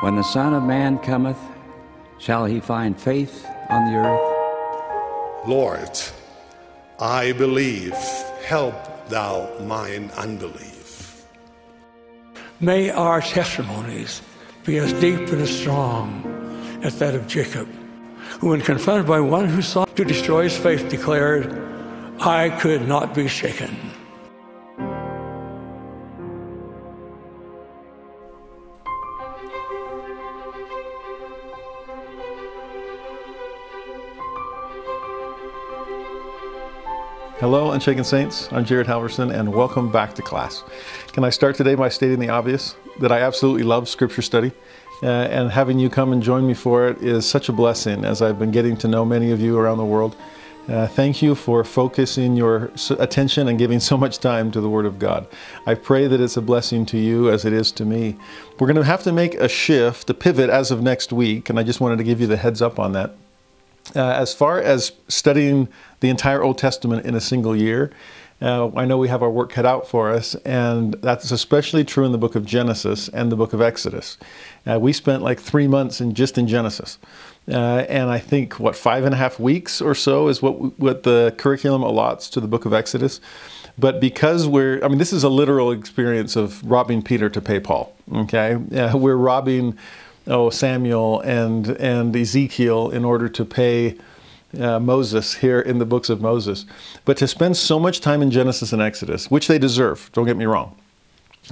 When the Son of Man cometh, shall he find faith on the earth? Lord, I believe. Help thou mine unbelief. May our testimonies be as deep and as strong as that of Jacob, who, when confronted by one who sought to destroy his faith, declared, I could not be shaken. Hello, Unshaken Saints. I'm Jared Halverson, and welcome back to class. Can I start today by stating the obvious that I absolutely love Scripture study, uh, and having you come and join me for it is such a blessing as I've been getting to know many of you around the world. Uh, thank you for focusing your attention and giving so much time to the Word of God. I pray that it's a blessing to you as it is to me. We're going to have to make a shift, a pivot as of next week, and I just wanted to give you the heads up on that. Uh, as far as studying the entire Old Testament in a single year, uh, I know we have our work cut out for us, and that's especially true in the book of Genesis and the book of Exodus. Uh, we spent like three months in just in Genesis, uh, and I think what five and a half weeks or so is what what the curriculum allots to the book of Exodus. But because we're, I mean, this is a literal experience of robbing Peter to pay Paul. Okay, we're robbing oh Samuel and and Ezekiel in order to pay uh, Moses here in the books of Moses, but to spend so much time in Genesis and Exodus, which they deserve. Don't get me wrong.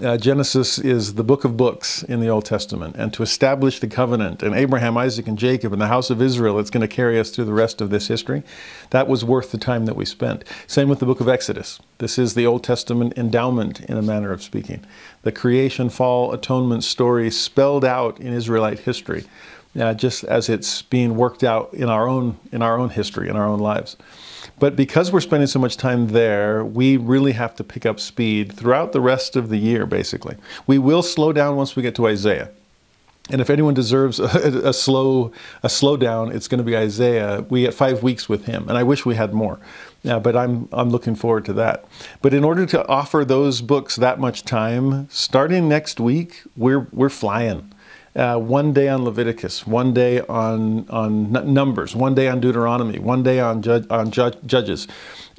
Uh, Genesis is the book of books in the Old Testament, and to establish the covenant and Abraham, Isaac, and Jacob and the house of Israel, it's going to carry us through the rest of this history. That was worth the time that we spent. Same with the book of Exodus. This is the Old Testament endowment, in a manner of speaking. The creation, fall, atonement story spelled out in Israelite history, uh, just as it's being worked out in our own in our own history, in our own lives. But because we're spending so much time there, we really have to pick up speed throughout the rest of the year, basically. We will slow down once we get to Isaiah. And if anyone deserves a, a slow a slowdown, it's going to be Isaiah. We get five weeks with him, and I wish we had more. Yeah, but I'm I'm looking forward to that. But in order to offer those books that much time, starting next week, we're we're flying uh, one day on Leviticus, one day on on Numbers, one day on Deuteronomy, one day on judge, on ju- Judges.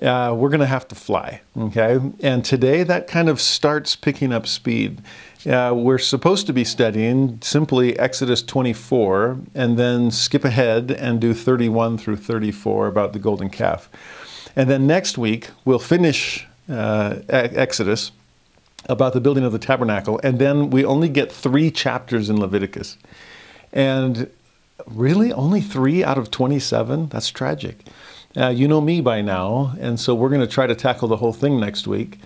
Uh, we're going to have to fly, okay? And today that kind of starts picking up speed. Uh, we're supposed to be studying simply Exodus 24 and then skip ahead and do 31 through 34 about the golden calf. And then next week we'll finish uh, Exodus about the building of the tabernacle, and then we only get three chapters in Leviticus. And really, only three out of 27? That's tragic. Uh, you know me by now, and so we're going to try to tackle the whole thing next week.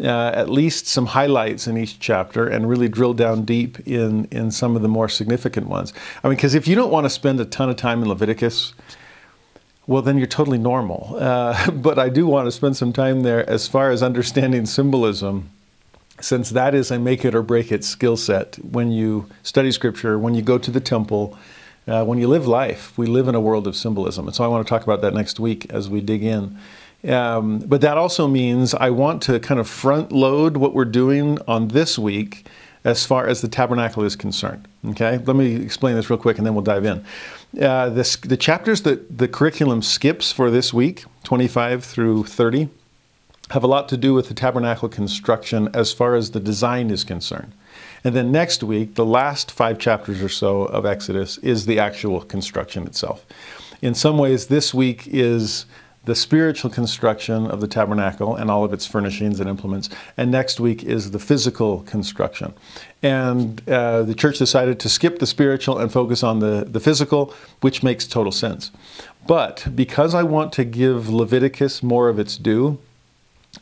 Uh, at least some highlights in each chapter and really drill down deep in, in some of the more significant ones. I mean, because if you don't want to spend a ton of time in Leviticus, well, then you're totally normal. Uh, but I do want to spend some time there as far as understanding symbolism since that is a make it or break it skill set when you study scripture, when you go to the temple, uh, when you live life. We live in a world of symbolism. And so I want to talk about that next week as we dig in. Um, but that also means I want to kind of front load what we're doing on this week as far as the tabernacle is concerned. Okay, let me explain this real quick and then we'll dive in. Uh, this, the chapters that the curriculum skips for this week, 25 through 30, have a lot to do with the tabernacle construction as far as the design is concerned. And then next week, the last five chapters or so of Exodus is the actual construction itself. In some ways, this week is the spiritual construction of the tabernacle and all of its furnishings and implements, and next week is the physical construction. And uh, the church decided to skip the spiritual and focus on the, the physical, which makes total sense. But because I want to give Leviticus more of its due,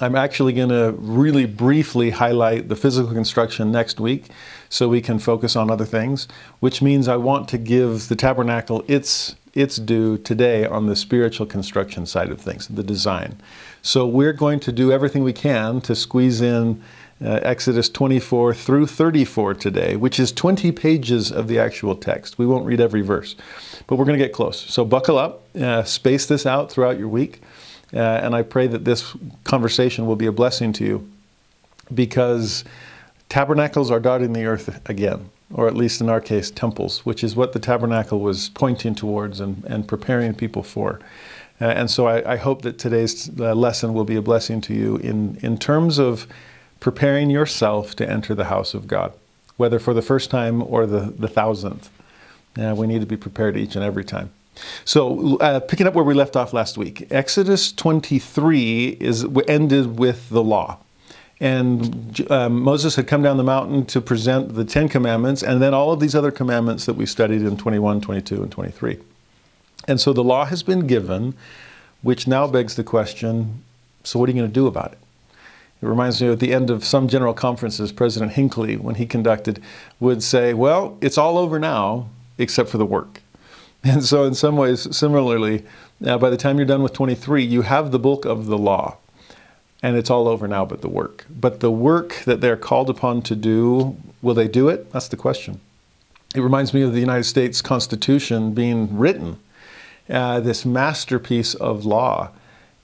I'm actually going to really briefly highlight the physical construction next week so we can focus on other things, which means I want to give the tabernacle its its due today on the spiritual construction side of things, the design. So we're going to do everything we can to squeeze in uh, Exodus 24 through 34 today, which is 20 pages of the actual text. We won't read every verse, but we're going to get close. So buckle up, uh, space this out throughout your week. Uh, and I pray that this conversation will be a blessing to you because tabernacles are dotting the earth again. or at least in our case, temples, which is what the tabernacle was pointing towards and, and preparing people for. Uh, and so I, I, hope that today's uh, lesson will be a blessing to you in, in terms of preparing yourself to enter the house of God, whether for the first time or the, the thousandth. Uh, we need to be prepared each and every time. So, uh, picking up where we left off last week, Exodus 23 is ended with the law. And um, Moses had come down the mountain to present the Ten Commandments and then all of these other commandments that we studied in 21, 22, and 23. And so the law has been given, which now begs the question so, what are you going to do about it? It reminds me of the end of some general conferences, President Hinckley, when he conducted, would say, Well, it's all over now, except for the work. And so, in some ways, similarly, uh, by the time you're done with 23, you have the bulk of the law and it's all over now but the work. But the work that they're called upon to do, will they do it? That's the question. It reminds me of the United States Constitution being written, uh, this masterpiece of law.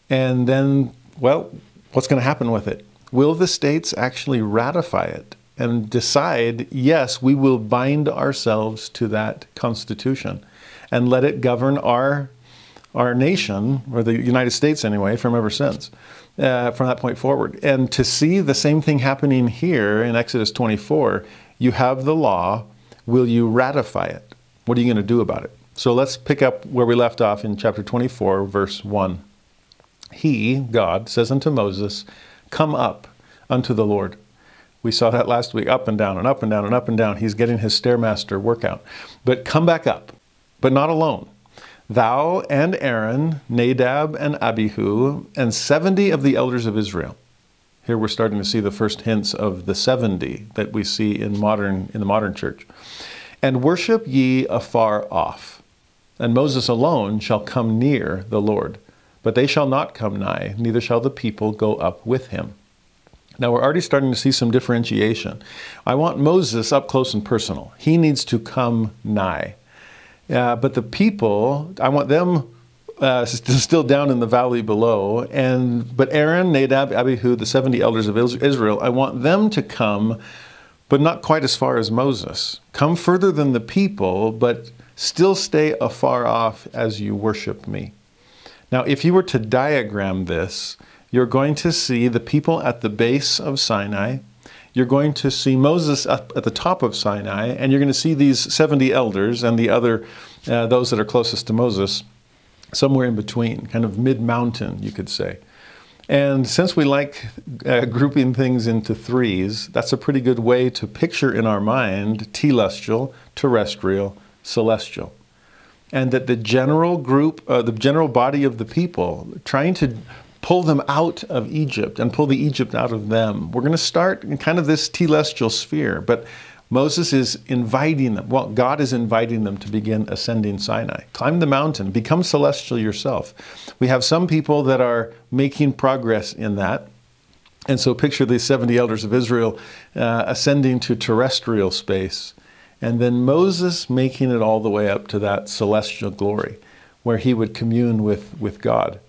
And then, well, what's going to happen with it? Will the states actually ratify it and decide, yes, we will bind ourselves to that Constitution and let it govern our, our nation, or the United States anyway, from ever since? uh, from that point forward. And to see the same thing happening here in Exodus 24, you have the law. Will you ratify it? What are you going to do about it? So let's pick up where we left off in chapter 24, verse 1. He, God, says unto Moses, Come up unto the Lord. We saw that last week, up and down and up and down and up and down. He's getting his Stairmaster workout. But come back up, but not alone. Thou and Aaron, Nadab and Abihu, and 70 of the elders of Israel. Here we're starting to see the first hints of the 70 that we see in modern in the modern church. And worship ye afar off. And Moses alone shall come near the Lord, but they shall not come nigh, neither shall the people go up with him. Now we're already starting to see some differentiation. I want Moses up close and personal. He needs to come nigh. Uh, but the people, I want them uh, still down in the valley below. And but Aaron, Nadab, Abihu, the seventy elders of Israel, I want them to come, but not quite as far as Moses. Come further than the people, but still stay afar off as you worship me. Now, if you were to diagram this, you're going to see the people at the base of Sinai, you're going to see Moses up at the top of Sinai, and you're going to see these 70 elders and the other, uh, those that are closest to Moses, somewhere in between, kind of mid mountain, you could say. And since we like uh, grouping things into threes, that's a pretty good way to picture in our mind telestial, terrestrial, celestial. And that the general group, uh, the general body of the people, trying to pull them out of Egypt and pull the Egypt out of them. We're going to start in kind of this telestial sphere, but Moses is inviting them. Well, God is inviting them to begin ascending Sinai. Climb the mountain, become celestial yourself. We have some people that are making progress in that. And so picture the 70 elders of Israel uh, ascending to terrestrial space, and then Moses making it all the way up to that celestial glory where he would commune with, with God.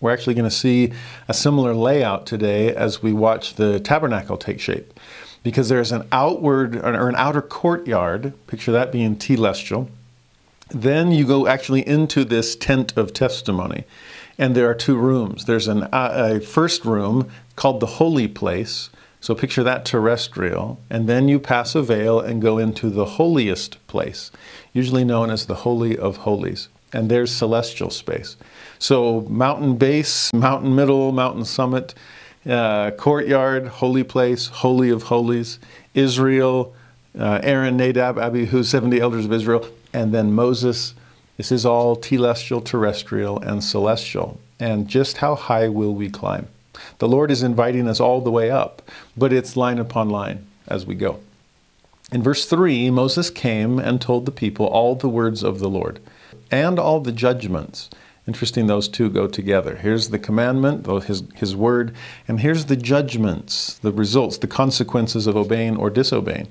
We're actually going to see a similar layout today as we watch the tabernacle take shape. Because there's an outward or an outer courtyard, picture that being telestial. Then you go actually into this tent of testimony. And there are two rooms. There's an, uh, a first room called the holy place. So picture that terrestrial. And then you pass a veil and go into the holiest place, usually known as the Holy of Holies. And there's celestial space. So, mountain base, mountain middle, mountain summit, uh, courtyard, holy place, holy of holies, Israel, uh, Aaron, Nadab, Abihu, 70 elders of Israel, and then Moses. This is all telestial, terrestrial, and celestial. And just how high will we climb? The Lord is inviting us all the way up, but it's line upon line as we go. In verse 3, Moses came and told the people all the words of the Lord and all the judgments Interesting, those two go together. Here's the commandment, his, his word, and here's the judgments, the results, the consequences of obeying or disobeying.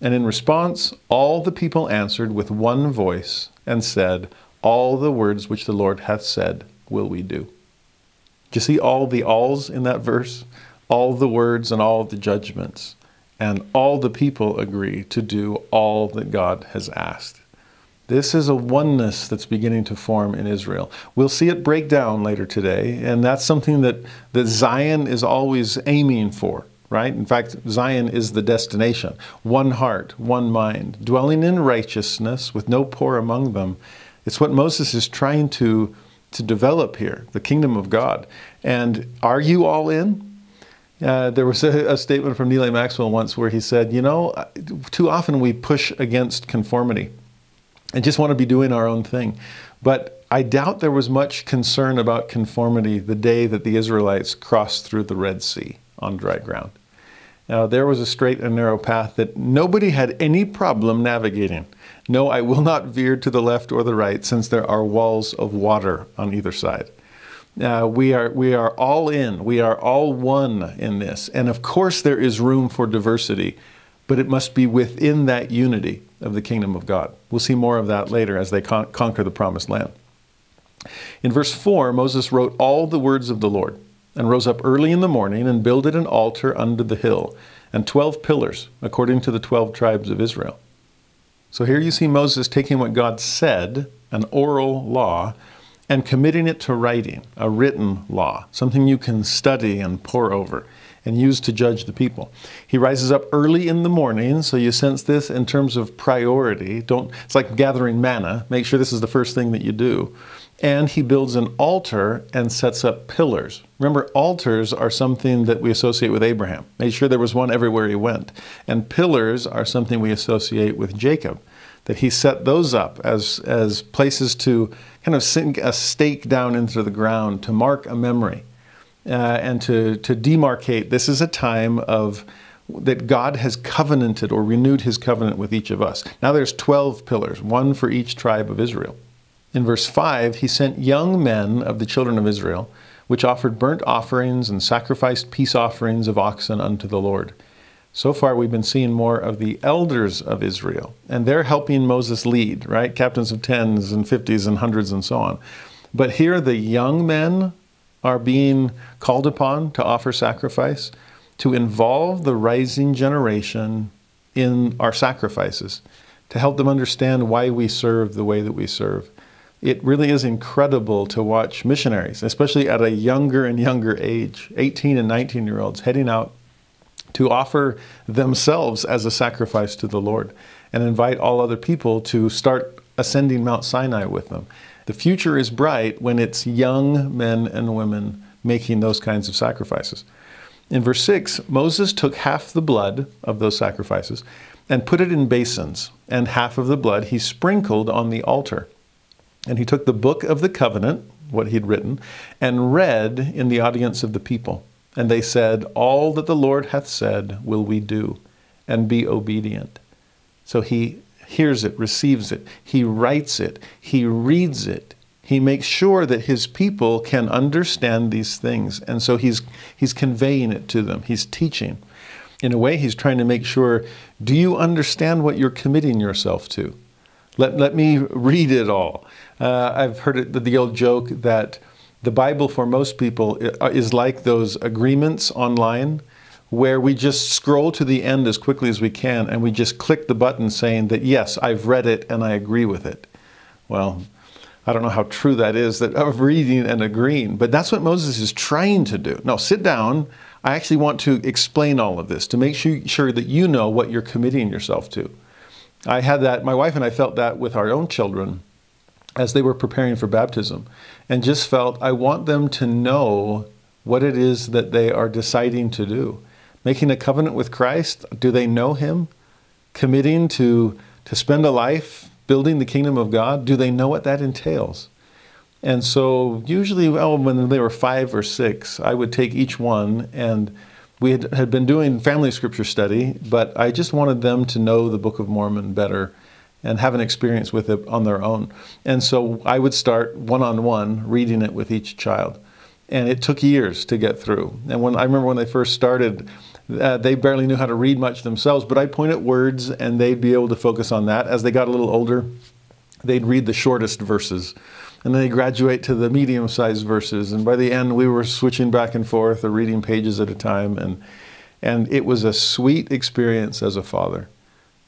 And in response, all the people answered with one voice and said, All the words which the Lord hath said will we do. Do you see all the alls in that verse? All the words and all the judgments. and all the people agree to do all that God has asked. This is a oneness that's beginning to form in Israel. We'll see it break down later today, and that's something that, that Zion is always aiming for, right? In fact, Zion is the destination. One heart, one mind, dwelling in righteousness with no poor among them. It's what Moses is trying to, to develop here, the kingdom of God. And are you all in? Uh, there was a, a, statement from Neal. Maxwell once where he said, You know, too often we push against conformity and just want to be doing our own thing. But I doubt there was much concern about conformity the day that the Israelites crossed through the Red Sea on dry ground. Now, there was a straight and narrow path that nobody had any problem navigating. No, I will not veer to the left or the right since there are walls of water on either side. Uh, we, are, we are all in. We are all one in this. And of course, there is room for diversity, but it must be within that unity of the kingdom of God. We'll see more of that later as they con- conquer the promised land. In verse 4, Moses wrote all the words of the Lord and rose up early in the morning and builded an altar under the hill and 12 pillars according to the 12 tribes of Israel. So here you see Moses taking what God said, an oral law, and committing it to writing, a written law, something you can study and pore over and used to judge the people. He rises up early in the morning, so you sense this in terms of priority. Don't it's like gathering manna. Make sure this is the first thing that you do. And he builds an altar and sets up pillars. Remember, altars are something that we associate with Abraham. Made sure there was one everywhere he went. And pillars are something we associate with Jacob. That he set those up as, as places to kind of sink a stake down into the ground to mark a memory uh, and to, to demarcate this is a time of that God has covenanted or renewed his covenant with each of us. Now there's 12 pillars, one for each tribe of Israel. In verse 5, he sent young men of the children of Israel, which offered burnt offerings and sacrificed peace offerings of oxen unto the Lord. So far, we've been seeing more of the elders of Israel, and they're helping Moses lead, right? Captains of tens and fifties and hundreds and so on. But here, the young men are being called upon to offer sacrifice, to involve the rising generation in our sacrifices, to help them understand why we serve the way that we serve. It really is incredible to watch missionaries, especially at a younger and younger age, 18 and 19 year olds, heading out to offer themselves as a sacrifice to the Lord and invite all other people to start ascending Mount Sinai with them. The future is bright when it's young men and women making those kinds of sacrifices. In verse 6, Moses took half the blood of those sacrifices and put it in basins, and half of the blood he sprinkled on the altar. And he took the book of the covenant, what he'd written, and read in the audience of the people. And they said, All that the Lord hath said will we do, and be obedient. So he hears it, receives it, he writes it, he reads it. He makes sure that his people can understand these things. And so he's, he's conveying it to them, he's teaching. In a way, he's trying to make sure do you understand what you're committing yourself to? Let, let me read it all. Uh, I've heard it, the old joke that the Bible for most people uh, is like those agreements online where we just scroll to the end as quickly as we can and we just click the button saying that, yes, I've read it and I agree with it. Well, I don't know how true that is that of reading and agreeing, but that's what Moses is trying to do. Now sit down. I actually want to explain all of this to make sure that you know what you're committing yourself to. I had that, my wife and I felt that with our own children as they were preparing for baptism, and just felt I want them to know what it is that they are deciding to do making a covenant with Christ? Do they know Him? Committing to, to spend a life building the kingdom of God? Do they know what that entails? And so, usually, well, when they were five or six, I would take each one, and we had, had been doing family scripture study, but I just wanted them to know the Book of Mormon better and have an experience with it on their own. And so, I would start one on one reading it with each child. And it took years to get through. And when I remember when they first started, uh, they barely knew how to read much themselves, but I'd point at words and they'd be able to focus on that. As they got a little older, they'd read the shortest verses. And then they graduate to the medium sized verses. And by the end, we were switching back and forth or reading pages at a time. And, And it was a sweet experience as a father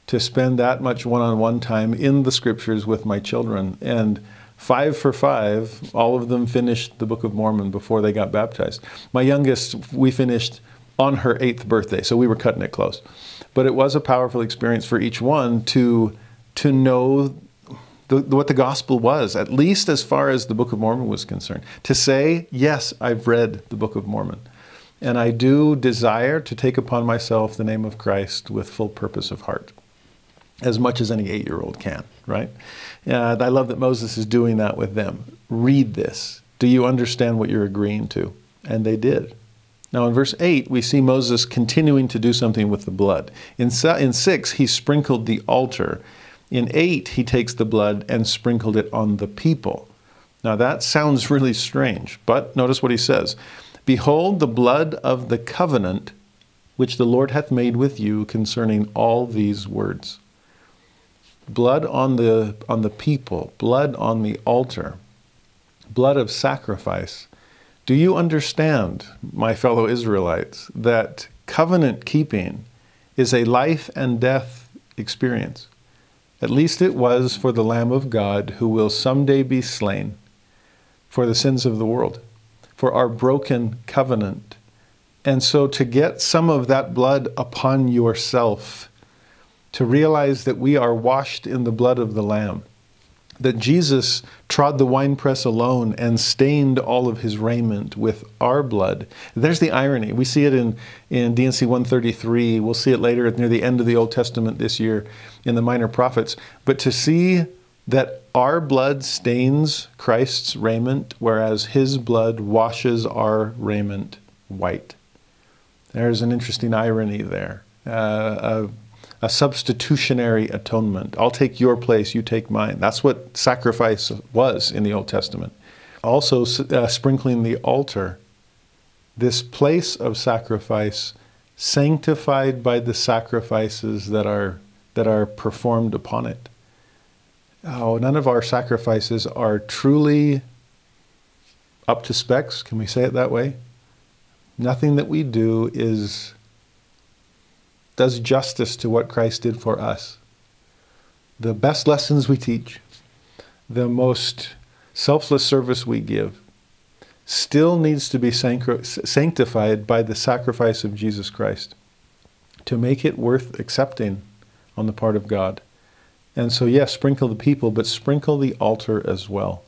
to spend that much one on one time in the scriptures with my children. And five for five, all of them finished the Book of Mormon before they got baptized. My youngest, we finished on her eighth birthday, so we were cutting it close. But it was a powerful experience for each one to, to know the, what the gospel was, at least as far as the Book of Mormon was concerned. To say, yes, I've read the Book of Mormon. And I do desire to take upon myself the name of Christ with full purpose of heart, as much as any eight year old can, right? And I love that Moses is doing that with them. Read this. Do you understand what you're agreeing to? And they did. Now, in verse 8, we see Moses continuing to do something with the blood. In, in 6, he sprinkled the altar. In 8, he takes the blood and sprinkled it on the people. Now, that sounds really strange, but notice what he says Behold, the blood of the covenant which the Lord hath made with you concerning all these words. Blood on the, on the people, blood on the altar, blood of sacrifice. Do you understand, my fellow Israelites, that covenant keeping is a life and death experience? At least it was for the Lamb of God who will someday be slain for the sins of the world for our broken covenant. And so to get some of that blood upon yourself, to realize that we are washed in the blood of the Lamb, that Jesus trod the winepress alone and stained all of his raiment with our blood. There's the irony. We see it in, in D&C 133. We'll see it later near the end of the Old Testament this year in the Minor Prophets. But to see that our blood stains Christ's raiment, whereas his blood washes our raiment white. There's an interesting irony there. Uh, a, a, substitutionary atonement. I'll take your place, you take mine. That's what sacrifice was in the Old Testament. Also, uh, sprinkling the altar, this place of sacrifice, sanctified by the sacrifices that are, that are performed upon it. Oh, none of our sacrifices are truly up to specs. Can we say it that way? Nothing that we do is does justice to what Christ did for us. The best lessons we teach, the most selfless service we give, still needs to be sanctified by the sacrifice of Jesus Christ to make it worth accepting on the part of God. And so, yes, sprinkle the people, but sprinkle the altar as well.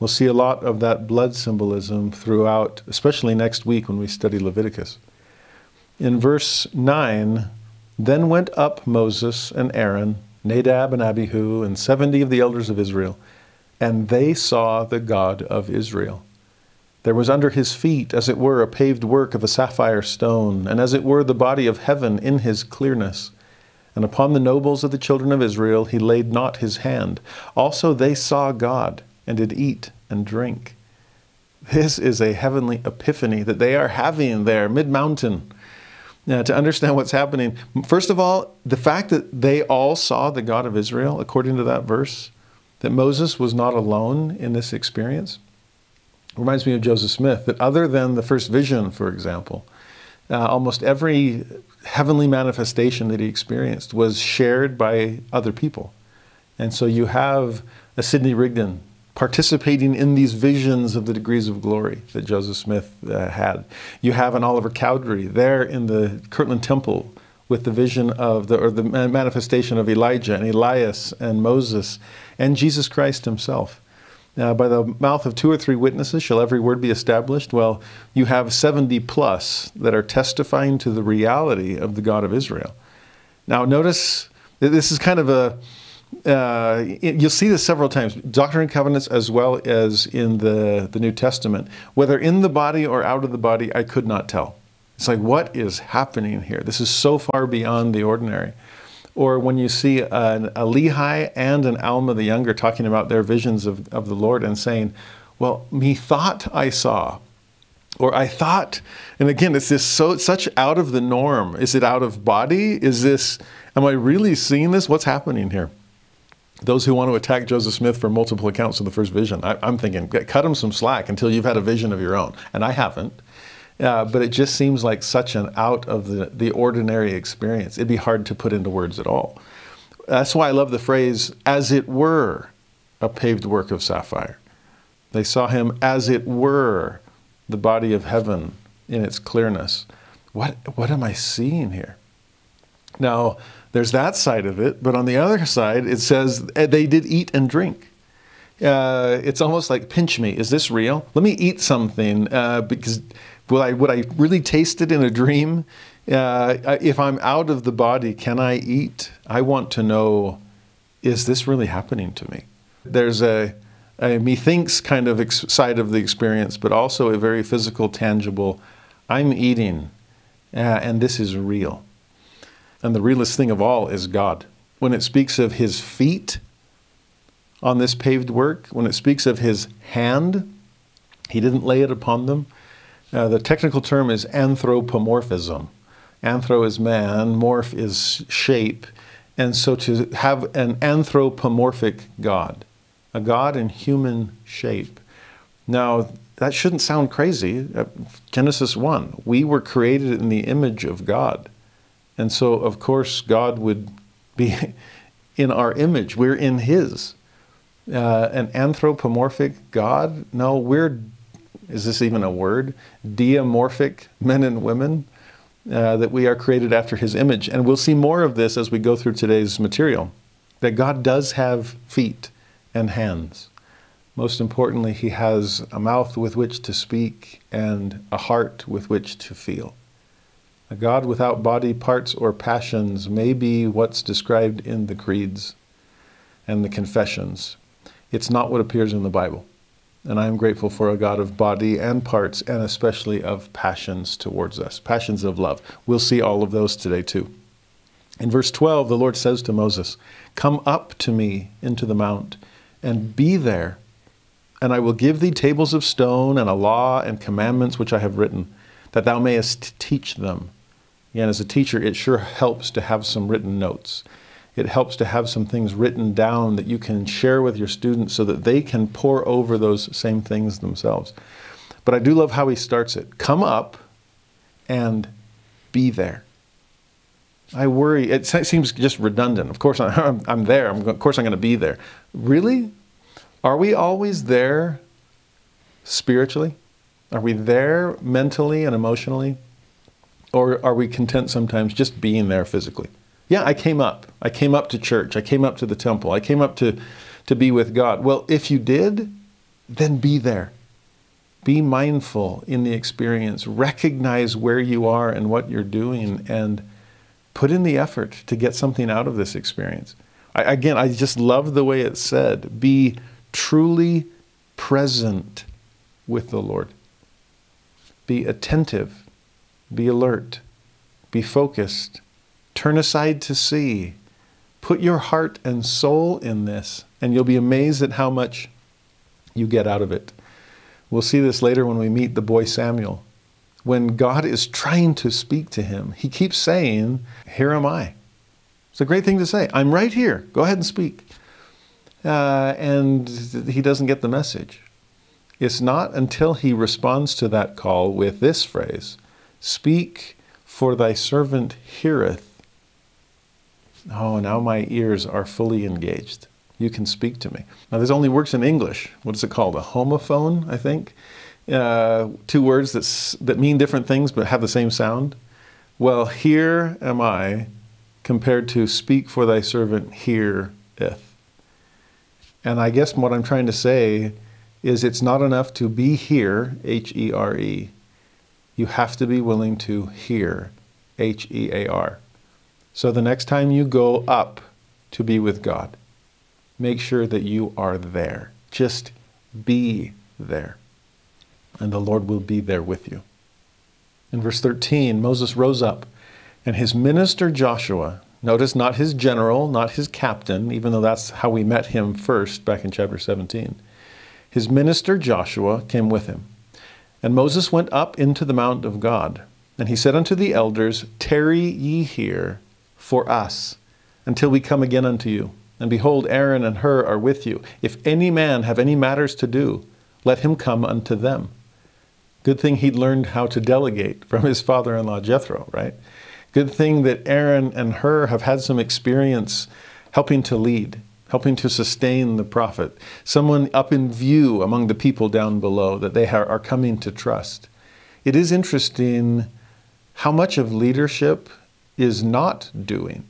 We'll see a lot of that blood symbolism throughout, especially next week when we study Leviticus. In verse 9, then went up Moses and Aaron, Nadab and Abihu, and seventy of the elders of Israel, and they saw the God of Israel. There was under his feet, as it were, a paved work of a sapphire stone, and as it were, the body of heaven in his clearness. And upon the nobles of the children of Israel he laid not his hand. Also they saw God, and did eat and drink. This is a heavenly epiphany that they are having there, mid mountain. Now, to understand what's happening, first of all, the fact that they all saw the God of Israel, according to that verse, that Moses was not alone in this experience, reminds me of Joseph Smith, that other than the first vision, for example, uh, almost every heavenly manifestation that he experienced was shared by other people. And so you have a Sidney Rigdon participating in these visions of the degrees of glory that Joseph Smith uh, had. You have an Oliver Cowdery there in the Kirtland Temple with the vision of the or the manifestation of Elijah and Elias and Moses and Jesus Christ himself. Uh, by the mouth of two or three witnesses shall every word be established. Well, you have 70 plus that are testifying to the reality of the God of Israel. Now, notice this is kind of a, uh, you'll see this several times, Doctrine and Covenants as well as in the, the New Testament. Whether in the body or out of the body, I could not tell. It's like, what is happening here? This is so far beyond the ordinary or when you see an, a Lehi and an Alma the Younger talking about their visions of, of the Lord and saying, Well, me thought I saw, or I thought, and again, it's this so such out of the norm. Is it out of body? Is this, am I really seeing this? What's happening here? Those who want to attack Joseph Smith for multiple accounts of the first vision, I, am thinking, cut him some slack until you've had a vision of your own. And I haven't. Uh, but it just seems like such an out of the, the ordinary experience. It'd be hard to put into words at all. That's why I love the phrase, as it were, a paved work of sapphire. They saw him as it were, the body of heaven in its clearness. What, what am I seeing here? Now, there's that side of it, but on the other side, it says eh, they did eat and drink. Uh, it's almost like pinch me. Is this real? Let me eat something uh, because would I would I really taste it in a dream? Uh, if I'm out of the body, can I eat? I want to know: Is this really happening to me? There's a, a methinks kind of side of the experience, but also a very physical, tangible. I'm eating, uh, and this is real. And the realest thing of all is God. When it speaks of His feet on this paved work, when it speaks of his hand, he didn't lay it upon them. Uh, the technical term is anthropomorphism. Anthro is man, morph is shape. And so to have an anthropomorphic God, a God in human shape. Now, that shouldn't sound crazy. Uh, Genesis 1, we were created in the image of God. And so, of course, God would be in our image. We're in His uh, an anthropomorphic God? No, we're, is this even a word? Diamorphic men and women, uh, that we are created after his image. And we'll see more of this as we go through today's material that God does have feet and hands. Most importantly, he has a mouth with which to speak and a heart with which to feel. A God without body parts or passions may be what's described in the creeds and the confessions. It's not what appears in the Bible. And I am grateful for a God of body and parts, and especially of passions towards us, passions of love. We'll see all of those today too. In verse 12, the Lord says to Moses, Come up to me into the mount and be there, and I will give thee tables of stone and a law and commandments which I have written, that thou mayest teach them. And as a teacher, it sure helps to have some written notes it helps to have some things written down that you can share with your students so that they can pour over those same things themselves. But I do love how he starts it. Come up and be there. I worry, it seems just redundant. Of course, I'm, I'm there. I'm, of course, I'm going to be there. Really? Are we always there spiritually? Are we there mentally and emotionally? Or are we content sometimes just being there physically? Yeah, I came up. I came up to church. I came up to the temple. I came up to, to be with God. Well, if you did, then be there. Be mindful in the experience. Recognize where you are and what you're doing and put in the effort to get something out of this experience. I, again, I just love the way it's said. Be truly present with the Lord. Be attentive. Be alert. Be focused Turn aside to see. Put your heart and soul in this, and you'll be amazed at how much you get out of it. We'll see this later when we meet the boy Samuel. When God is trying to speak to him, he keeps saying, Here am I. It's a great thing to say. I'm right here. Go ahead and speak. Uh, and he doesn't get the message. It's not until he responds to that call with this phrase Speak, for thy servant heareth Oh, now my ears are fully engaged. You can speak to me. Now, this only works in English. What is it called? A homophone, I think? Uh, two words that, that mean different things but have the same sound. Well, here am I compared to speak for thy servant heareth. And I guess what I'm trying to say is it's not enough to be here, H E R E. You have to be willing to hear, H E A R. So the next time you go up to be with God, make sure that you are there. Just be there. And the Lord will be there with you. In verse 13, Moses rose up, and his minister Joshua, notice not his general, not his captain, even though that's how we met him first back in chapter 17. His minister Joshua came with him. And Moses went up into the mount of God. And he said unto the elders, Tarry ye here for us until we come again unto you. And behold, Aaron and Hur are with you. If any man have any matters to do, let him come unto them. Good thing he'd learned how to delegate from his father in law Jethro, right? Good thing that Aaron and Hur have had some experience helping to lead, helping to sustain the prophet, someone up in view among the people down below that they are coming to trust. It is interesting how much of leadership is not doing.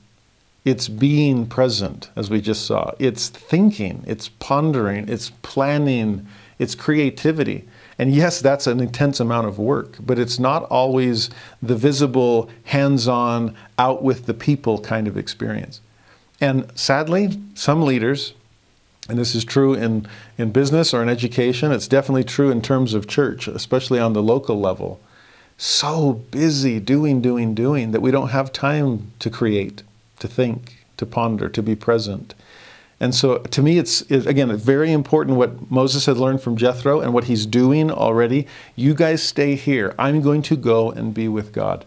It's being present, as we just saw. It's thinking, it's pondering, it's planning, it's creativity. And yes, that's an intense amount of work, but it's not always the visible, hands on, out with the people kind of experience. And sadly, some leaders, and this is true in, in business or in education, it's definitely true in terms of church, especially on the local level, so busy doing, doing, doing that we don't have time to create, to think, to ponder, to be present. And so to me, it's, it, again, very important what Moses had learned from Jethro and what he's doing already. You guys stay here. I'm going to go and be with God.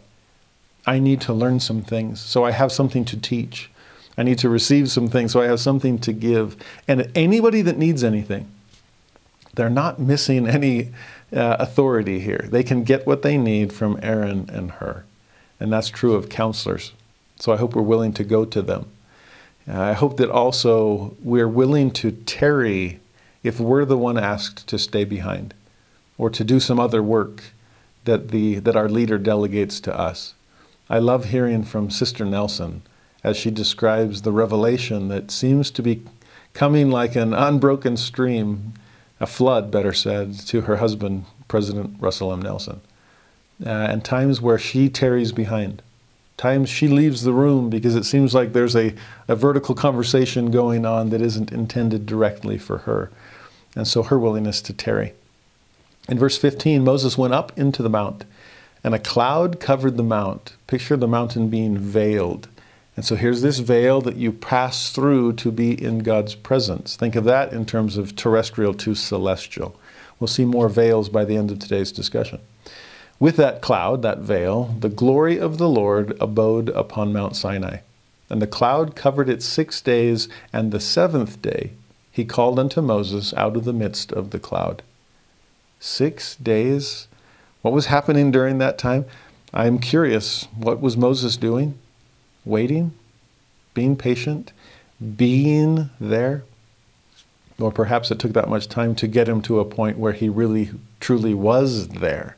I need to learn some things, so I have something to teach. I need to receive some things, so I have something to give. And anybody that needs anything, they're not missing any uh, authority here. They can get what they need from Aaron and Hur. And that's true of counselors. So I hope we're willing to go to them. I hope that also we're willing to tarry if we're the one asked to stay behind or to do some other work that, the, that our leader delegates to us. I love hearing from Sister Nelson as she describes the revelation that seems to be coming like an unbroken stream, a flood, better said, to her husband, President Russell M. Nelson, uh, and times where she tarries behind Times she leaves the room because it seems like there's a, a vertical conversation going on that isn't intended directly for her. And so her willingness to tarry. In verse 15, Moses went up into the mount, and a cloud covered the mount. Picture the mountain being veiled. And so here's this veil that you pass through to be in God's presence. Think of that in terms of terrestrial to celestial. We'll see more veils by the end of today's discussion. With that cloud, that veil, the glory of the Lord abode upon Mount Sinai. And the cloud covered it six days, and the seventh day he called unto Moses out of the midst of the cloud. Six days? What was happening during that time? I am curious. What was Moses doing? Waiting? Being patient? Being there? Or perhaps it took that much time to get him to a point where he really, truly was there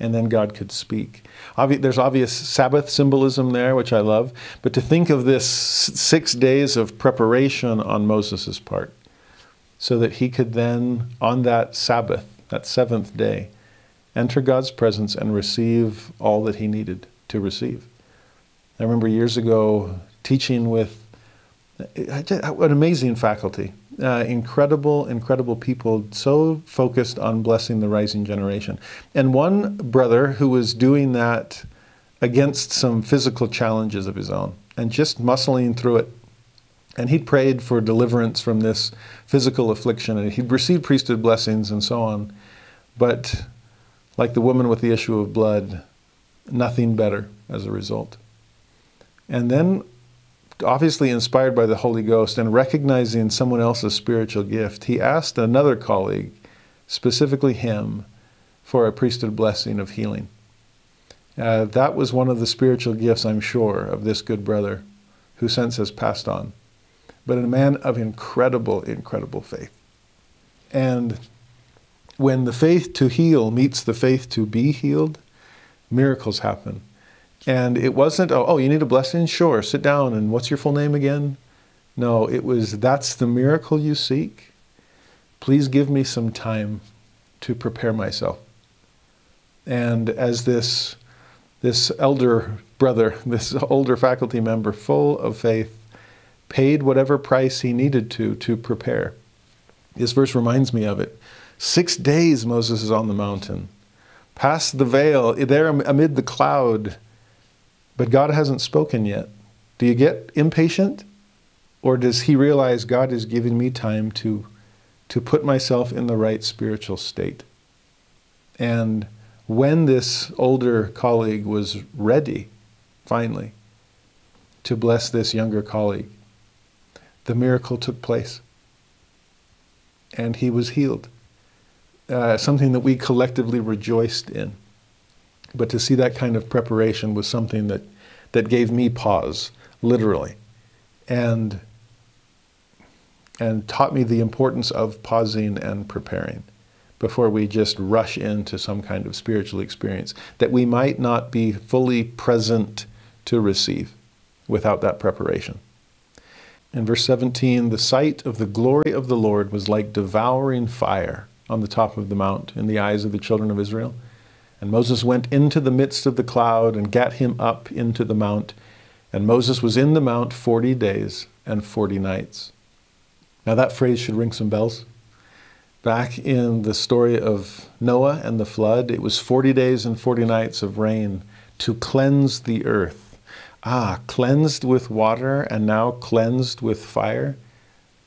and then God could speak. Obvi- there's obvious Sabbath symbolism there, which I love, but to think of this six days of preparation on Moses' part, so that he could then, on that Sabbath, that seventh day, enter God's presence and receive all that he needed to receive. I remember years ago teaching with an amazing faculty uh, incredible, incredible people, so focused on blessing the rising generation. And one brother who was doing that against some physical challenges of his own and just muscling through it. And he'd prayed for deliverance from this physical affliction and he'd received priesthood blessings and so on. But like the woman with the issue of blood, nothing better as a result. And then obviously inspired by the Holy Ghost and recognizing someone else's spiritual gift, he asked another colleague, specifically him, for a priesthood blessing of healing. Uh, that was one of the spiritual gifts, I'm sure, of this good brother who since has passed on. But a man of incredible, incredible faith. And when the faith to heal meets the faith to be healed, miracles happen. And it wasn't, oh, oh, you need a blessing? Sure, sit down. And what's your full name again? No, it was, that's the miracle you seek. Please give me some time to prepare myself. And as this, this elder brother, this older faculty member, full of faith, paid whatever price he needed to to prepare. This verse reminds me of it. Six days Moses is on the mountain, past the veil, there amid the cloud but God hasn't spoken yet. Do you get impatient? Or does he realize God is giving me time to, to put myself in the right spiritual state? And when this older colleague was ready, finally, to bless this younger colleague, the miracle took place. And he was healed. uh, something that we collectively rejoiced in. But to see that kind of preparation was something that, that gave me pause, literally, and, and taught me the importance of pausing and preparing before we just rush into some kind of spiritual experience that we might not be fully present to receive without that preparation. In verse 17, the sight of the glory of the Lord was like devouring fire on the top of the mount in the eyes of the children of Israel. And Moses went into the midst of the cloud and gat him up into the mount. And Moses was in the mount 40 days and 40 nights. Now, that phrase should ring some bells. Back in the story of Noah and the flood, it was 40 days and 40 nights of rain to cleanse the earth. Ah, cleansed with water and now cleansed with fire.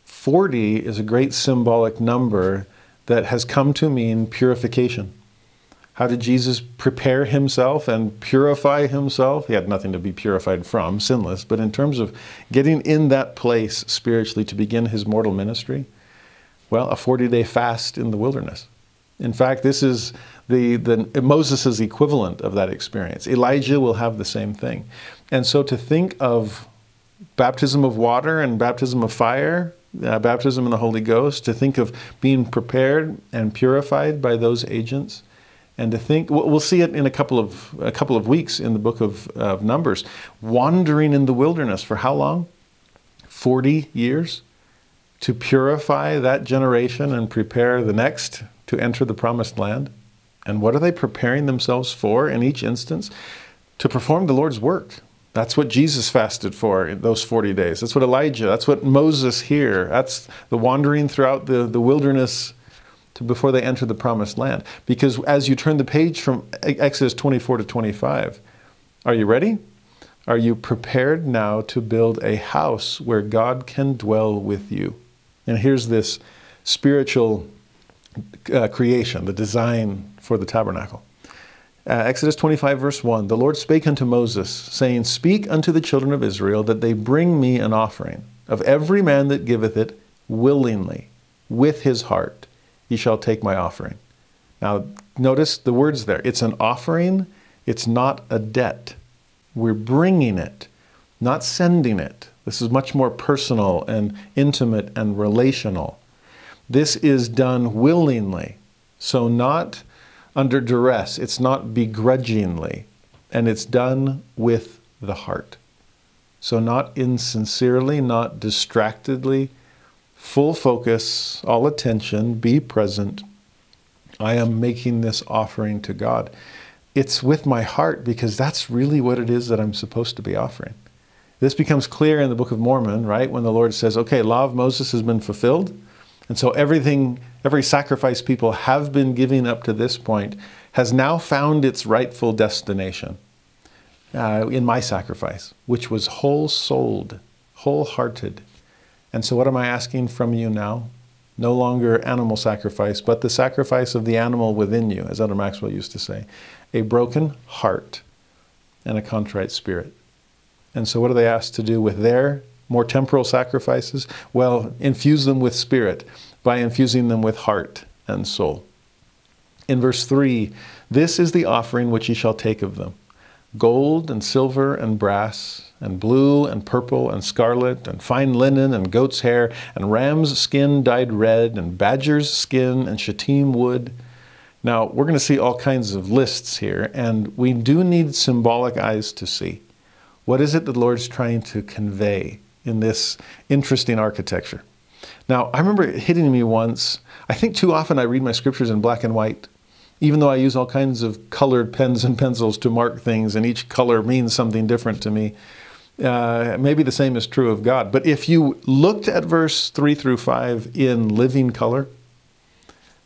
40 is a great symbolic number that has come to mean purification. How did Jesus prepare himself and purify himself? He had nothing to be purified from, sinless, but in terms of getting in that place spiritually to begin his mortal ministry, well, a 40 day fast in the wilderness. In fact, this is the, the Moses' equivalent of that experience. Elijah will have the same thing. And so to think of baptism of water and baptism of fire, uh, baptism in the Holy Ghost, to think of being prepared and purified by those agents, and to think we'll see it in a couple of a couple of weeks in the book of, of Numbers, wandering in the wilderness for how long? Forty years to purify that generation and prepare the next to enter the promised land. And what are they preparing themselves for in each instance? To perform the Lord's work. That's what Jesus fasted for in those 40 days. That's what Elijah, that's what Moses here. That's the wandering throughout the, the wilderness to before they enter the promised land. Because as you turn the page from Exodus 24 to 25, are you ready? Are you prepared now to build a house where God can dwell with you? And here's this spiritual uh, creation, the design for the tabernacle. Uh, Exodus 25, verse 1 The Lord spake unto Moses, saying, Speak unto the children of Israel that they bring me an offering of every man that giveth it willingly, with his heart, he shall take my offering. Now, notice the words there. It's an offering, it's not a debt. We're bringing it, not sending it. This is much more personal and intimate and relational. This is done willingly, so not under duress, it's not begrudgingly, and it's done with the heart. So, not insincerely, not distractedly, full focus, all attention, be present. I am making this offering to God. It's with my heart because that's really what it is that I'm supposed to be offering. This becomes clear in the Book of Mormon, right? When the Lord says, okay, law of Moses has been fulfilled. And so everything, every sacrifice people have been giving up to this point has now found its rightful destination uh, in my sacrifice, which was whole souled, wholehearted. And so, what am I asking from you now? No longer animal sacrifice, but the sacrifice of the animal within you, as Elder Maxwell used to say a broken heart and a contrite spirit. And so, what are they asked to do with their more temporal sacrifices? Well, infuse them with spirit by infusing them with heart and soul. In verse 3, this is the offering which ye shall take of them gold and silver and brass, and blue and purple and scarlet, and fine linen and goat's hair, and ram's skin dyed red, and badger's skin and shittim wood. Now, we're going to see all kinds of lists here, and we do need symbolic eyes to see. What is it the Lord's trying to convey in this interesting architecture? Now, I remember it hitting me once. I think too often I read my scriptures in black and white, even though I use all kinds of colored pens and pencils to mark things, and each color means something different to me. Uh, maybe the same is true of God. But if you looked at verse 3 through 5 in living color,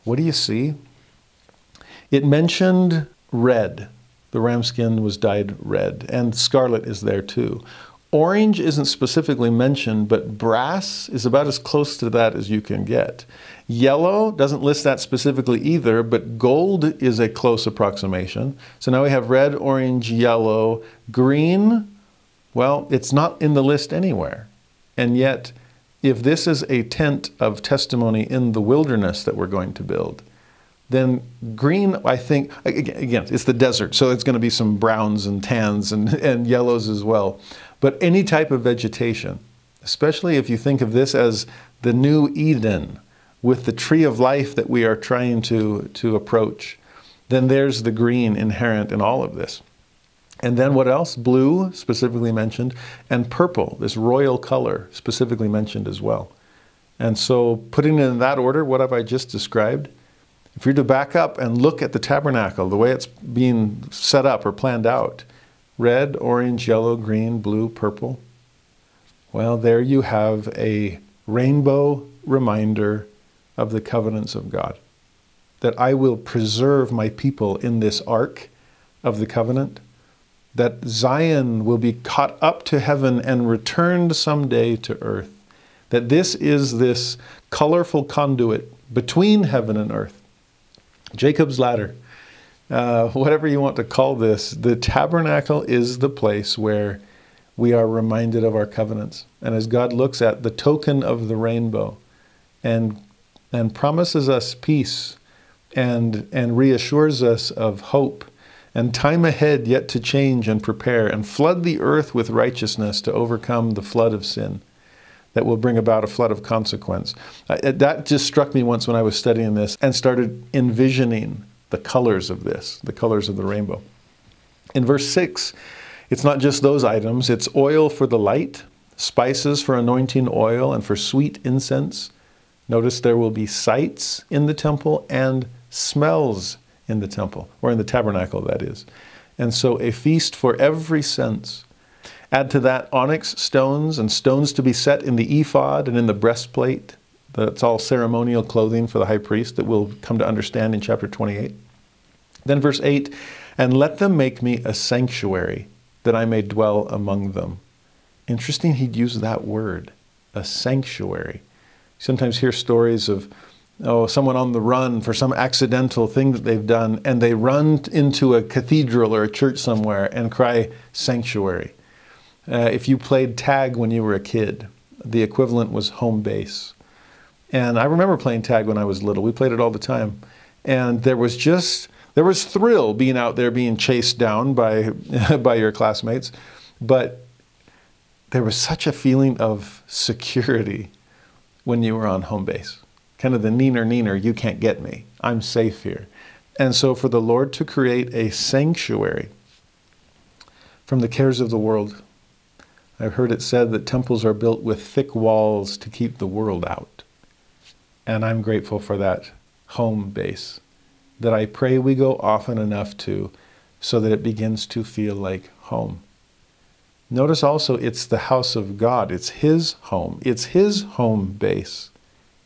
what do you see? It mentioned red. The ram skin was dyed red, and scarlet is there too. Orange isn't specifically mentioned, but brass is about as close to that as you can get. Yellow doesn't list that specifically either, but gold is a close approximation. So now we have red, orange, yellow, green. Well, it's not in the list anywhere. And yet, if this is a tent of testimony in the wilderness that we're going to build, then green, I think, again, it's the desert, so it's going to be some browns and tans and, and yellows as well. But any type of vegetation, especially if you think of this as the new Eden with the tree of life that we are trying to, to approach, then there's the green inherent in all of this. And then what else? Blue, specifically mentioned, and purple, this royal color, specifically mentioned as well. And so, putting in that order, what have I just described? If you're to back up and look at the tabernacle, the way it's being set up or planned out red, orange, yellow, green, blue, purple well, there you have a rainbow reminder of the covenants of God. That I will preserve my people in this ark of the covenant that Zion will be caught up to heaven and returned someday to earth. That this is this colorful conduit between heaven and earth. Jacob's ladder, uh, whatever you want to call this, the tabernacle is the place where we are reminded of our covenants. And as God looks at the token of the rainbow and, and promises us peace and, and reassures us of hope and time ahead yet to change and prepare and flood the earth with righteousness to overcome the flood of sin that will bring about a flood of consequence. Uh, that just struck me once when I was studying this and started envisioning the colors of this, the colors of the rainbow. In verse 6, it's not just those items, it's oil for the light, spices for anointing oil, and for sweet incense. Notice there will be sights in the temple and smells in the temple, or in the tabernacle, that is. And so a feast for every sense. Add to that onyx stones and stones to be set in the ephod and in the breastplate. That's all ceremonial clothing for the high priest that we'll come to understand in chapter 28. Then, verse 8 and let them make me a sanctuary that I may dwell among them. Interesting, he'd use that word, a sanctuary. You Sometimes hear stories of oh, someone on the run for some accidental thing that they've done, and they run into a cathedral or a church somewhere and cry, sanctuary. Uh, if you played tag when you were a kid, the equivalent was home base. And I remember playing tag when I was little. We played it all the time. And there was just, there was thrill being out there being chased down by, by your classmates. But there was such a feeling of security when you were on home base kind of the neener neener, you can't get me. I'm safe here. And so for the Lord to create a sanctuary from the cares of the world, I've heard it said that temples are built with thick walls to keep the world out. And I'm grateful for that home base that I pray we go often enough to so that it begins to feel like home. Notice also it's the house of God, it's His home, it's His home base.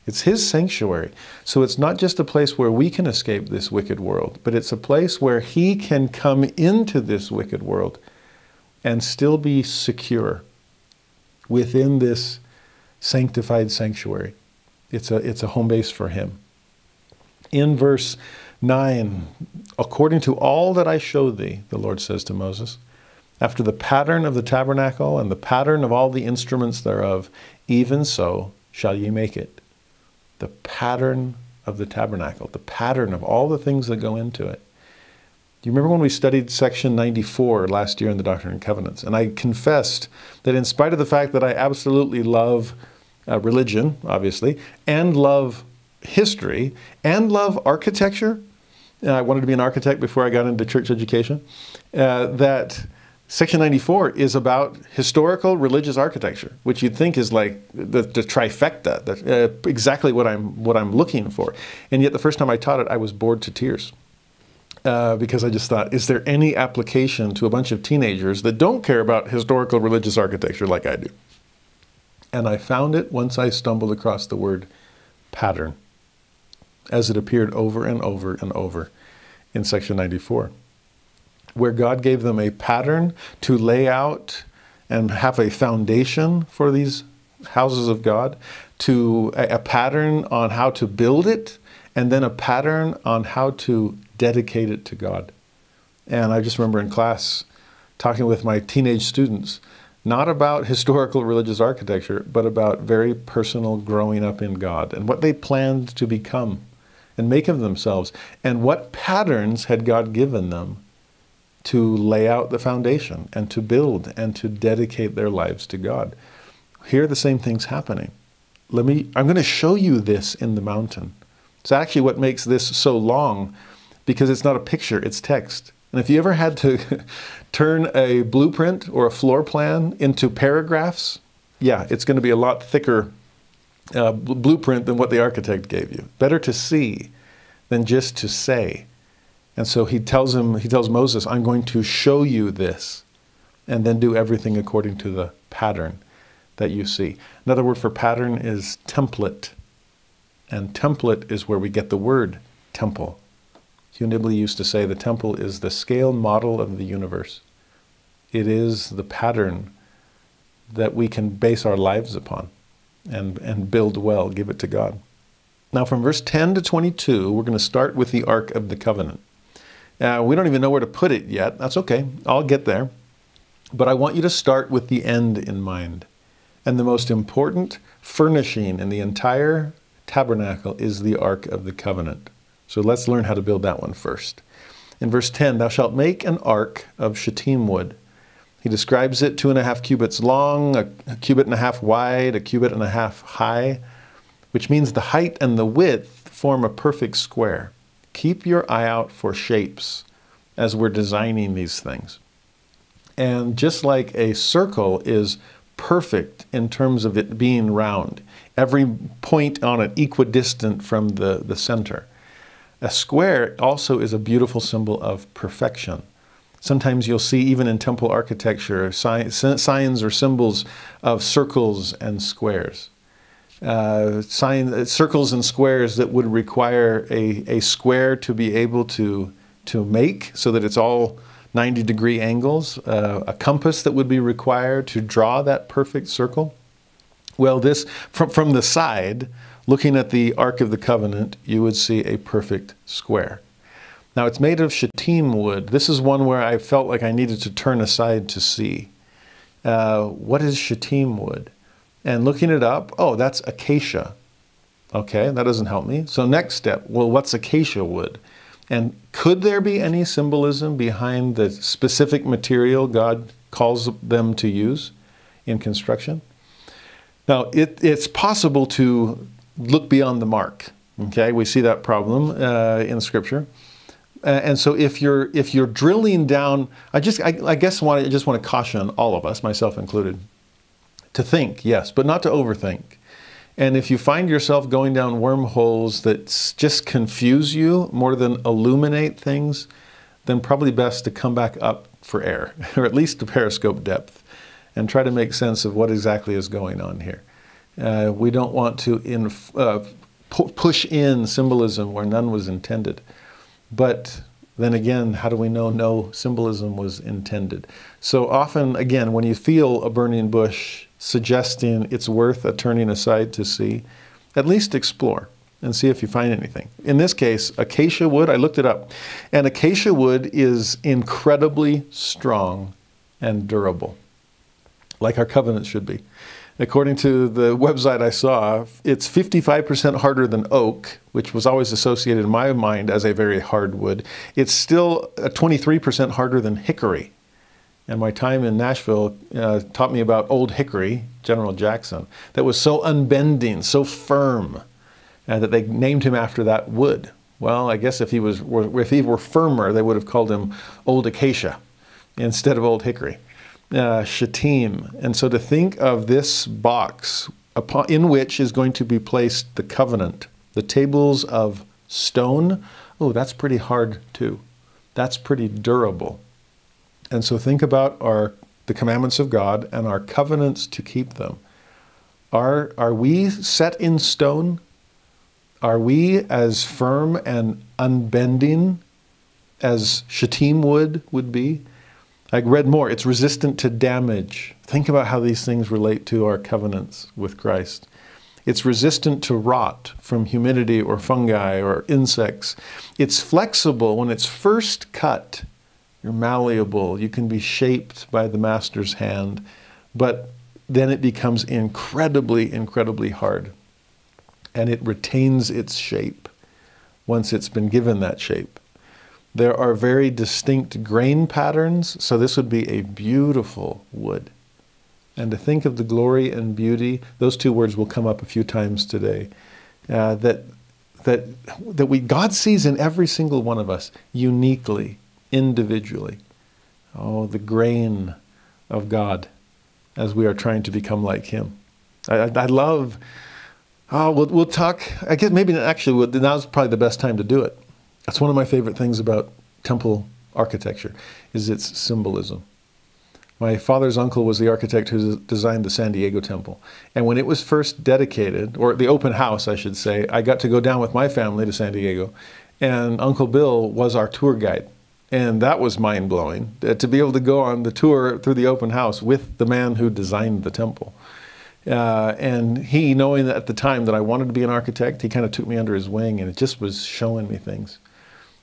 It's His sanctuary. So it's not just a place where we can escape this wicked world, but it's a place where He can come into this wicked world and still be secure within this sanctified sanctuary. It's a, it's a home base for Him. In verse 9, according to all that I show thee, the Lord says to Moses, after the pattern of the tabernacle and the pattern of all the instruments thereof, even so shall ye make it the pattern of the tabernacle, the pattern of all the things that go into it. Do you remember when we studied section 94 last year in the Doctrine and Covenants? And I confessed that in spite of the fact that I absolutely love uh, religion, obviously, and love history, and love architecture, I wanted to be an architect before I got into church education, uh, that Section 94 is about historical religious architecture, which you'd think is like the, the trifecta, the, uh, exactly what I'm, what I'm looking for. And yet, the first time I taught it, I was bored to tears. Uh, because I just thought, is there any application to a bunch of teenagers that don't care about historical religious architecture like I do? And I found it once I stumbled across the word pattern, as it appeared over and over and over in section 94 where God gave them a pattern to lay out and have a foundation for these houses of God, to a, a pattern on how to build it, and then a pattern on how to dedicate it to God. And I just remember in class talking with my teenage students, not about historical religious architecture, but about very personal growing up in God and what they planned to become and make of themselves, and what patterns had God given them to lay out the foundation and to build and to dedicate their lives to God. Here are the same thing's happening. Let me I'm going to show you this in the mountain. It's actually what makes this so long because it's not a picture, it's text. And if you ever had to turn a blueprint or a floor plan into paragraphs, yeah, it's going to be a lot thicker uh, blueprint than what the architect gave you. Better to see than just to say. And so he tells him, he tells Moses, I'm going to show you this, and then do everything according to the pattern that you see. Another word for pattern is template. And template is where we get the word temple. Hugh Nibley used to say the temple is the scale model of the universe. It is the pattern that we can base our lives upon and, and build well, give it to God. Now, from verse 10 to 22, we're going to start with the Ark of the Covenant. Uh, we don't even know where to put it yet. That's okay. I'll get there. But I want you to start with the end in mind. And the most important furnishing in the entire tabernacle is the Ark of the Covenant. So let's learn how to build that one first. In verse 10, thou shalt make an ark of shittim wood. He describes it two and a half cubits long, a, a cubit and a half wide, a cubit and a half high, which means the height and the width form a perfect square. Keep your eye out for shapes as we're designing these things. And just like a circle is perfect in terms of it being round, every point on it equidistant from the, the center. A square also is a beautiful symbol of perfection. Sometimes you'll see, even in temple architecture, signs or symbols of circles and squares. Uh, sign, circles and squares that would require a, a square to be able to, to make so that it's all 90 degree angles, uh, a compass that would be required to draw that perfect circle. Well, this, from, from the side, looking at the Ark of the Covenant, you would see a perfect square. Now, it's made of shittim wood. This is one where I felt like I needed to turn aside to see. Uh, what is shittim wood? And looking it up, oh, that's acacia. Okay, that doesn't help me. So, next step, well, what's acacia wood? And could there be any symbolism behind the specific material God calls them to use in construction? Now, it, it's possible to look beyond the mark. Okay, we see that problem uh, in Scripture. Uh, and so, if you're if you're drilling down, I just I, I guess want I just want to caution all of us, myself included, to think yes, but not to overthink. And if you find yourself going down wormholes that just confuse you more than illuminate things, then probably best to come back up for air, or at least to periscope depth, and try to make sense of what exactly is going on here. Uh, we don't want to uh, pu- push in symbolism where none was intended. But then again, how do we know no symbolism was intended? So often, again, when you feel a burning bush suggesting it's worth a turning aside to see, at least explore and see if you find anything. In this case, acacia wood, I looked it up, and acacia wood is incredibly strong and durable, like our covenant should be. According to the website I saw, it's 55% harder than oak, which was always associated in my mind as a very hard wood. It's still uh, 23% harder than hickory. And my time in Nashville uh, taught me about Old Hickory, General Jackson, that was so unbending, so firm, uh, that they named him after that wood. Well, I guess if he was if he were firmer, they would have called him Old Acacia instead of Old Hickory uh, Shittim. And so to think of this box upon, in which is going to be placed the covenant, the tables of stone, oh, that's pretty hard too. That's pretty durable. And so think about our the commandments of God and our covenants to keep them. Are, are we set in stone? Are we as firm and unbending as Shittim wood would be? I read more. It's resistant to damage. Think about how these things relate to our covenants with Christ. It's resistant to rot from humidity or fungi or insects. It's flexible when it's first cut. You're malleable. You can be shaped by the master's hand. But then it becomes incredibly, incredibly hard. And it retains its shape. once it's been given that shape. There are very distinct grain patterns, so this would be a beautiful wood. And to think of the glory and beauty, those two words will come up a few times today. Uh, that that that we God sees in every single one of us uniquely, individually. Oh, the grain of God as we are trying to become like Him. I, I love. Oh, we'll, we'll talk. I guess maybe actually now's probably the best time to do it. That's one of my favorite things about temple architecture, is its symbolism. My father's uncle was the architect who designed the San Diego temple. And when it was first dedicated, or the open house, I should say, I got to go down with my family to San Diego. And Uncle Bill was our tour guide. And that was mind blowing to be able to go on the tour through the open house with the man who designed the temple. Uh, and he, knowing that at the time that I wanted to be an architect, he kind of took me under his wing and it just was showing me things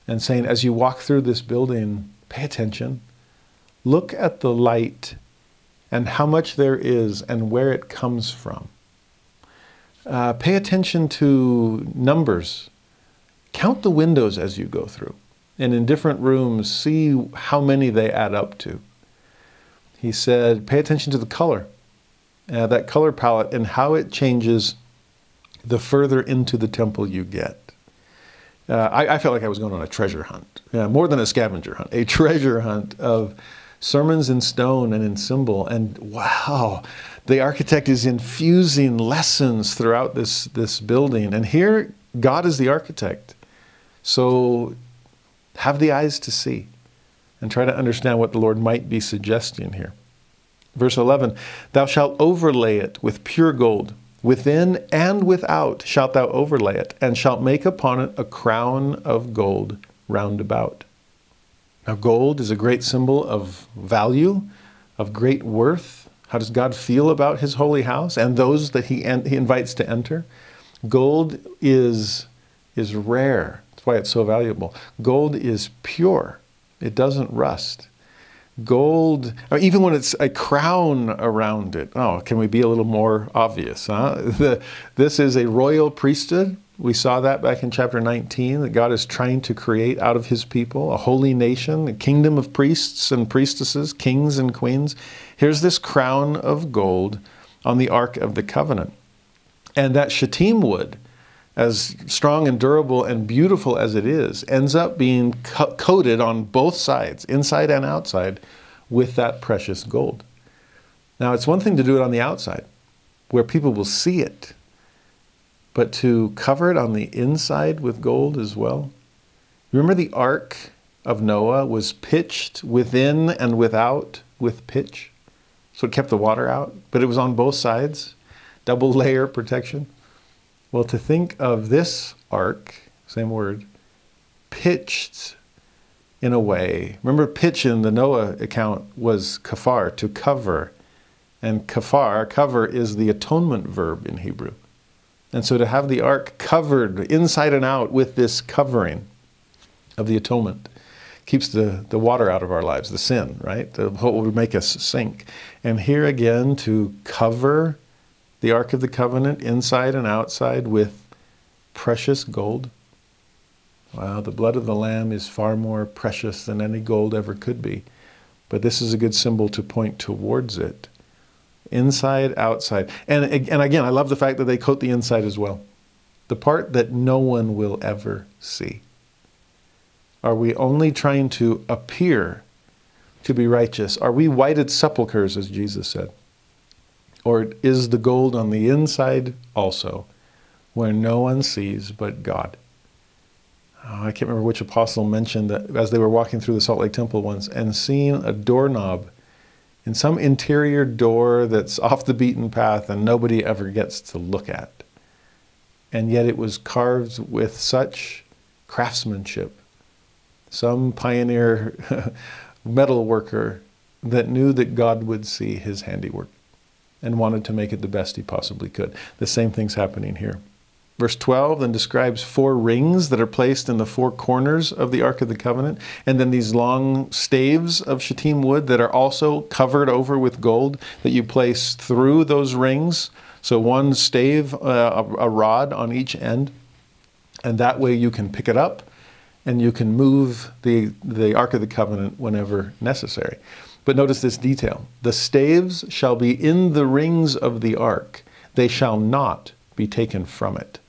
and saying, as you walk through this building, pay attention. Look at the light and how much there is and where it comes from. Uh, pay attention to numbers. Count the windows as you go through. And in different rooms, see how many they add up to. He said, pay attention to the color, uh, that color palette, and how it changes the further into the temple you get. Uh, I, I, felt like I was going on a treasure hunt, yeah, more than a scavenger hunt, a treasure hunt of sermons in stone and in symbol. And wow, the architect is infusing lessons throughout this, this building. And here, God is the architect. So have the eyes to see and try to understand what the Lord might be suggesting here. Verse 11 Thou shalt overlay it with pure gold Within and without shalt thou overlay it, and shalt make upon it a crown of gold round about. Now, gold is a great symbol of value, of great worth. How does God feel about his holy house and those that he, he invites to enter? Gold is, is rare. Why it's so valuable. Gold is pure, it doesn't rust gold, even when it's a crown around it. Oh, can we be a little more obvious? Huh? The, this is a royal priesthood. We saw that back in chapter 19 that God is trying to create out of his people a holy nation, a kingdom of priests and priestesses, kings and queens. Here's this crown of gold on the Ark of the Covenant. And that shittim wood, as strong and durable and beautiful as it is, ends up being co- coated on both sides, inside and outside, with that precious gold. Now, it's one thing to do it on the outside, where people will see it, but to cover it on the inside with gold as well. Remember the ark of Noah was pitched within and without with pitch? So it kept the water out, but it was on both sides, double layer protection. Well, to think of this ark, same word, pitched in a way. Remember, pitch in the Noah account was kafar, to cover. And kafar, cover, is the atonement verb in Hebrew. And so to have the ark covered inside and out with this covering of the atonement keeps the, the water out of our lives, the sin, right? The, what would make us sink. And here again, to cover the Ark of the Covenant inside and outside with precious gold. Wow, the blood of the Lamb is far more precious than any gold ever could be. But this is a good symbol to point towards it. Inside, outside. And, and again, I love the fact that they coat the inside as well. The part that no one will ever see. Are we only trying to appear to be righteous? Are we whited sepulchres, as Jesus said? Or is the gold on the inside also, where no one sees but God? Oh, I can't remember which apostle mentioned that as they were walking through the Salt Lake Temple once and seeing a doorknob in some interior door that's off the beaten path and nobody ever gets to look at. And yet it was carved with such craftsmanship. Some pioneer metal worker that knew that God would see his handiwork and wanted to make it the best he possibly could. The same thing's happening here. Verse 12 then describes four rings that are placed in the four corners of the Ark of the Covenant, and then these long staves of shittim wood that are also covered over with gold that you place through those rings. So one stave, uh, a, a rod on each end. And that way you can pick it up and you can move the, the Ark of the Covenant whenever necessary. But notice this detail the staves shall be in the rings of the ark, they shall not be taken from it.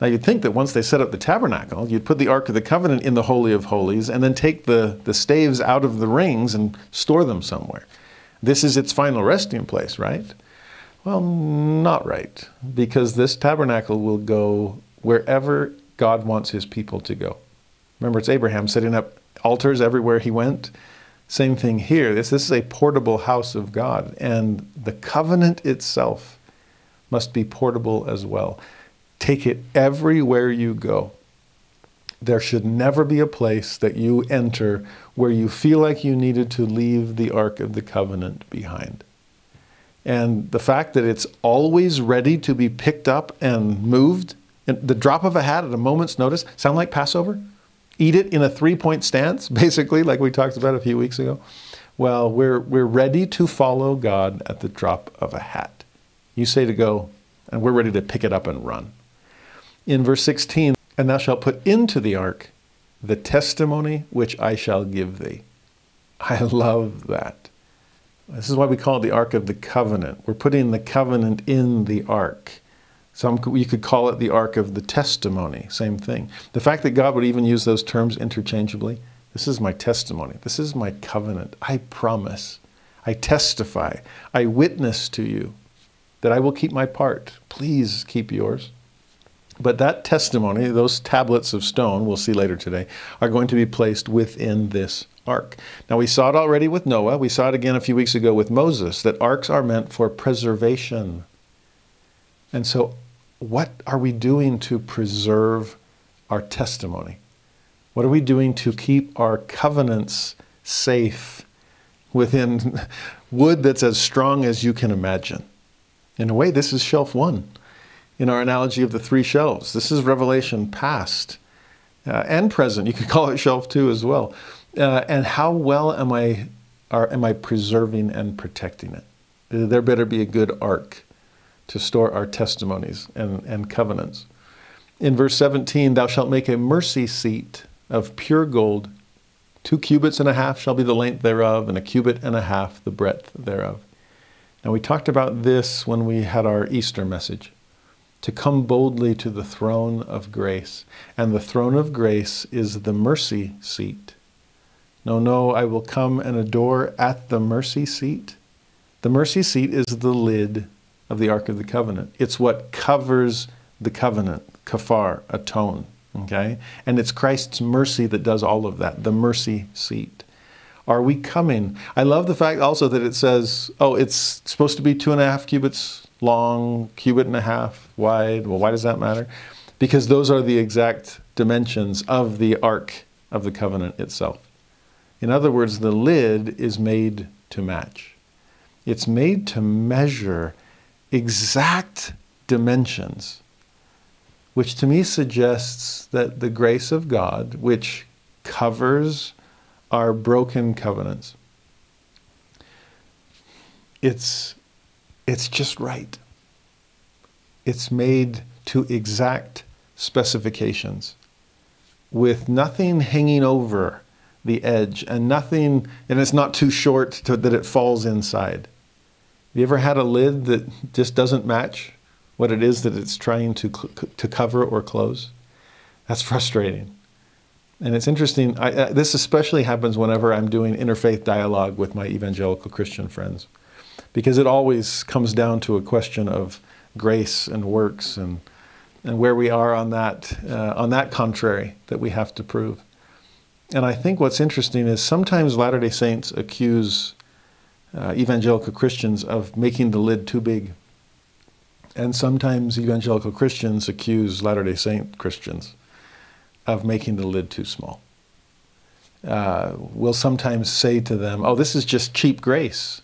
Now, you'd think that once they set up the tabernacle, you'd put the Ark of the Covenant in the Holy of Holies and then take the, the staves out of the rings and store them somewhere. This is its final resting place, right? Well, not right, because this tabernacle will go wherever God wants his people to go. Remember, it's Abraham setting up altars everywhere he went. Same thing here. This, this is a portable house of God, and the covenant itself must be portable as well. Take it everywhere you go. There should never be a place that you enter where you feel like you needed to leave the Ark of the Covenant behind. And the fact that it's always ready to be picked up and moved, the drop of a hat at a moment's notice, sound like Passover? Eat it in a three point stance, basically, like we talked about a few weeks ago. Well, we're, we're ready to follow God at the drop of a hat. You say to go, and we're ready to pick it up and run. In verse 16, and thou shalt put into the ark the testimony which I shall give thee. I love that. This is why we call it the Ark of the Covenant. We're putting the covenant in the ark. Some you could call it the Ark of the Testimony, same thing. The fact that God would even use those terms interchangeably, this is my testimony. This is my covenant. I promise. I testify. I witness to you that I will keep my part. Please keep yours. But that testimony, those tablets of stone, we'll see later today, are going to be placed within this ark. Now, we saw it already with Noah. We saw it again a few weeks ago with Moses that arks are meant for preservation. And so, what are we doing to preserve our testimony? What are we doing to keep our covenants safe within wood that's as strong as you can imagine? In a way, this is shelf one in our analogy of the three shelves. This is Revelation past uh, and present. You could call it shelf two as well. Uh, and how well am I, are, am I preserving and protecting it? There better be a good ark to store our testimonies and, and covenants. In verse 17, thou shalt make a mercy seat of pure gold. Two cubits and a half shall be the length thereof, and a cubit and a half the breadth thereof. Now, we talked about this when we had our Easter message to come boldly to the throne of grace. And the throne of grace is the mercy seat. No, no, I will come and adore at the mercy seat. The mercy seat is the lid of the Ark of the Covenant. It's what covers the covenant, kafar, atone. Okay? And it's Christ's mercy that does all of that, the mercy seat. Are we coming? I love the fact also that it says, oh, it's supposed to be two and a half cubits long, cubit and a half wide. Well, why does that matter? Because those are the exact dimensions of the Ark of the Covenant itself. In other words, the lid is made to match. It's made to measure exact dimensions, which to me suggests that the grace of God, which covers our broken covenants, it's it's just right. It's made to exact specifications with nothing hanging over the edge and nothing, and it's not too short to, that it falls inside. Have you ever had a lid that just doesn't match what it is that it's trying to, to cover or close? That's frustrating. And it's interesting, I, uh, this especially happens whenever I'm doing interfaith dialogue with my evangelical Christian friends because it always comes down to a question of grace and works and and where we are on that uh, on that contrary that we have to prove. And I think what's interesting is sometimes Latter-day Saints accuse uh, evangelical Christians of making the lid too big. And sometimes evangelical Christians accuse Latter-day Saint Christians of making the lid too small. Uh, we'll sometimes say to them, "Oh, this is just cheap grace."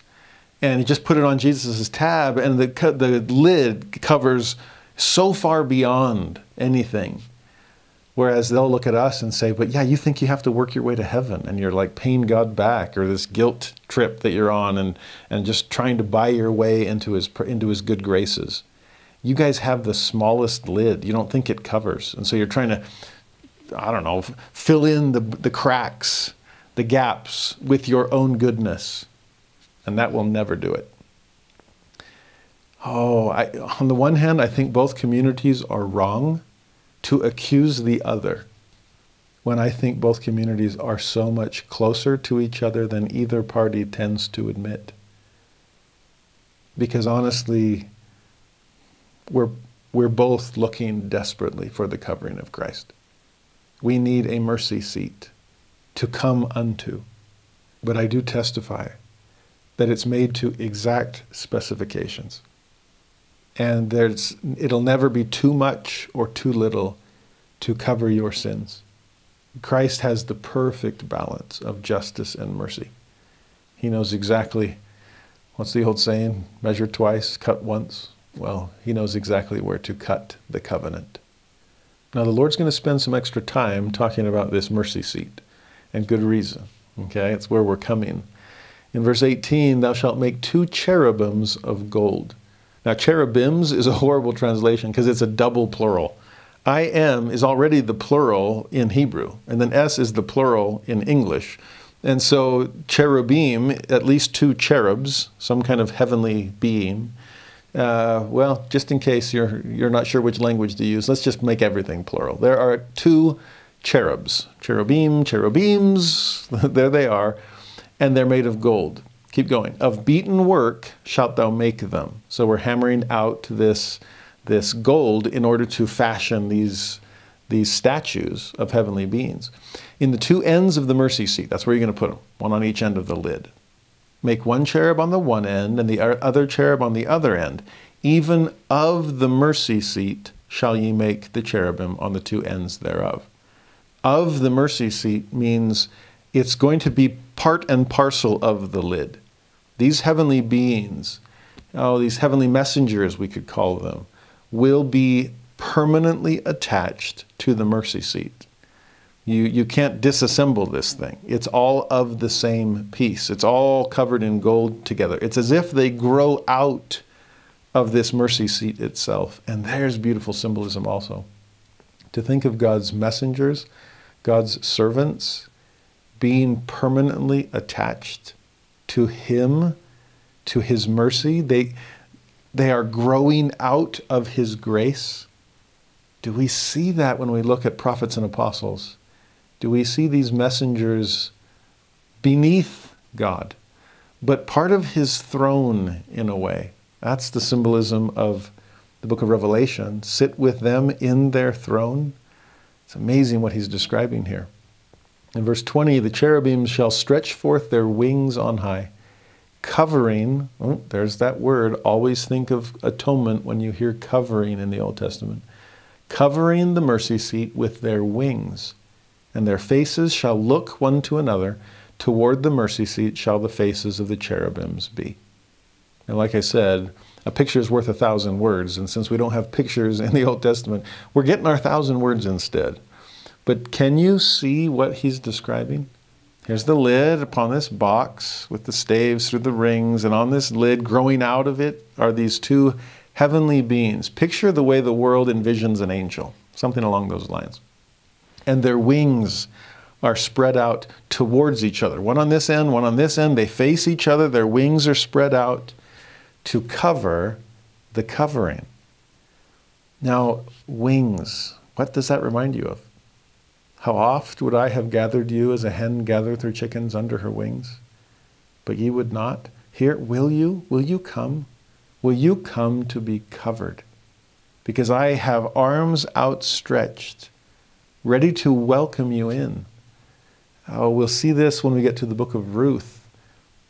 and you just put it on Jesus' tab, and the, the lid covers so far beyond anything. Whereas they'll look at us and say, but yeah, you think you have to work your way to heaven and you're like paying God back or this guilt trip that you're on and, and just trying to buy your way into his, into his good graces. you guys have the smallest lid. You don't think it covers. And so you're trying to, I don't know, fill in the, the cracks, the gaps with your own goodness. And that will never do it. Oh, I, on the one hand, I think both communities are wrong to accuse the other when I think both communities are so much closer to each other than either party tends to admit. Because honestly, we're, we're both looking desperately for the covering of Christ. We need a mercy seat to come unto. But I do testify that it's made to exact specifications. And there's, it'll never be too much or too little to cover your sins. Christ has the perfect balance of justice and mercy. He knows exactly, what's the old saying? Measure twice, cut once. Well, he knows exactly where to cut the covenant. Now, the Lord's going to spend some extra time talking about this mercy seat, and good reason. Okay, it's where we're coming. In verse 18, thou shalt make two cherubims of gold. Now, cherubims is a horrible translation because it's a double plural. I am is already the plural in Hebrew, and then S is the plural in English. And so, cherubim, at least two cherubs, some kind of heavenly being. Uh, well, just in case you're, you're not sure which language to use, let's just make everything plural. There are two cherubs, cherubim, cherubims, there they are, and they're made of gold. Keep going. Of beaten work shalt thou make them. So we're hammering out this this gold in order to fashion these, these statues of heavenly beings. In the two ends of the mercy seat, that's where you're going to put them, one on each end of the lid. Make one cherub on the one end and the other cherub on the other end. Even of the mercy seat shall ye make the cherubim on the two ends thereof. Of the mercy seat means it's going to be part and parcel of the lid. These heavenly beings, oh, these heavenly messengers, we could call them, will be permanently attached to the mercy seat. You, you can't disassemble this thing. It's all of the same piece. It's all covered in gold together. It's as if they grow out of this mercy seat itself. And there's beautiful symbolism also. To think of God's messengers, God's servants, being permanently attached to Him, to His mercy. They, they are growing out of His grace. Do we see that when we look at prophets and apostles? Do we see these messengers beneath God, but part of His throne in a way? That's the symbolism of the book of Revelation. Sit with them in their throne. It's amazing what He's describing here. In verse 20, the cherubims shall stretch forth their wings on high covering, oh, there's that word, always think of atonement when you hear covering in the Old Testament, covering the mercy seat with their wings, and their faces shall look one to another, toward the mercy seat shall the faces of the cherubims be. And like I said, a picture is worth a thousand words, and since we don't have pictures in the Old Testament, we're getting our thousand words instead. But can you see what he's describing? Here's the lid upon this box with the staves through the rings, and on this lid, growing out of it, are these two heavenly beings. Picture the way the world envisions an angel, something along those lines. And their wings are spread out towards each other. One on this end, one on this end. They face each other, their wings are spread out to cover the covering. Now, wings, what does that remind you of? How oft would I have gathered you as a hen gathereth her chickens under her wings? But ye would not. Here, will you? Will you come? Will you come to be covered? Because I have arms outstretched, ready to welcome you in. Oh, we'll see this when we get to the book of Ruth,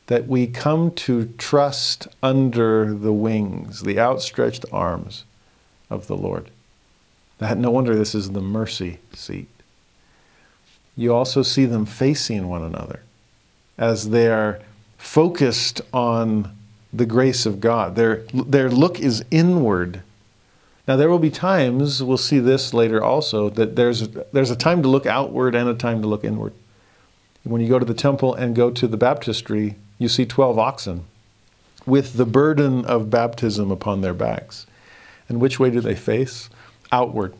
that we come to trust under the wings, the outstretched arms of the Lord. That no wonder this is the mercy seat you also see them facing one another as they are focused on the grace of God. Their, their look is inward. Now, there will be times, we'll see this later also, that there's, there's a time to look outward and a time to look inward. When you go to the temple and go to the baptistry, you see 12 oxen with the burden of baptism upon their backs. And which way do they face? Outward.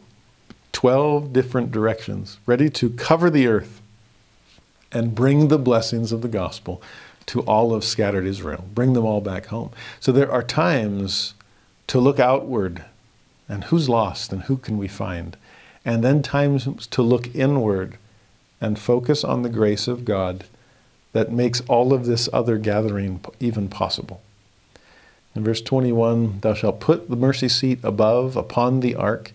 12 different directions, ready to cover the earth and bring the blessings of the gospel to all of scattered Israel, bring them all back home. So there are times to look outward and who's lost and who can we find, and then times to look inward and focus on the grace of God that makes all of this other gathering even possible. In verse 21, thou shalt put the mercy seat above upon the ark,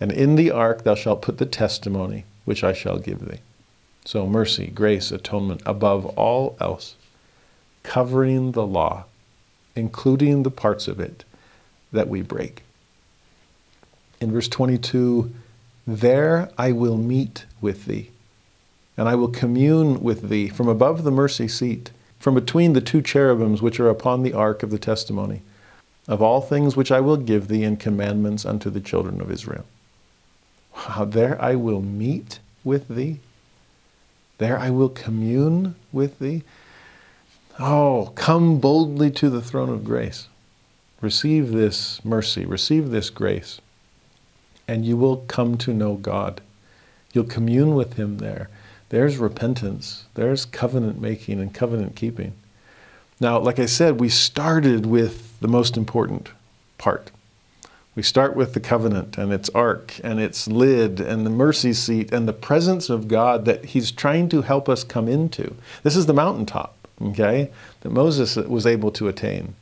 and in the ark thou shalt put the testimony which I shall give thee. So, mercy, grace, atonement above all else, covering the law, including the parts of it that we break. In verse 22, there I will meet with thee, and I will commune with thee from above the mercy seat from between the two cherubims which are upon the ark of the testimony, of all things which I will give thee in commandments unto the children of Israel. There I will meet with thee. There I will commune with thee. Oh, come boldly to the throne of grace. Receive this mercy, receive this grace, and you will come to know God. You'll commune with Him there. There's repentance. There's covenant making and covenant keeping. Now, like I said, we started with the most important part. We start with the covenant and its ark and its lid and the mercy seat and the presence of God that He's trying to help us come into. This is the mountaintop, okay, that Moses was able to attain.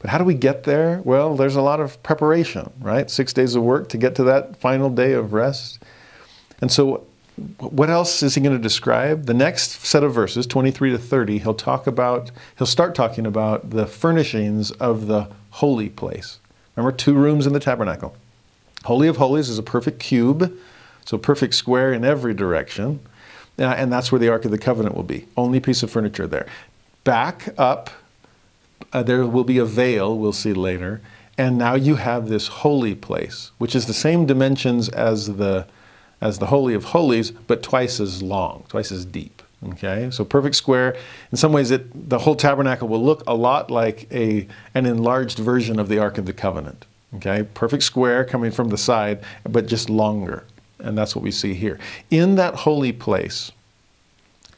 But how do we get there? Well, there's a lot of preparation, right? Six days of work to get to that final day of rest. And so what else is he going to describe? The next set of verses, 23 to 30, he'll talk about, he'll start talking about the furnishings of the holy place. Remember, two rooms in the tabernacle. Holy of Holies is a perfect cube, so perfect square in every direction. Uh, and that's where the Ark of the Covenant will be. Only piece of furniture there. Back up, uh, there will be a veil, we'll see later. And now you have this holy place, which is the same dimensions as the as the Holy of Holies, but twice as long, twice as deep. Okay, so perfect square. In some ways, it, the whole tabernacle will look a lot like a, an enlarged version of the Ark of the Covenant. Okay, perfect square coming from the side, but just longer. And that's what we see here. In that holy place,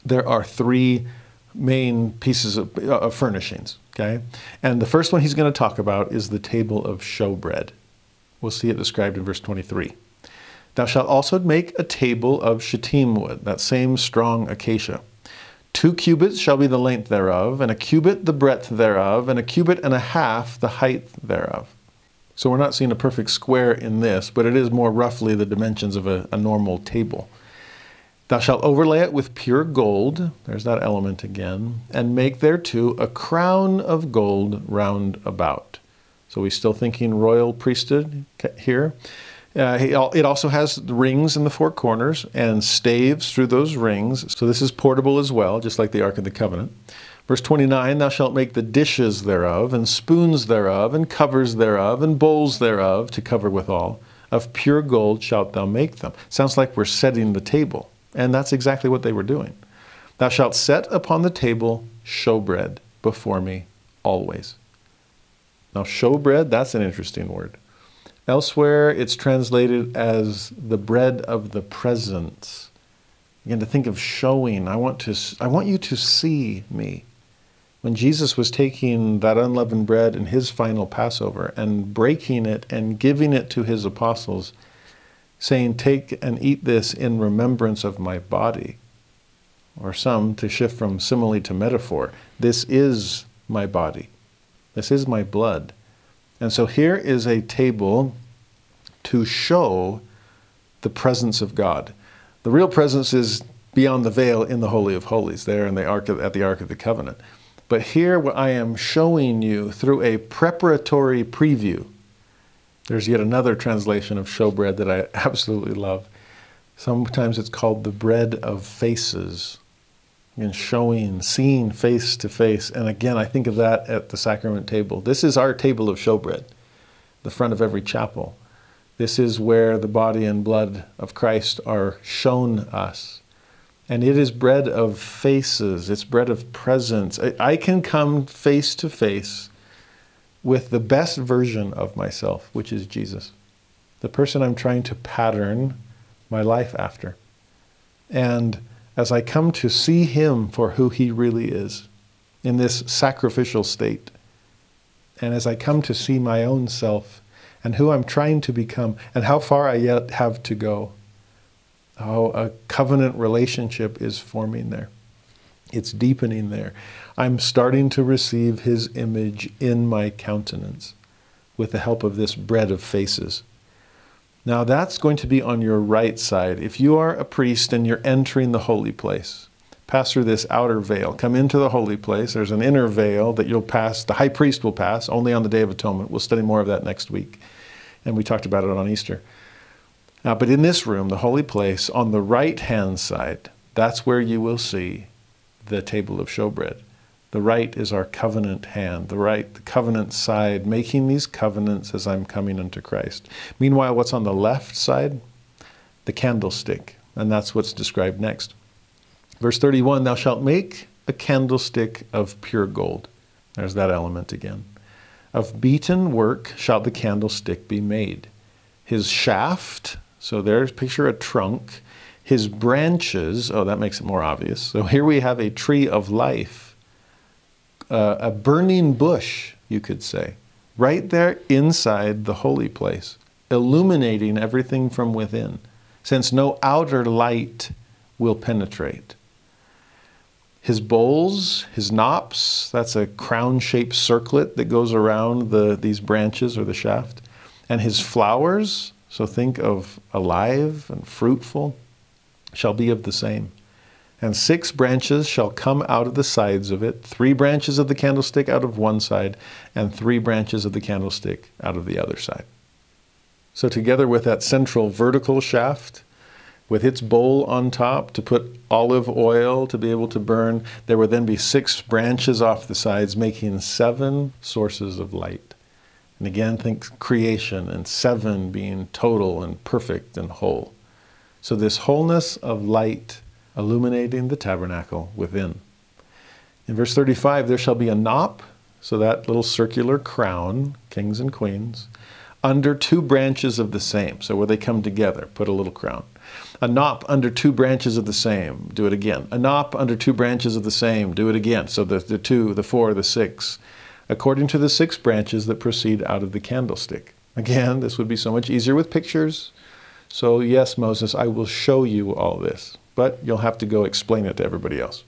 there are three main pieces of, uh, of furnishings. Okay, and the first one he's going to talk about is the table of showbread. We'll see it described in verse 23. Thou shalt also make a table of shittim wood, that same strong acacia. Two cubits shall be the length thereof, and a cubit the breadth thereof, and a cubit and a half the height thereof. So we're not seeing a perfect square in this, but it is more roughly the dimensions of a, a normal table. Thou shalt overlay it with pure gold, there's that element again, and make thereto a crown of gold round about. So we're still thinking royal priesthood here. Uh, it also has rings in the four corners and staves through those rings. So this is portable as well, just like the Ark of the Covenant. Verse 29 Thou shalt make the dishes thereof, and spoons thereof, and covers thereof, and bowls thereof to cover withal. Of pure gold shalt thou make them. Sounds like we're setting the table. And that's exactly what they were doing. Thou shalt set upon the table showbread before me always. Now, showbread, that's an interesting word. Elsewhere, it's translated as the bread of the presence. Again, to think of showing, I want, to, I want you to see me. When Jesus was taking that unleavened bread in his final Passover and breaking it and giving it to his apostles, saying, Take and eat this in remembrance of my body. Or some, to shift from simile to metaphor, this is my body. This is my blood. And so here is a table to show the presence of God. The real presence is beyond the veil in the Holy of Holies, there in the Ark of, at the Ark of the Covenant. But here what I am showing you through a preparatory preview. There's yet another translation of showbread that I absolutely love. Sometimes it's called the bread of faces and showing, seeing face to face. And again, I think of that at the sacrament table. This is our table of showbread, the front of every chapel. This is where the body and blood of Christ are shown us. And it is bread of faces, it's bread of presence. I, I can come face to face with the best version of myself, which is Jesus, the person I'm trying to pattern my life after. And as I come to see him for who he really is in this sacrificial state, and as I come to see my own self and who I'm trying to become and how far I yet have to go, how a covenant relationship is forming there. It's deepening there. I'm starting to receive his image in my countenance with the help of this bread of faces. Now that's going to be on your right side. If you are a priest and you're entering the holy place, pass through this outer veil, come into the holy place. There's an inner veil that you'll pass, the high priest will pass only on the Day of Atonement. We'll study more of that next week. And we talked about it on Easter. Uh, but in this room, the holy place, on the right hand side, that's where you will see the table of showbread. The right is our covenant hand, the right, the covenant side, making these covenants as I'm coming unto Christ. Meanwhile, what's on the left side? The candlestick. And that's what's described next. Verse 31 Thou shalt make a candlestick of pure gold. There's that element again. Of beaten work shall the candlestick be made. His shaft, so there's picture a trunk. His branches, oh, that makes it more obvious. So here we have a tree of life uh, a burning bush, you could say, right there inside the holy place, illuminating everything from within, since no outer light will penetrate. His bowls, his knops, that's a crown shaped circlet that goes around the, these branches or the shaft. And his flowers, so think of alive and fruitful, shall be of the same. And six branches shall come out of the sides of it, three branches of the candlestick out of one side, and three branches of the candlestick out of the other side. So, together with that central vertical shaft, with its bowl on top to put olive oil to be able to burn, there would then be six branches off the sides, making seven sources of light. And again, think creation and seven being total and perfect and whole. So, this wholeness of light illuminating the tabernacle within. In verse 35, there shall be a knop, so that little circular crown, kings and queens, under two branches of the same. So where they come together, put a little crown. A knop under two branches of the same, do it again. A knop under two branches of the same, do it again. So the, the two, the four, the six, according to the six branches that proceed out of the candlestick. Again, this would be so much easier with pictures. So, yes, Moses, I will show you all this but you'll have to go explain it to everybody else.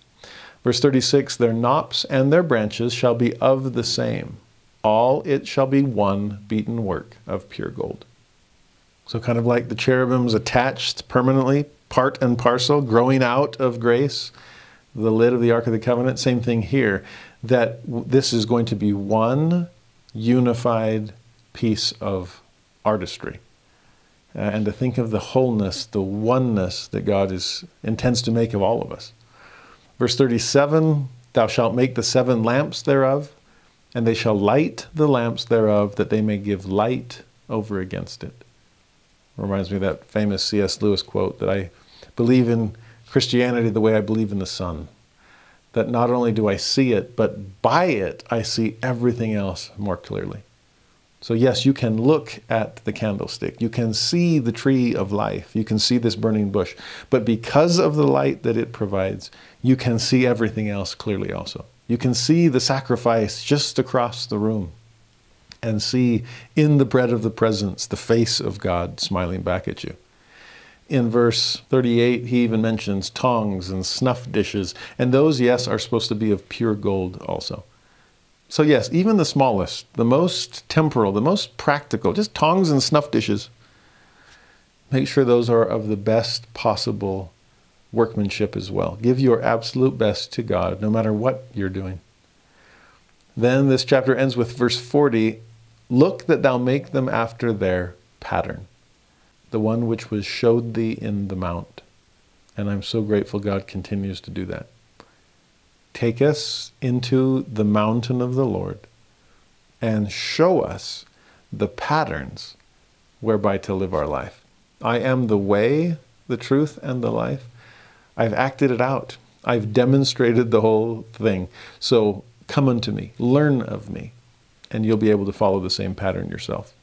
Verse 36 Their knops and their branches shall be of the same. All it shall be one beaten work of pure gold. So, kind of like the cherubims attached permanently, part and parcel, growing out of grace, the lid of the Ark of the Covenant, same thing here, that this is going to be one unified piece of artistry uh, and to think of the wholeness, the oneness that God is, intends to make of all of us. Verse 37 Thou shalt make the seven lamps thereof, and they shall light the lamps thereof, that they may give light over against it. Reminds me of that famous C.S. Lewis quote that I believe in Christianity the way I believe in the sun. That not only do I see it, but by it I see everything else more clearly. So, yes, you can look at the candlestick. You can see the tree of life. You can see this burning bush. But because of the light that it provides, you can see everything else clearly also. You can see the sacrifice just across the room and see in the bread of the presence the face of God smiling back at you. In verse 38, he even mentions tongs and snuff dishes. And those, yes, are supposed to be of pure gold also. So, yes, even the smallest, the most temporal, the most practical, just tongs and snuff dishes, make sure those are of the best possible workmanship as well. Give your absolute best to God, no matter what you're doing. Then this chapter ends with verse 40 Look that thou make them after their pattern, the one which was showed thee in the mount. And I'm so grateful God continues to do that. Take us into the mountain of the Lord and show us the patterns whereby to live our life. I am the way, the truth, and the life. I've acted it out. I've demonstrated the whole thing. So come unto me, learn of me, and you'll be able to follow the same pattern yourself.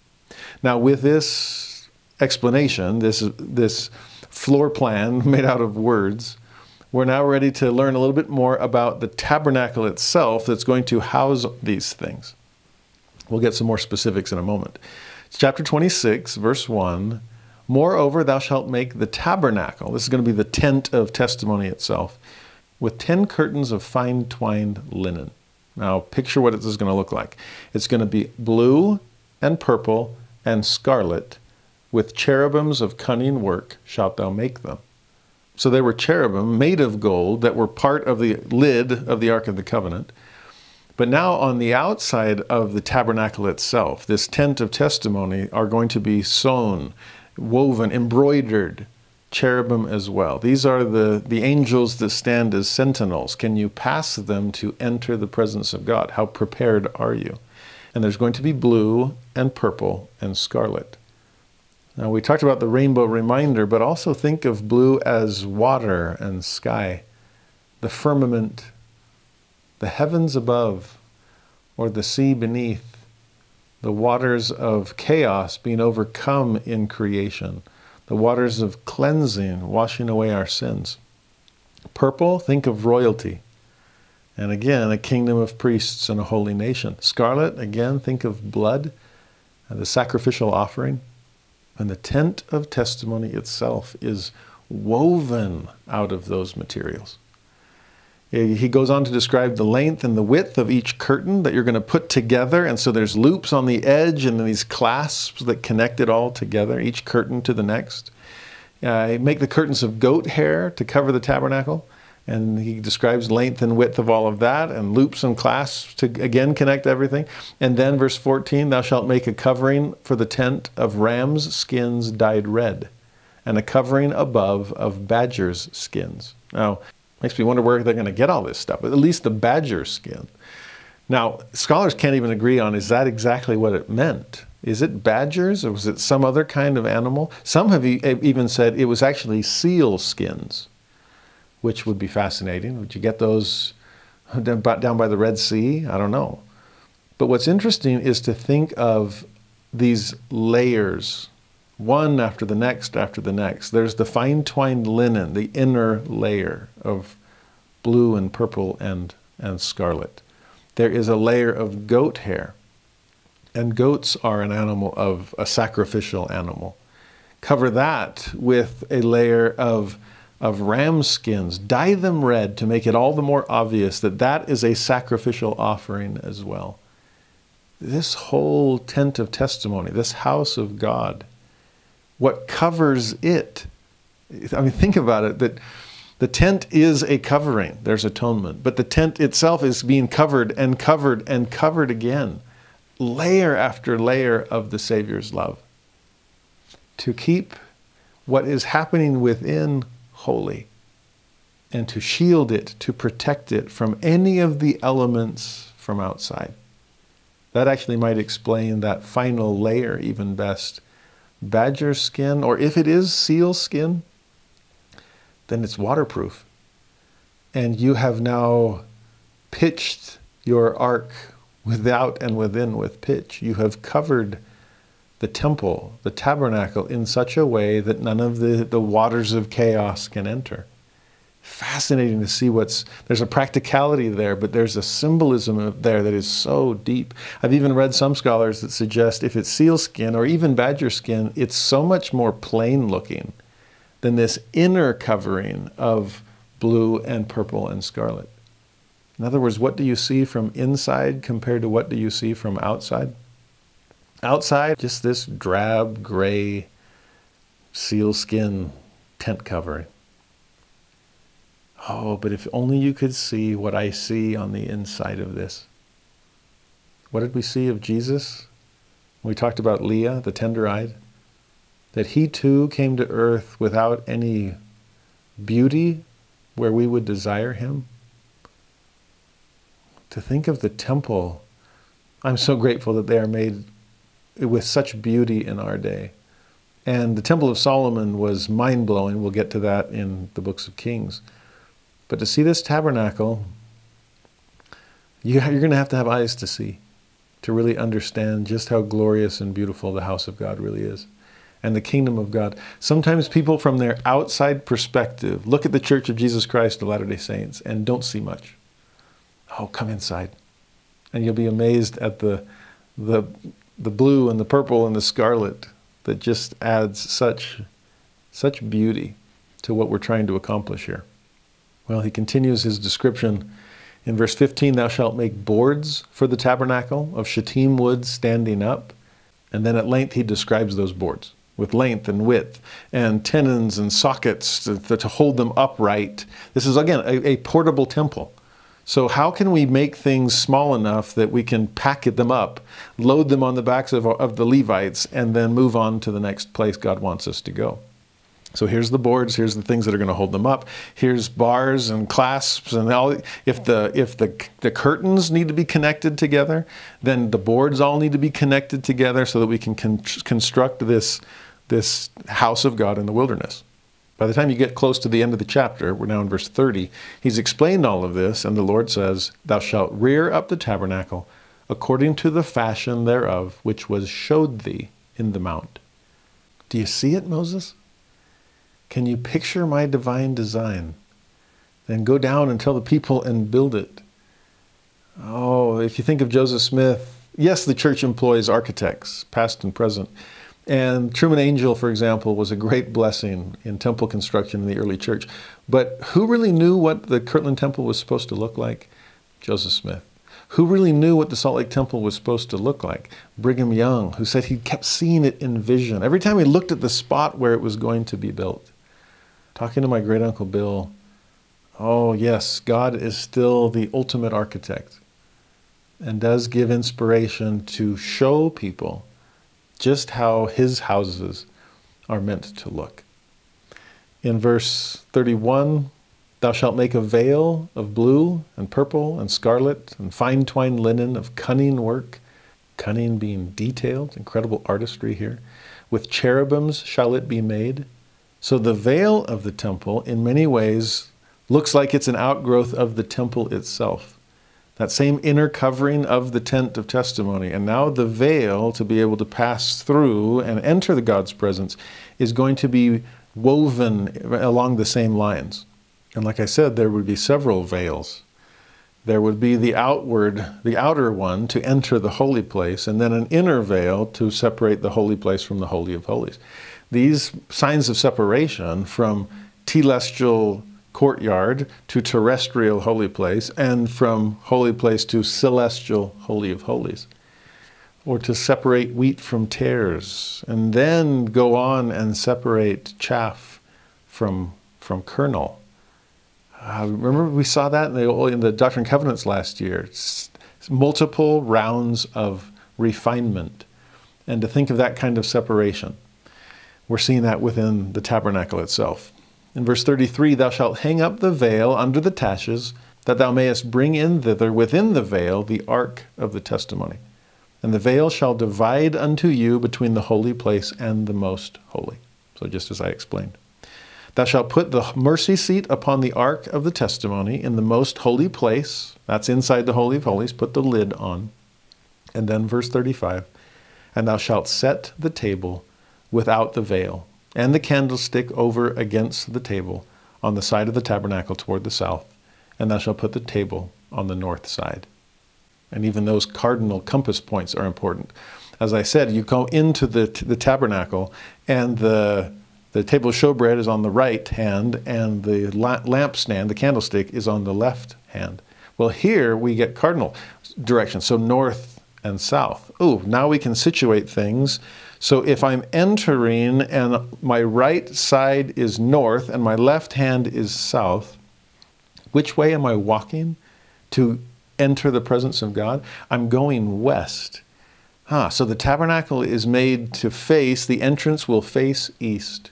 Now, with this explanation, this, this floor plan made out of words, we're now ready to learn a little bit more about the tabernacle itself that's going to house these things. We'll get some more specifics in a moment. It's chapter 26, verse 1. Moreover, thou shalt make the tabernacle, this is going to be the tent of testimony itself, with 10 curtains of fine twined linen. Now, picture what this is going to look like. It's going to be blue and purple and scarlet, with cherubims of cunning work shalt thou make them. So there were cherubim made of gold that were part of the lid of the Ark of the Covenant. But now on the outside of the tabernacle itself, this tent of testimony are going to be sewn, woven, embroidered cherubim as well. These are the, the angels that stand as sentinels. Can you pass them to enter the presence of God? How prepared are you? And there's going to be blue and purple and scarlet. Now, we talked about the rainbow reminder, but also think of blue as water and sky, the firmament, the heavens above, or the sea beneath, the waters of chaos being overcome in creation, the waters of cleansing, washing away our sins. Purple, think of royalty. And again, a kingdom of priests and a holy nation. Scarlet, again, think of blood, and the sacrificial offering. And the tent of testimony itself is woven out of those materials. He goes on to describe the length and the width of each curtain that you're going to put together. And so there's loops on the edge and these clasps that connect it all together, each curtain to the next. Uh, make the curtains of goat hair to cover the tabernacle and he describes length and width of all of that and loops and clasps to again connect everything and then verse 14 thou shalt make a covering for the tent of rams skins dyed red and a covering above of badgers skins now makes me wonder where they're going to get all this stuff at least the badger skin now scholars can't even agree on is that exactly what it meant is it badgers or was it some other kind of animal some have even said it was actually seal skins which would be fascinating. Would you get those down by the Red Sea? I don't know. But what's interesting is to think of these layers, one after the next after the next. There's the fine twined linen, the inner layer of blue and purple and, and scarlet. There is a layer of goat hair. And goats are an animal of a sacrificial animal. Cover that with a layer of of ram skins, dye them red to make it all the more obvious that that is a sacrificial offering as well. This whole tent of testimony, this house of God, what covers it, I mean, think about it that the tent is a covering, there's atonement, but the tent itself is being covered and covered and covered again, layer after layer of the Savior's love. To keep what is happening within holy and to shield it, to protect it from any of the elements from outside. That actually might explain that final layer even best. Badger skin, or if it is seal skin, then it's waterproof. And you have now pitched your ark without and within with pitch. You have covered the temple, the tabernacle, in such a way that none of the, the waters of chaos can enter. Fascinating to see what's, there's a practicality there, but there's a symbolism there that is so deep. I've even read some scholars that suggest if it's seal skin or even badger skin, it's so much more plain looking than this inner covering of blue and purple and scarlet. In other words, what do you see from inside compared to what do you see from outside? Outside, just this drab gray sealskin tent covering. Oh, but if only you could see what I see on the inside of this. What did we see of Jesus? We talked about Leah, the tender eyed, that he too came to earth without any beauty where we would desire him. To think of the temple, I'm so grateful that they are made with such beauty in our day. And the Temple of Solomon was mind blowing. We'll get to that in the books of Kings. But to see this tabernacle, you, are going to have to have eyes to see. to really understand just how glorious and beautiful the house of God really is and the kingdom of God. Sometimes people, from their outside perspective, look at the Church of Jesus Christ of Latter day Saints and don't see much. Oh, come inside. And you'll be amazed at the, the, the blue and the purple and the scarlet that just adds such, such beauty to what we're trying to accomplish here. Well, he continues his description in verse 15 Thou shalt make boards for the tabernacle of shittim wood standing up. And then at length he describes those boards with length and width and tenons and sockets to, to hold them upright. This is, again, a, a, portable temple. So, how can we make things small enough that we can packet them up, load them on the backs of, of the Levites, and then move on to the next place God wants us to go? So here's the boards. Here's the things that are going to hold them up. Here's bars and clasps and all. If the if the the curtains need to be connected together, then the boards all need to be connected together so that we can con- construct this this house of God in the wilderness. By the time you get close to the end of the chapter, we're now in verse 30, he's explained all of this, and the Lord says, Thou shalt rear up the tabernacle according to the fashion thereof, which was showed thee in the mount. Do you see it, Moses? Can you picture my divine design? Then go down and tell the people and build it. Oh, if you think of Joseph Smith, yes, the church employs architects, past and present. And Truman Angell, for example, was a great blessing in temple construction in the early church. But who really knew what the Kirtland Temple was supposed to look like? Joseph Smith. Who really knew what the Salt Lake Temple was supposed to look like? Brigham Young, who said he kept seeing it in vision. Every time he looked at the spot where it was going to be built. Talking to my great uncle Bill, oh, yes, God is still the ultimate architect and does give inspiration to show people just how his houses are meant to look. In verse 31, Thou shalt make a veil of blue and purple and scarlet and fine twined linen of cunning work, cunning being detailed, incredible artistry here. With cherubims shall it be made. So the veil of the temple, in many ways, looks like it's an outgrowth of the temple itself that same inner covering of the tent of testimony. And now the veil to be able to pass through and enter the God's presence is going to be woven along the same lines. And like I said, there would be several veils. There would be the outward, the outer one to enter the holy place, and then an inner veil to separate the holy place from the Holy of Holies. These signs of separation from telestial courtyard to terrestrial holy place, and from holy place to celestial holy of holies. Or to separate wheat from tares, and then go on and separate chaff from, from kernel. Uh, remember, we saw that in the, in the Doctrine and Covenants last year. It's multiple rounds of refinement. And to think of that kind of separation, we're seeing that within the tabernacle itself. In verse 33, thou shalt hang up the veil under the taches, that thou mayest bring in thither within the veil the ark of the testimony. And the veil shall divide unto you between the holy place and the most holy. So, just as I explained. Thou shalt put the mercy seat upon the ark of the testimony in the most holy place. That's inside the Holy of Holies. Put the lid on. And then, verse 35 And thou shalt set the table without the veil and the candlestick over against the table on the side of the tabernacle toward the south, and thou shalt put the table on the north side. And even those cardinal compass points are important. As I said, you go into the, the tabernacle, and the, the table of showbread is on the right hand, and the lampstand, the candlestick, is on the left hand. Well, here we get cardinal directions, so north and south. Oh, now we can situate things so if I'm entering and my right side is north and my left hand is south, which way am I walking to enter the presence of God? I'm going west. Ah, so the tabernacle is made to face, the entrance will face east.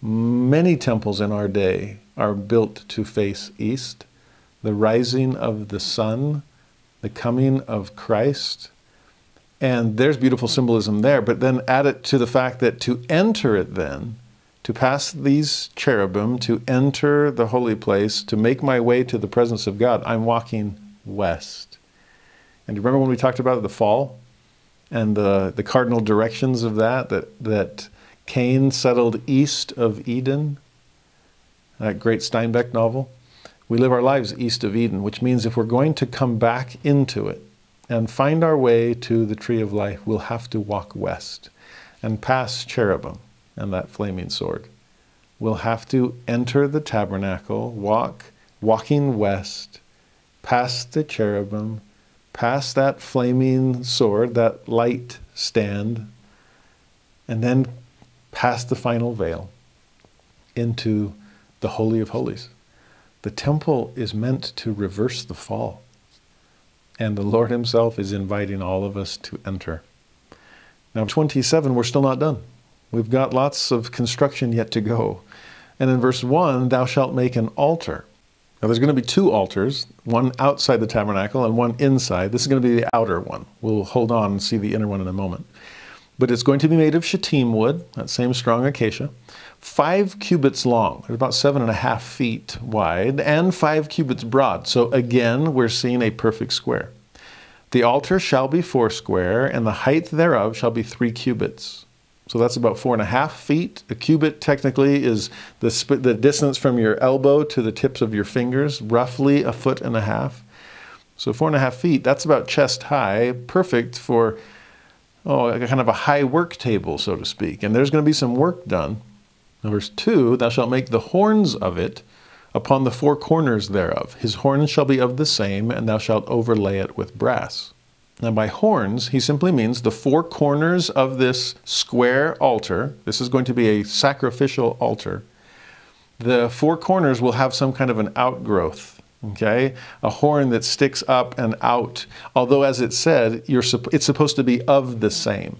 Many temples in our day are built to face east. The rising of the sun, the coming of Christ, and there's beautiful symbolism there, but then add it to the fact that to enter it then, to pass these cherubim, to enter the holy place, to make my way to the presence of God, I'm walking west. And you remember when we talked about the fall and the, the cardinal directions of that, that, that Cain settled east of Eden, that great Steinbeck novel? We live our lives east of Eden, which means if we're going to come back into it and find our way to the tree of life, we'll have to walk west and pass cherubim and that flaming sword. We'll have to enter the tabernacle, walk, walking west, past the cherubim, past that flaming sword, that light stand, and then past the final veil into the Holy of Holies. The temple is meant to reverse the fall. And the Lord Himself is inviting all of us to enter. Now, 27, we're still not done. We've got lots of construction yet to go. And in verse 1, thou shalt make an altar. Now, there's going to be two altars, one outside the tabernacle and one inside. This is going to be the outer one. We'll hold on and see the inner one in a moment. But it's going to be made of shittim wood, that same strong acacia, five cubits long, about seven and a half feet wide, and five cubits broad. So again, we're seeing a perfect square. The altar shall be foursquare, and the height thereof shall be three cubits. So that's about four and a half feet. A cubit technically is the, the distance from your elbow to the tips of your fingers, roughly a foot and a half. So four and a half feet, that's about chest high, perfect for oh, a kind of a high work table, so to speak. And there's going to be some work done. verse 2 Thou shalt make the horns of it upon the four corners thereof. His horns shall be of the same, and thou shalt overlay it with brass. Now, by horns, he simply means the four corners of this square altar. This is going to be a sacrificial altar. The four corners will have some kind of an outgrowth, okay? A horn that sticks up and out. Although, as it said, it's supposed to be of the same.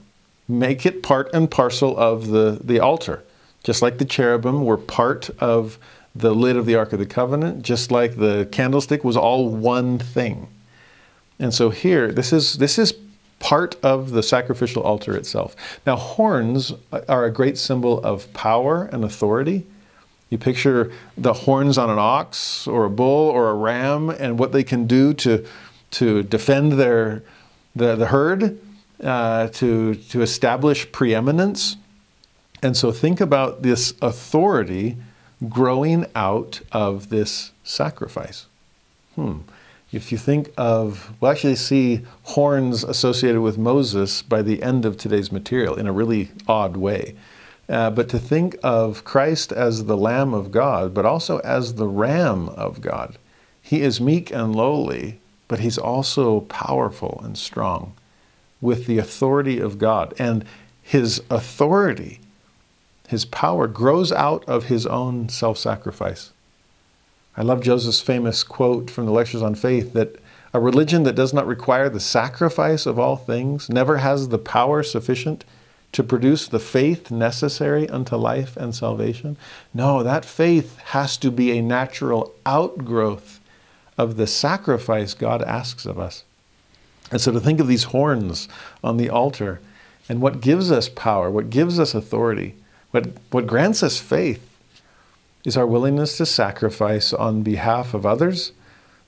Make it part and parcel of the, the altar. Just like the cherubim were part of the lid of the Ark of the Covenant, just like the candlestick was all one thing. And so here, this is, this is part of the sacrificial altar itself. Now, horns are a great symbol of power and authority. You picture the horns on an ox or a bull or a ram and what they can do to, to defend their, the, the herd, uh, to, to establish preeminence. And so think about this authority growing out of this sacrifice. Hmm. If you think of, we'll actually see horns associated with Moses by the end of today's material in a really odd way. Uh, but to think of Christ as the Lamb of God, but also as the Ram of God. He is meek and lowly, but he's also powerful and strong with the authority of God. And his authority, his power, grows out of his own self sacrifice. I love Joseph's famous quote from the Lectures on Faith that a religion that does not require the sacrifice of all things never has the power sufficient to produce the faith necessary unto life and salvation. No, that faith has to be a natural outgrowth of the sacrifice God asks of us. And so to think of these horns on the altar and what gives us power, what gives us authority, what, what grants us faith is our willingness to sacrifice on behalf of others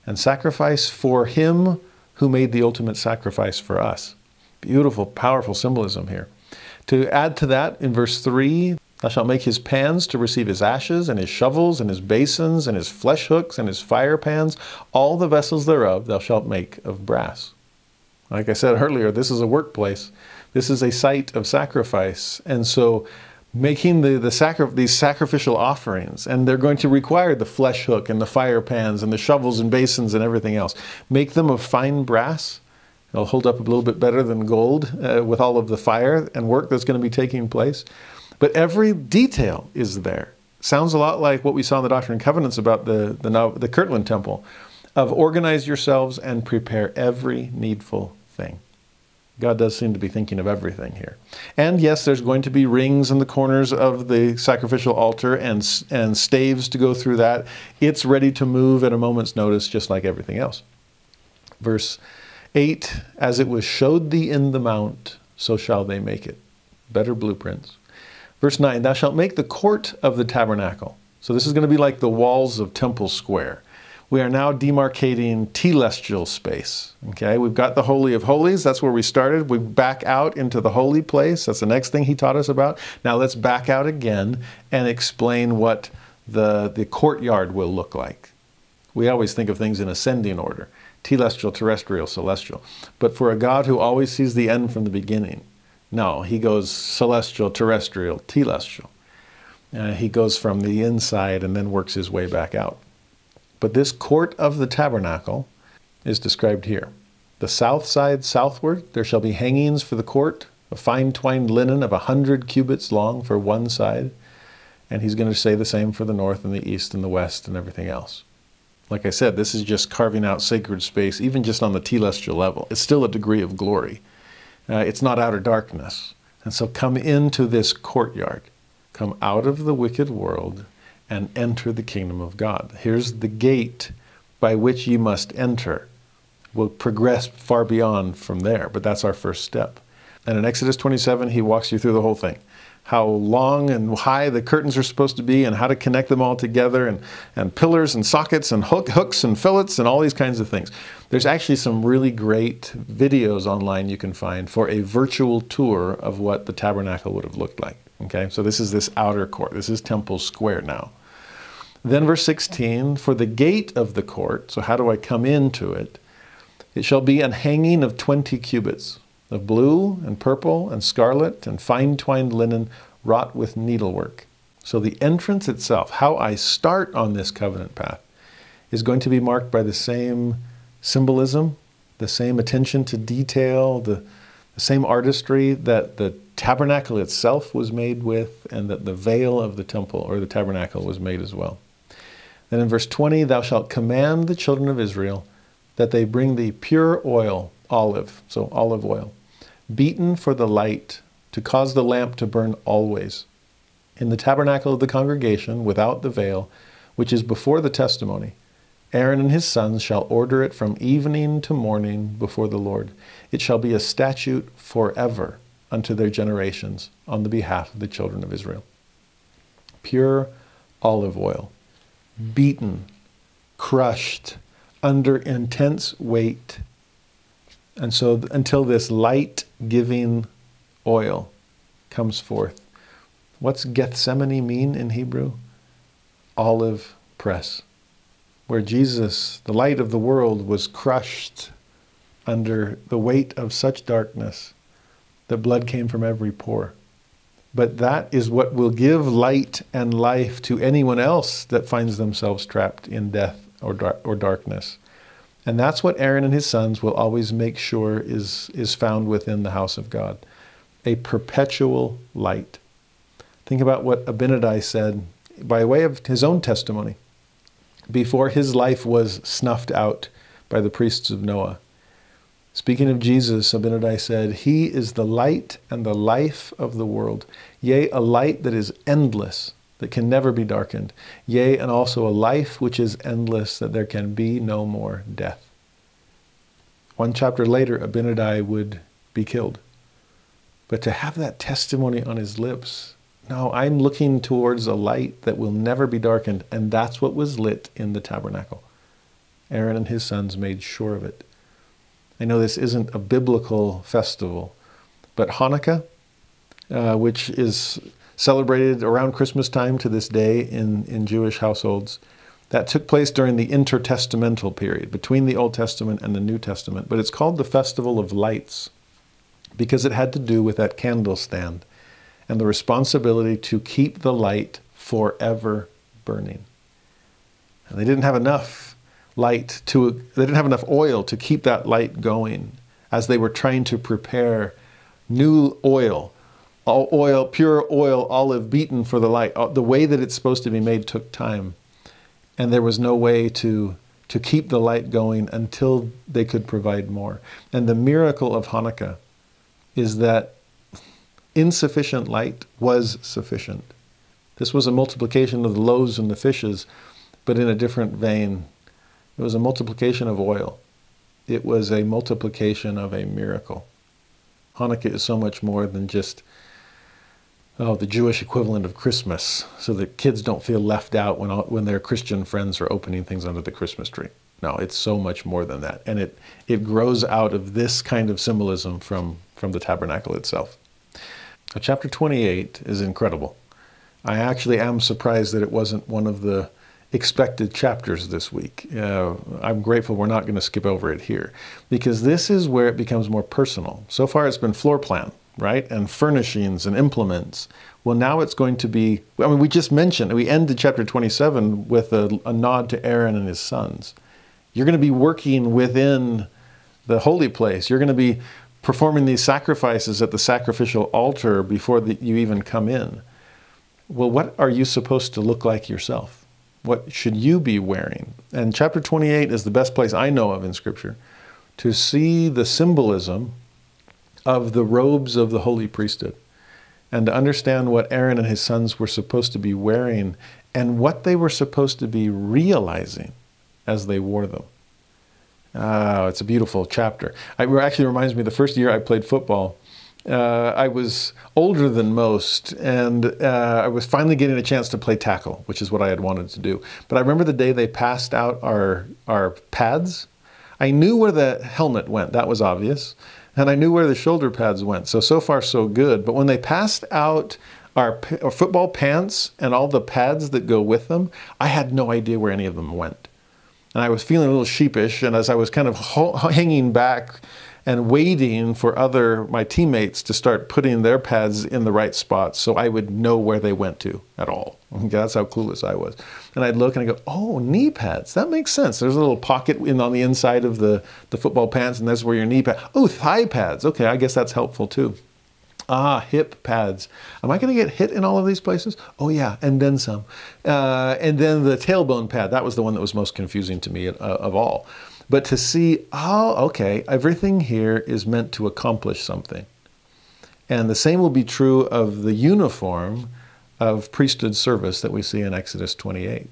and sacrifice for Him who made the ultimate sacrifice for us. Beautiful, powerful symbolism here. To add to that, in verse 3, Thou shalt make his pans to receive his ashes, and his shovels, and his basins, and his flesh hooks, and his fire pans. All the vessels thereof thou shalt make of brass. Like I said earlier, this is a workplace. This is a site of sacrifice. And so making the, the sacri- these sacrificial offerings, and they're going to require the flesh hook and the fire pans and the shovels and basins and everything else. Make them of fine brass. It'll hold up a little bit better than gold uh, with all of the fire and work that's going to be taking place. But every detail is there. Sounds a lot like what we saw in the Doctrine and Covenants about the, the, the Kirtland Temple of organize yourselves and prepare every needful thing. God does seem to be thinking of everything here. And yes, there's going to be rings in the corners of the sacrificial altar and, and staves to go through that. It's ready to move at a moment's notice, just like everything else. Verse 8 As it was showed thee in the mount, so shall they make it. Better blueprints. Verse 9 Thou shalt make the court of the tabernacle. So this is going to be like the walls of Temple Square. we are now demarcating telestial space. Okay, we've got the Holy of Holies, that's where we started. We back out into the holy place. That's the next thing he taught us about. Now let's back out again and explain what the, the courtyard will look like. We always think of things in ascending order telestial, terrestrial, celestial. But for a God who always sees the end from the beginning, no, he goes celestial, terrestrial, telestial. Uh, he goes from the inside and then works his way back out. But this court of the tabernacle is described here. The south side southward, there shall be hangings for the court, a fine twined linen of a hundred cubits long for one side. And he's going to say the same for the north and the east and the west and everything else. Like I said, this is just carving out sacred space, even just on the telestial level. It's still a degree of glory. Uh, it's not outer darkness. And so come into this courtyard, come out of the wicked world and enter the kingdom of God. Here's the gate by which you must enter. We'll progress far beyond from there, but that's our first step. And in Exodus 27, he walks you through the whole thing how long and high the curtains are supposed to be and how to connect them all together and, and pillars and sockets and hook, hooks and fillets and all these kinds of things. There's actually some really great videos online you can find for a virtual tour of what the tabernacle would have looked like. Okay, so this is this outer court. This is Temple Square now. Then, verse 16, for the gate of the court, so how do I come into it? It shall be an hanging of 20 cubits of blue and purple and scarlet and fine twined linen wrought with needlework. So the entrance itself, how I start on this covenant path, is going to be marked by the same symbolism, the same attention to detail, the, the same artistry that the tabernacle itself was made with, and that the veil of the temple or the tabernacle was made as well. Then in verse 20, thou shalt command the children of Israel that they bring thee pure oil, olive, so olive oil, beaten for the light, to cause the lamp to burn always. In the tabernacle of the congregation, without the veil, which is before the testimony, Aaron and his sons shall order it from evening to morning before the Lord. It shall be a statute forever unto their generations on the behalf of the children of Israel. Pure olive oil hmm. beaten, crushed under intense weight. And so until this light giving oil comes forth. What's Gethsemane mean in Hebrew? Olive press, where Jesus, the light of the world, was crushed under the weight of such darkness that blood came from every pore. But that is what will give light and life to anyone else that finds themselves trapped in death or, dar- or darkness. And that's what Aaron and his sons will always make sure is, is found within the house of God a perpetual light. Think about what Abinadi said by way of his own testimony before his life was snuffed out by the priests of Noah. Speaking of Jesus, Abinadi said, He is the light and the life of the world. Yea, a light that is endless, that can never be darkened. Yea, and also a life which is endless, that there can be no more death. One chapter later, Abinadi would be killed. But to have that testimony on his lips, no, I'm looking towards a light that will never be darkened, and that's what was lit in the tabernacle. Aaron and his sons made sure of it. I know this isn't a biblical festival, but Hanukkah, uh, which is celebrated around Christmas time to this day in, in Jewish households, that took place during the intertestamental period, between the Old Testament and the New Testament. But it's called the Festival of Lights because it had to do with that candle stand and the responsibility to keep the light forever burning. And they didn't have enough light to they didn't have enough oil to keep that light going as they were trying to prepare new oil oil pure oil olive beaten for the light. Uh, the way that it's supposed to be made took time. And there was no way to to keep the light going until they could provide more. And the miracle of hanukkah is that insufficient light was sufficient. This was a multiplication of the loaves and the fishes but in a different vein. It was a multiplication of oil. It was a multiplication of a miracle. Hanukkah is so much more than just oh, the Jewish equivalent of Christmas, so that kids don't feel left out when, when their Christian friends are opening things under the Christmas tree. No, it's so much more than that. And it, it grows out of this kind of symbolism from, from the tabernacle itself. Now, chapter 28 is incredible. I actually am surprised that it wasn't one of the expected chapters this week. Uh, I'm grateful we're not going to skip over it here because this is where it becomes more personal. So far, it's been floor plan, right? And furnishings and implements. Well, now it's going to be, I mean, we just mentioned, we ended chapter 27 with a, a nod to Aaron and his sons. You're going to be working within the holy place. You're going to be performing these sacrifices at the sacrificial altar before the, you even come in. Well, what are you supposed to look like yourself? What should you be wearing? And chapter 28 is the best place I know of in Scripture to see the symbolism of the robes of the holy priesthood and to understand what Aaron and his sons were supposed to be wearing and what they were supposed to be realizing as they wore them. Oh, it's a beautiful chapter. It actually reminds me the first year I played football. Uh, I was older than most, and uh, I was finally getting a chance to play tackle, which is what I had wanted to do. But I remember the day they passed out our our pads. I knew where the helmet went; that was obvious, and I knew where the shoulder pads went. So so far so good. But when they passed out our, our football pants and all the pads that go with them, I had no idea where any of them went and I was feeling a little sheepish. And as I was kind of hanging back and waiting for other my teammates to start putting their pads in the right spots, so I would know where they went to at all. Okay, that's how clueless I was. And I'd look and I go, "Oh, knee pads. That makes sense. There's a little pocket in on the inside of the the football pants, and that's where your knee pad. Oh, thigh pads. Okay, I guess that's helpful too." Ah, hip pads. Am I going to get hit in all of these places? Oh, yeah, and then some. Uh, and then the tailbone pad. That was the one that was most confusing to me uh, of all. But to see, oh, okay, everything here is meant to accomplish something. And the same will be true of the uniform of priesthood service that we see in Exodus 28.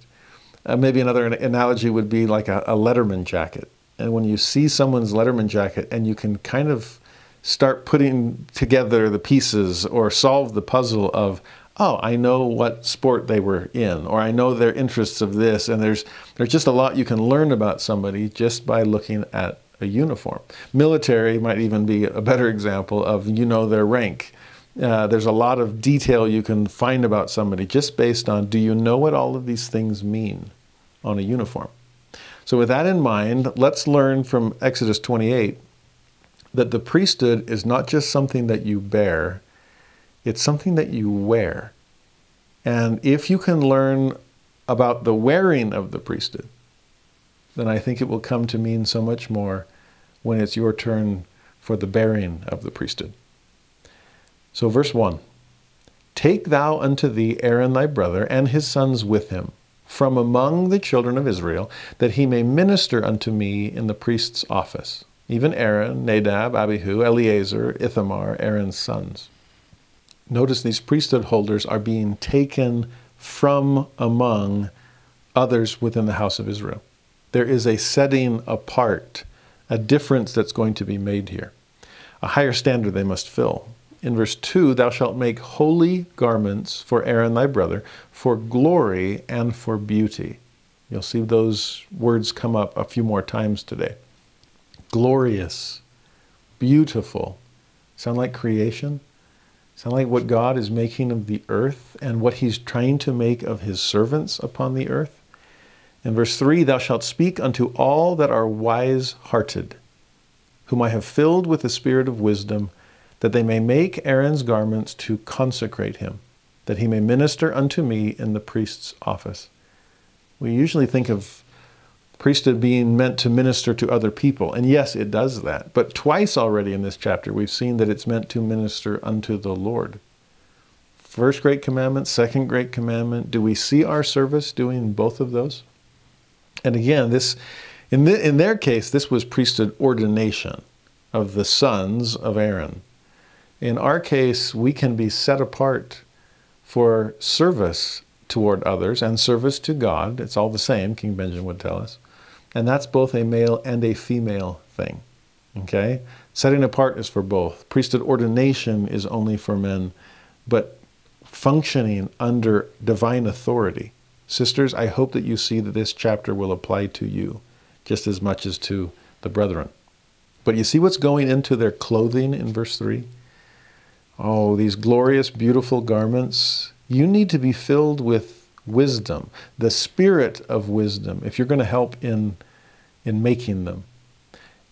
Uh, maybe another analogy would be like a, a Letterman jacket. And when you see someone's Letterman jacket and you can kind of start putting together the pieces or solve the puzzle of oh i know what sport they were in or i know their interests of this. And there's there's just a lot you can learn about somebody just by looking at a uniform. Military might even be a better example of you know their rank. Uh, there's a lot of detail you can find about somebody just based on do you know what all of these things mean on a uniform? So with that in mind let's learn from exodus 28 that the priesthood is not just something that you bear, it's something that you wear. And if you can learn about the wearing of the priesthood, then I think it will come to mean so much more when it's your turn for the bearing of the priesthood. So, verse 1 Take thou unto thee Aaron thy brother and his sons with him from among the children of Israel, that he may minister unto me in the priest's office even Aaron, Nadab, Abihu, Eleazar, Ithamar, Aaron's sons. Notice these priesthood holders are being taken from among others within the house of Israel. There is a setting apart, a difference that's going to be made here. A higher standard they must fill. In verse 2, thou shalt make holy garments for Aaron thy brother, for glory and for beauty. You'll see those words come up a few more times today glorious, beautiful. Sound like creation? Sound like what God is making of the earth and what He's trying to make of His servants upon the earth? In verse 3, thou shalt speak unto all that are wise hearted, whom I have filled with the spirit of wisdom, that they may make Aaron's garments to consecrate him, that he may minister unto me in the priest's office. We usually think of priesthood being meant to minister to other people. And yes, it does that. But twice already in this chapter, we've seen that it's meant to minister unto the Lord. First great commandment, second great commandment. Do we see our service doing both of those? And again, this in, the, in their case, this was priesthood ordination of the sons of Aaron. In our case, we can be set apart for service toward others and service to God. It's all the same, King Benjamin would tell us. And that's both a male and a female thing. Okay? Setting apart is for both. Priesthood ordination is only for men, but functioning under divine authority. Sisters, I hope that you see that this chapter will apply to you just as much as to the brethren. But you see what's going into their clothing in verse 3? Oh, these glorious, beautiful garments. You need to be filled with wisdom, the spirit of wisdom, if you're going to help in, in making them.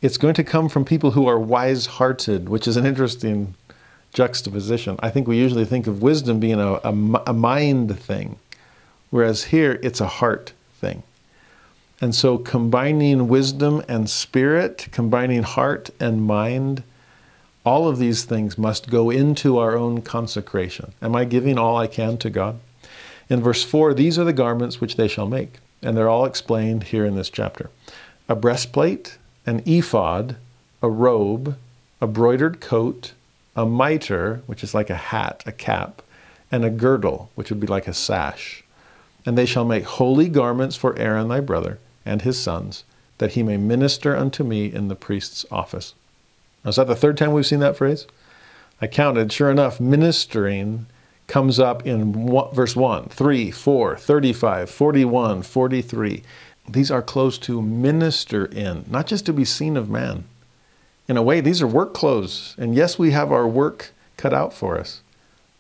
It's going to come from people who are wise hearted, which is an interesting juxtaposition. I think we usually think of wisdom being a, a, a mind thing, whereas here it's a heart thing. And so combining wisdom and spirit, combining heart and mind, all of these things must go into our own consecration. Am I giving all I can to God? In verse 4, these are the garments which they shall make. And they're all explained here in this chapter a breastplate, an ephod, a robe, a broidered coat, a mitre, which is like a hat, a cap, and a girdle, which would be like a sash. And they shall make holy garments for Aaron thy brother and his sons, that he may minister unto me in the priest's office. Now, is that the third time we've seen that phrase? I counted. Sure enough, ministering comes up in one, verse 1, 3, 4, 35, 41, 43. These are clothes to minister in, not just to be seen of man. In a way, these are work clothes. And yes, we have our work cut out for us.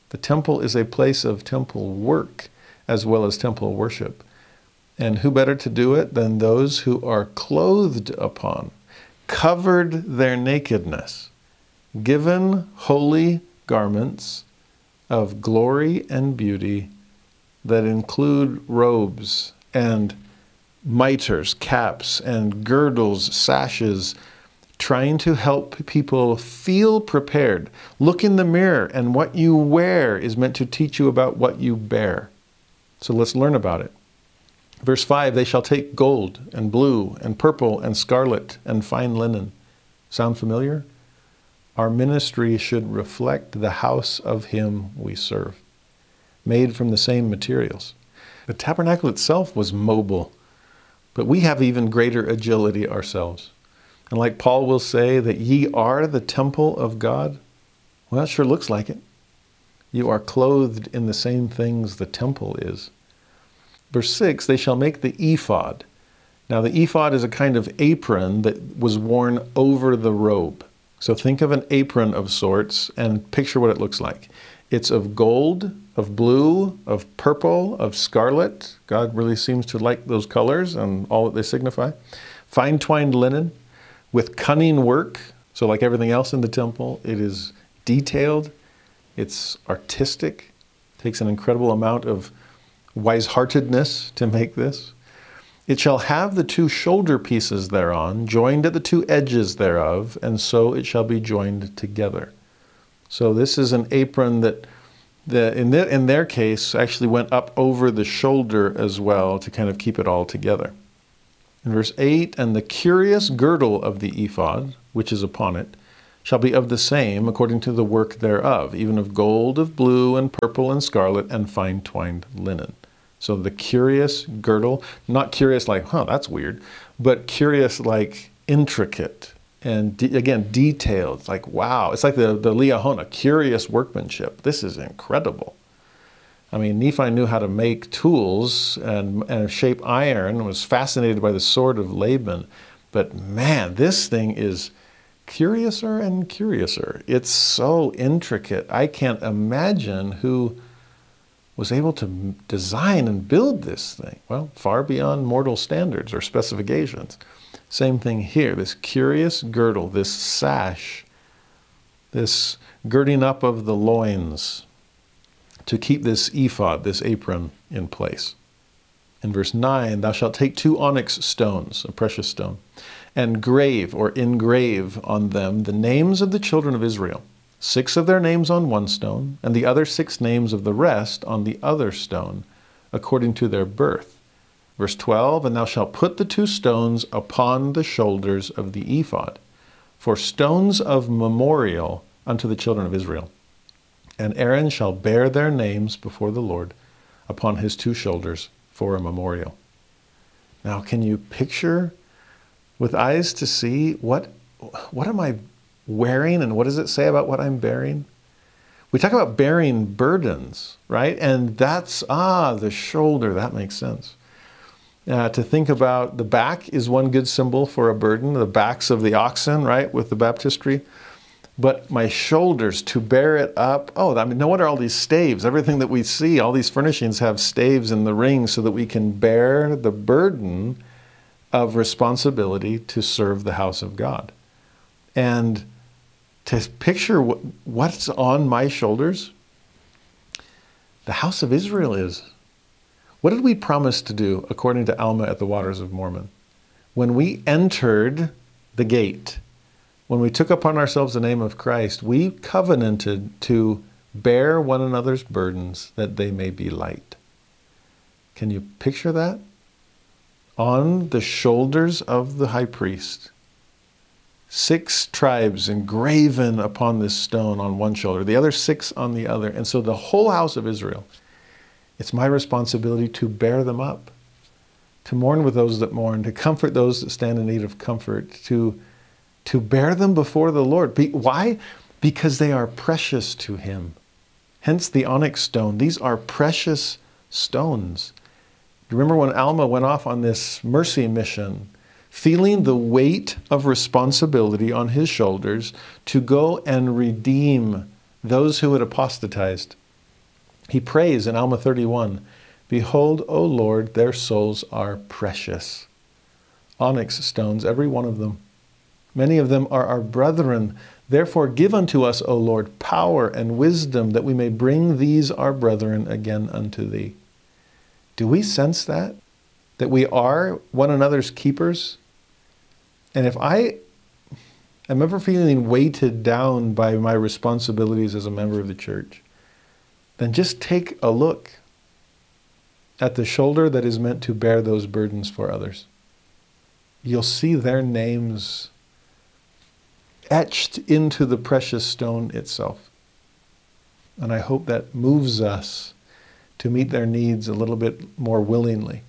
The temple is a place of temple work as well as temple worship. And who better to do it than those who are clothed upon, covered their nakedness, given holy garments of glory and beauty that include robes and mitres, caps, and girdles, sashes, trying to help people feel prepared. Look in the mirror, and what you wear is meant to teach you about what you bear. So let's learn about it. Verse 5 They shall take gold and blue and purple and scarlet and fine linen. Sound familiar? Our ministry should reflect the house of Him we serve, made from the same materials. The tabernacle itself was mobile, but we have even greater agility ourselves. And like Paul will say, that ye are the temple of God, well, that sure looks like it. You are clothed in the same things the temple is. Verse 6 They shall make the ephod. Now, the ephod is a kind of apron that was worn over the robe. So think of an apron of sorts and picture what it looks like. It's of gold, of blue, of purple, of scarlet. God really seems to like those colors and all that they signify. Fine twined linen with cunning work. So, like everything else in the temple, it is detailed, it's artistic, takes an incredible amount of wise heartedness to make this. It shall have the two shoulder pieces thereon, joined at the two edges thereof, and so it shall be joined together. So this is an apron that, the, in, the, in their case, actually went up over the shoulder as well to kind of keep it all together. In verse 8, and the curious girdle of the ephod, which is upon it, shall be of the same according to the work thereof, even of gold, of blue, and purple, and scarlet, and fine twined linen. So the curious girdle, not curious like, huh, that's weird, but curious like intricate and de- again detailed. Like, wow, it's like the, the Liahona, curious workmanship. This is incredible. I mean, Nephi knew how to make tools and, and shape iron and was fascinated by the sword of Laban. But man, this thing is curiouser and curiouser. It's so intricate. I can't imagine who was able to design and build this thing, well, far beyond mortal standards or specifications. Same thing here this curious girdle, this sash, this girding up of the loins to keep this ephod, this apron, in place. In verse 9, thou shalt take two onyx stones, a precious stone, and grave or engrave on them the names of the children of Israel six of their names on one stone, and the other six names of the rest on the other stone, according to their birth. Verse 12 And thou shalt put the two stones upon the shoulders of the ephod, for stones of memorial unto the children of Israel. And Aaron shall bear their names before the Lord upon his two shoulders for a memorial. Now, can you picture with eyes to see what, what am I wearing and what does it say about what I'm bearing? We talk about bearing burdens, right? And that's, ah, the shoulder, that makes sense. Uh, to think about the back is one good symbol for a burden, the backs of the oxen, right, with the baptistry. But my shoulders to bear it up. Oh, I mean, no wonder all these staves, everything that we see, all these furnishings have staves in the rings so that we can bear the burden of responsibility to serve the house of God. And to picture what's on my shoulders, the house of Israel is. What did we promise to do according to Alma at the Waters of Mormon? When we entered the gate, when we took upon ourselves the name of Christ, we covenanted to bear one another's burdens that they may be light. Can you picture that? On the shoulders of the high priest, six tribes engraven upon this stone on one shoulder, the other six on the other. And so the whole house of Israel, it's my responsibility to bear them up, to mourn with those that mourn, to comfort those that stand in need of comfort, to, to bear them before the Lord. Be, why? Because they are precious to Him. Hence the onyx stone. These are precious stones. Remember when Alma went off on this mercy mission? Feeling the weight of responsibility on his shoulders to go and redeem those who had apostatized. He prays in Alma 31 Behold, O Lord, their souls are precious. Onyx stones, every one of them. Many of them are our brethren. Therefore, give unto us, O Lord, power and wisdom that we may bring these our brethren again unto thee. Do we sense that? That we are one another's keepers? And if I am ever feeling weighted down by my responsibilities as a member of the church, then just take a look at the shoulder that is meant to bear those burdens for others. You'll see their names etched into the precious stone itself. And I hope that moves us to meet their needs a little bit more willingly.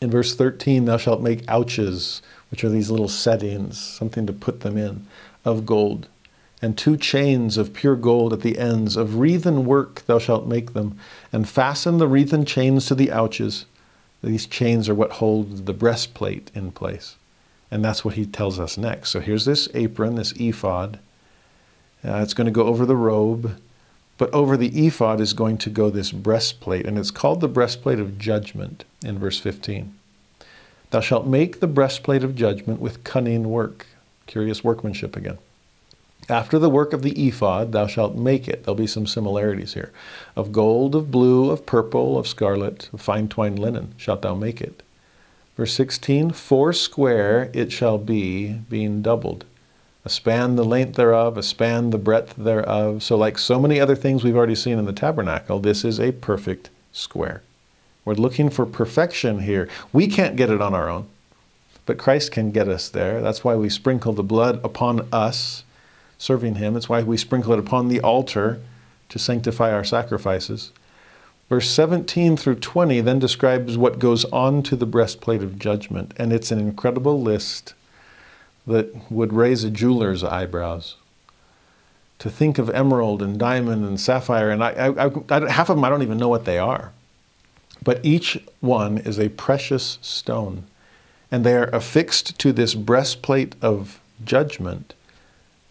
In verse 13, thou shalt make ouches which are these little settings, something to put them in, of gold. And two chains of pure gold at the ends, of wreathen work thou shalt make them, and fasten the wreathen chains to the ouches. These chains are what hold the breastplate in place. And that's what he tells us next. So here's this apron, this ephod. Uh, it's going to go over the robe, but over the ephod is going to go this breastplate, and it's called the breastplate of judgment in verse 15. Thou shalt make the breastplate of judgment with cunning work. Curious workmanship again. After the work of the ephod, thou shalt make it. There'll be some similarities here. Of gold, of blue, of purple, of scarlet, of fine twined linen shalt thou make it. Verse 16 Four square it shall be, being doubled. A span the length thereof, a span the breadth thereof. So, like so many other things we've already seen in the tabernacle, this is a perfect square. We're looking for perfection here. We can't get it on our own, but Christ can get us there. That's why we sprinkle the blood upon us, serving Him. It's why we sprinkle it upon the altar to sanctify our sacrifices. Verse 17 through 20 then describes what goes on to the breastplate of judgment, and it's an incredible list that would raise a jeweler's eyebrows. To think of emerald and diamond and sapphire, and I, I, I, half of them I don't even know what they are. But each one is a precious stone, and they are affixed to this breastplate of judgment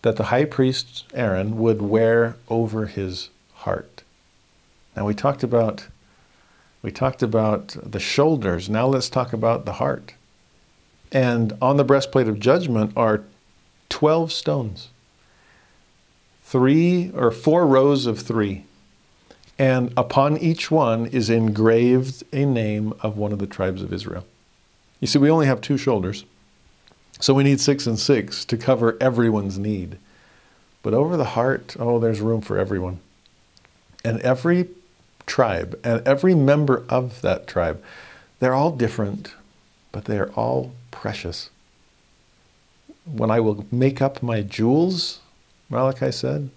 that the high priest Aaron would wear over his heart. Now we talked about we talked about the shoulders. Now let's talk about the heart. And on the breastplate of judgment are 12 stones. 3 or 4 rows of 3 and upon each one is engraved a name of one of the tribes of Israel. You see, we only have two shoulders, so we need six and six to cover everyone's need. But over the heart, oh, there's room for everyone. And every tribe and every member of that tribe, they're all different, but they are all precious. When I will make up my jewels, Malachi said,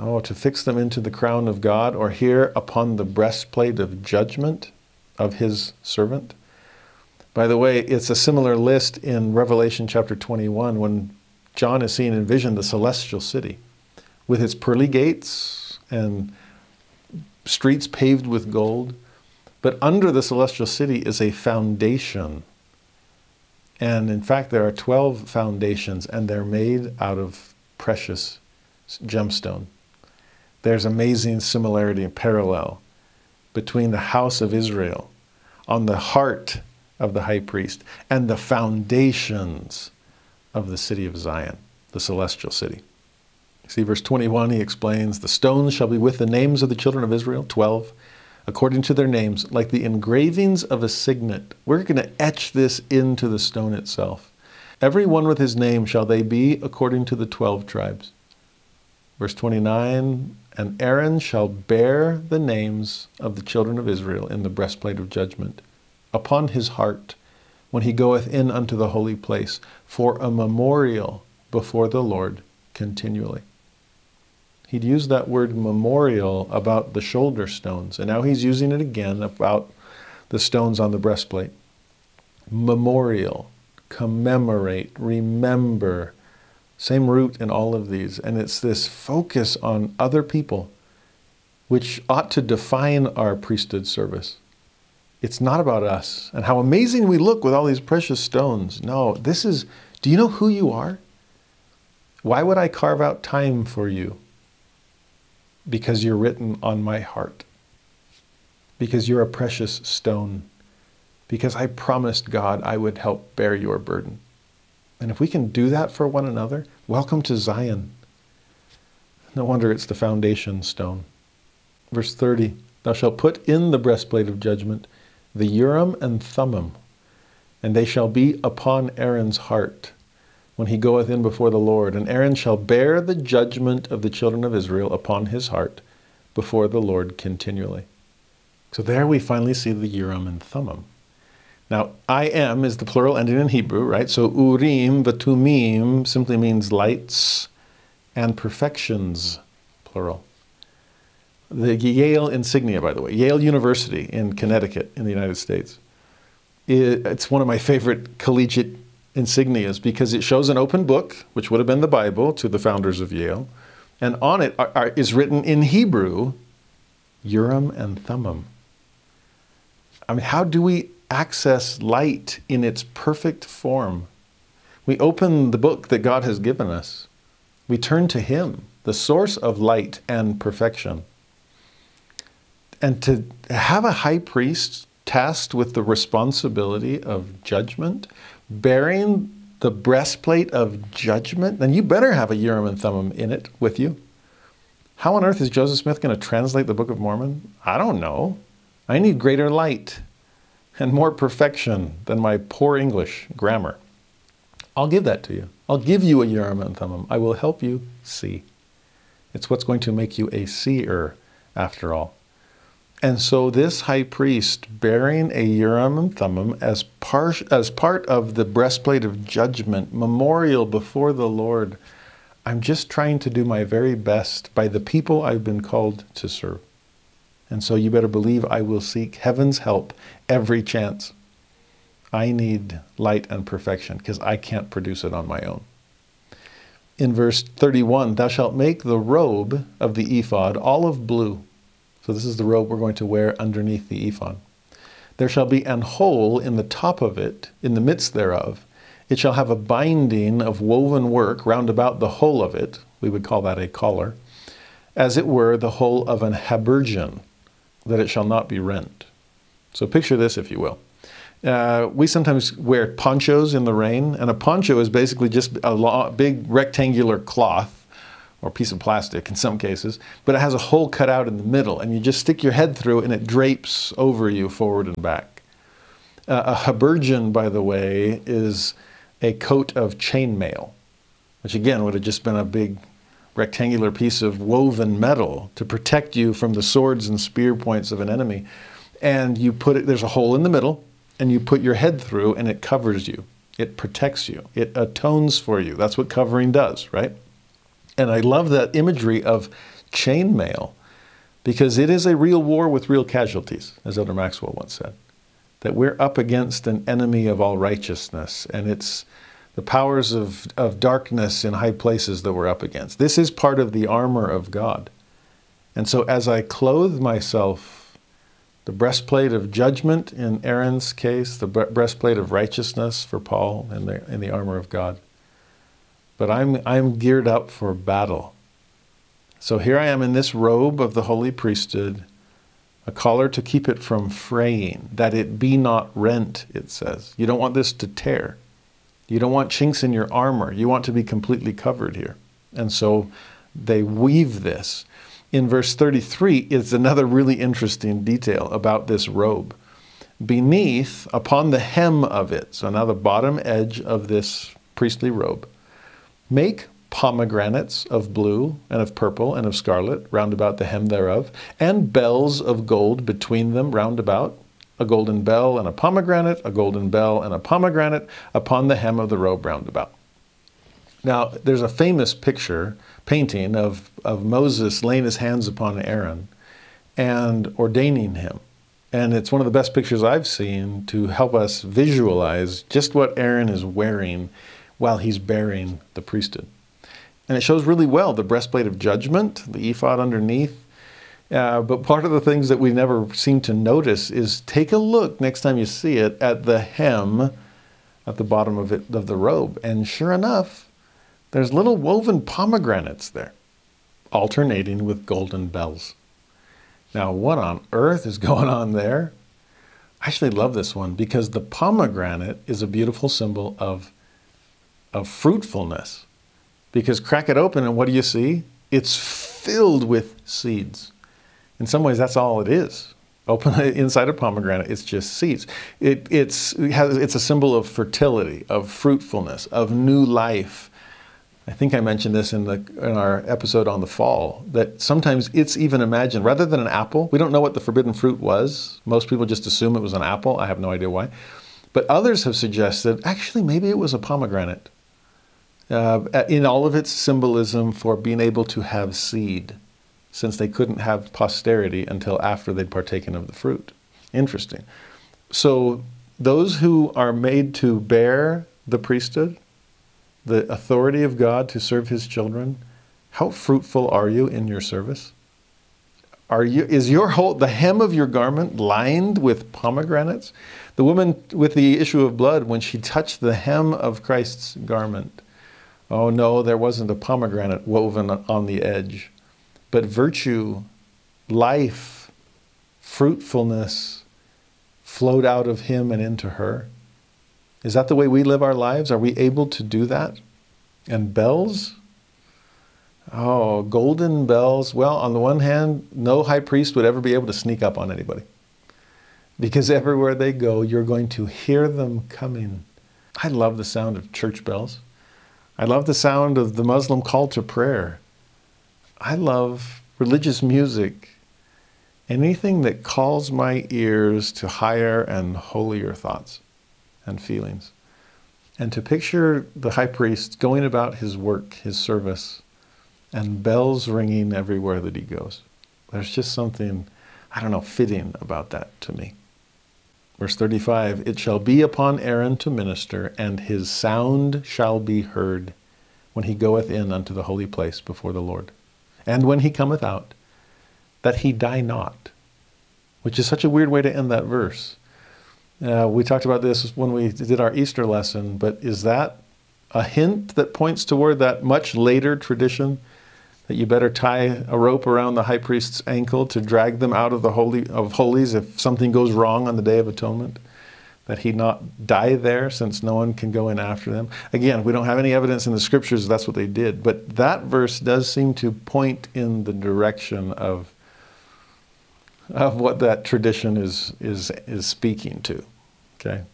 Oh, to fix them into the crown of God, or here upon the breastplate of judgment of his servant. By the way, it's a similar list in Revelation chapter 21 when John is seen in vision the celestial city with its pearly gates and streets paved with gold. But under the celestial city is a foundation. And in fact, there are 12 foundations, and they're made out of precious gemstone. There's amazing similarity and parallel between the house of Israel on the heart of the high priest and the foundations of the city of Zion, the celestial city. See, verse 21, he explains the stones shall be with the names of the children of Israel, 12, according to their names, like the engravings of a signet. We're going to etch this into the stone itself. Every one with his name shall they be according to the 12 tribes. Verse 29 And Aaron shall bear the names of the children of Israel in the breastplate of judgment upon his heart when he goeth in unto the holy place for a memorial before the Lord continually. He'd used that word memorial about the shoulder stones, and now he's using it again about the stones on the breastplate. Memorial, commemorate, remember. Same root in all of these. And it's this focus on other people, which ought to define our priesthood service. It's not about us and how amazing we look with all these precious stones. No, this is do you know who you are? Why would I carve out time for you? because you're written on my heart, because you're a precious stone, because I promised God I would help bear your burden. And if we can do that for one another, welcome to Zion. No wonder it's the foundation stone. Verse 30 Thou shalt put in the breastplate of judgment the Urim and Thummim, and they shall be upon Aaron's heart when he goeth in before the Lord. And Aaron shall bear the judgment of the children of Israel upon his heart before the Lord continually. So there we finally see the Urim and Thummim. Now, I am is the plural ending in Hebrew, right? So Urim, Vatumim simply means lights and perfections, plural. The Yale insignia, by the way, Yale University in Connecticut in the United States. It's one of my favorite collegiate insignias because it shows an open book, which would have been the Bible to the founders of Yale, and on it are, are, is written in Hebrew, Urim and Thummim. I mean, how do we access light in its perfect form? We open the book that God has given us. We turn to Him, the source of light and perfection. And to have a high priest tasked with the responsibility of judgment, bearing the breastplate of judgment, then you better have a Urim and Thummim in it with you. How on earth is Joseph Smith going to translate the Book of Mormon? I don't know. I need greater light and more perfection than my poor English grammar. I'll give that to you. I'll give you a Urim and Thummim. I will help you see. It's what's going to make you a seer, after all. And so this high priest bearing a Urim and Thummim as part, as part of the breastplate of judgment, memorial before the Lord, I'm just trying to do my very best by the people I've been called to serve. And so you better believe I will seek heaven's help every chance. I need light and perfection because I can't produce it on my own. In verse 31, thou shalt make the robe of the ephod all of blue so this is the robe we're going to wear underneath the ephod. There shall be an hole in the top of it, in the midst thereof. It shall have a binding of woven work round about the whole of it. We would call that a collar. As it were the whole of an habergeon, that it shall not be rent. So picture this, if you will. Uh, we sometimes wear ponchos in the rain, and a poncho is basically just a long, big rectangular cloth or piece of plastic in some cases, but it has a hole cut out in the middle, and you just stick your head through and it drapes over you forward and back. Uh, a habergeon, by the way, is a coat of chainmail, which again would have just been a big rectangular piece of woven metal to protect you from the swords and spear points of an enemy. And you put it, there's a hole in the middle, and you put your head through, and it covers you. It protects you. It atones for you. That's what covering does, right? And I love that imagery of chainmail because it is a real war with real casualties, as Elder Maxwell once said. That we're up against an enemy of all righteousness, and it's the powers of, of darkness in high places that we're up against. This is part of the armor of God. And so as I clothe myself, the breastplate of judgment in Aaron's case, the breastplate of righteousness for Paul in the, in the armor of God. But I'm, I'm geared up for battle. So here I am in this robe of the holy priesthood, a collar to keep it from fraying, that it be not rent, it says. You don't want this to tear. You don't want chinks in your armor. You want to be completely covered here. And so they weave this in verse 33 is another really interesting detail about this robe. Beneath, upon the hem of it, so now the bottom edge of this priestly robe, make pomegranates of blue and of purple and of scarlet round about the hem thereof, and bells of gold between them round about, a golden bell and a pomegranate, a golden bell and a pomegranate upon the hem of the robe round about. Now, there's a famous picture painting of, of Moses laying his hands upon Aaron and ordaining him. And it's one of the best pictures I've seen to help us visualize just what Aaron is wearing while he's bearing the priesthood. And it shows really well the breastplate of judgment, the ephod underneath. Uh, but part of the things that we never seem to notice is take a look next time you see it at the hem at the bottom of it of the robe. And sure enough, there's little woven pomegranates there, alternating with golden bells. Now, what on earth is going on there? I actually love this one because the pomegranate is a beautiful symbol of, of fruitfulness. Because crack it open and what do you see? It's filled with seeds. In some ways, that's all it is. Open inside a pomegranate, it's just seeds. It, it's, it has, it's a symbol of fertility, of fruitfulness, of new life, I think I mentioned this in, the, in our episode on the fall, that sometimes it's even imagined, rather than an apple, we don't know what the forbidden fruit was. Most people just assume it was an apple. I have no idea why. But others have suggested actually maybe it was a pomegranate uh, in all of its symbolism for being able to have seed, since they couldn't have posterity until after they'd partaken of the fruit. Interesting. So those who are made to bear the priesthood, the authority of God to serve his children, how fruitful are you in your service? Are you, is your whole, the hem of your garment lined with pomegranates? The woman with the issue of blood, when she touched the hem of Christ's garment, oh no, there wasn't a pomegranate woven on the edge, but virtue, life, fruitfulness flowed out of him and into her. Is that the way we live our lives? Are we able to do that? And bells? Oh, golden bells. Well, on the one hand, no high priest would ever be able to sneak up on anybody. Because everywhere they go, you're going to hear them coming. I love the sound of church bells. I love the sound of the Muslim call to prayer. I love religious music. Anything that calls my ears to higher and holier thoughts and feelings. And to picture the high priest going about his work, his service, and bells ringing everywhere that he goes. There's just something, I don't know, fitting about that to me. Verse 35 It shall be upon Aaron to minister, and his sound shall be heard when he goeth in unto the holy place before the Lord, and when he cometh out, that he die not. Which is such a weird way to end that verse. Uh, we talked about this when we did our Easter lesson, but is that a hint that points toward that much later tradition that you better tie a rope around the high priest's ankle to drag them out of the holy of holies if something goes wrong on the day of atonement? That he not die there since no one can go in after them. Again, we don't have any evidence in the scriptures that's what they did, but that verse does seem to point in the direction of of what that tradition is, is, is speaking to. Okay?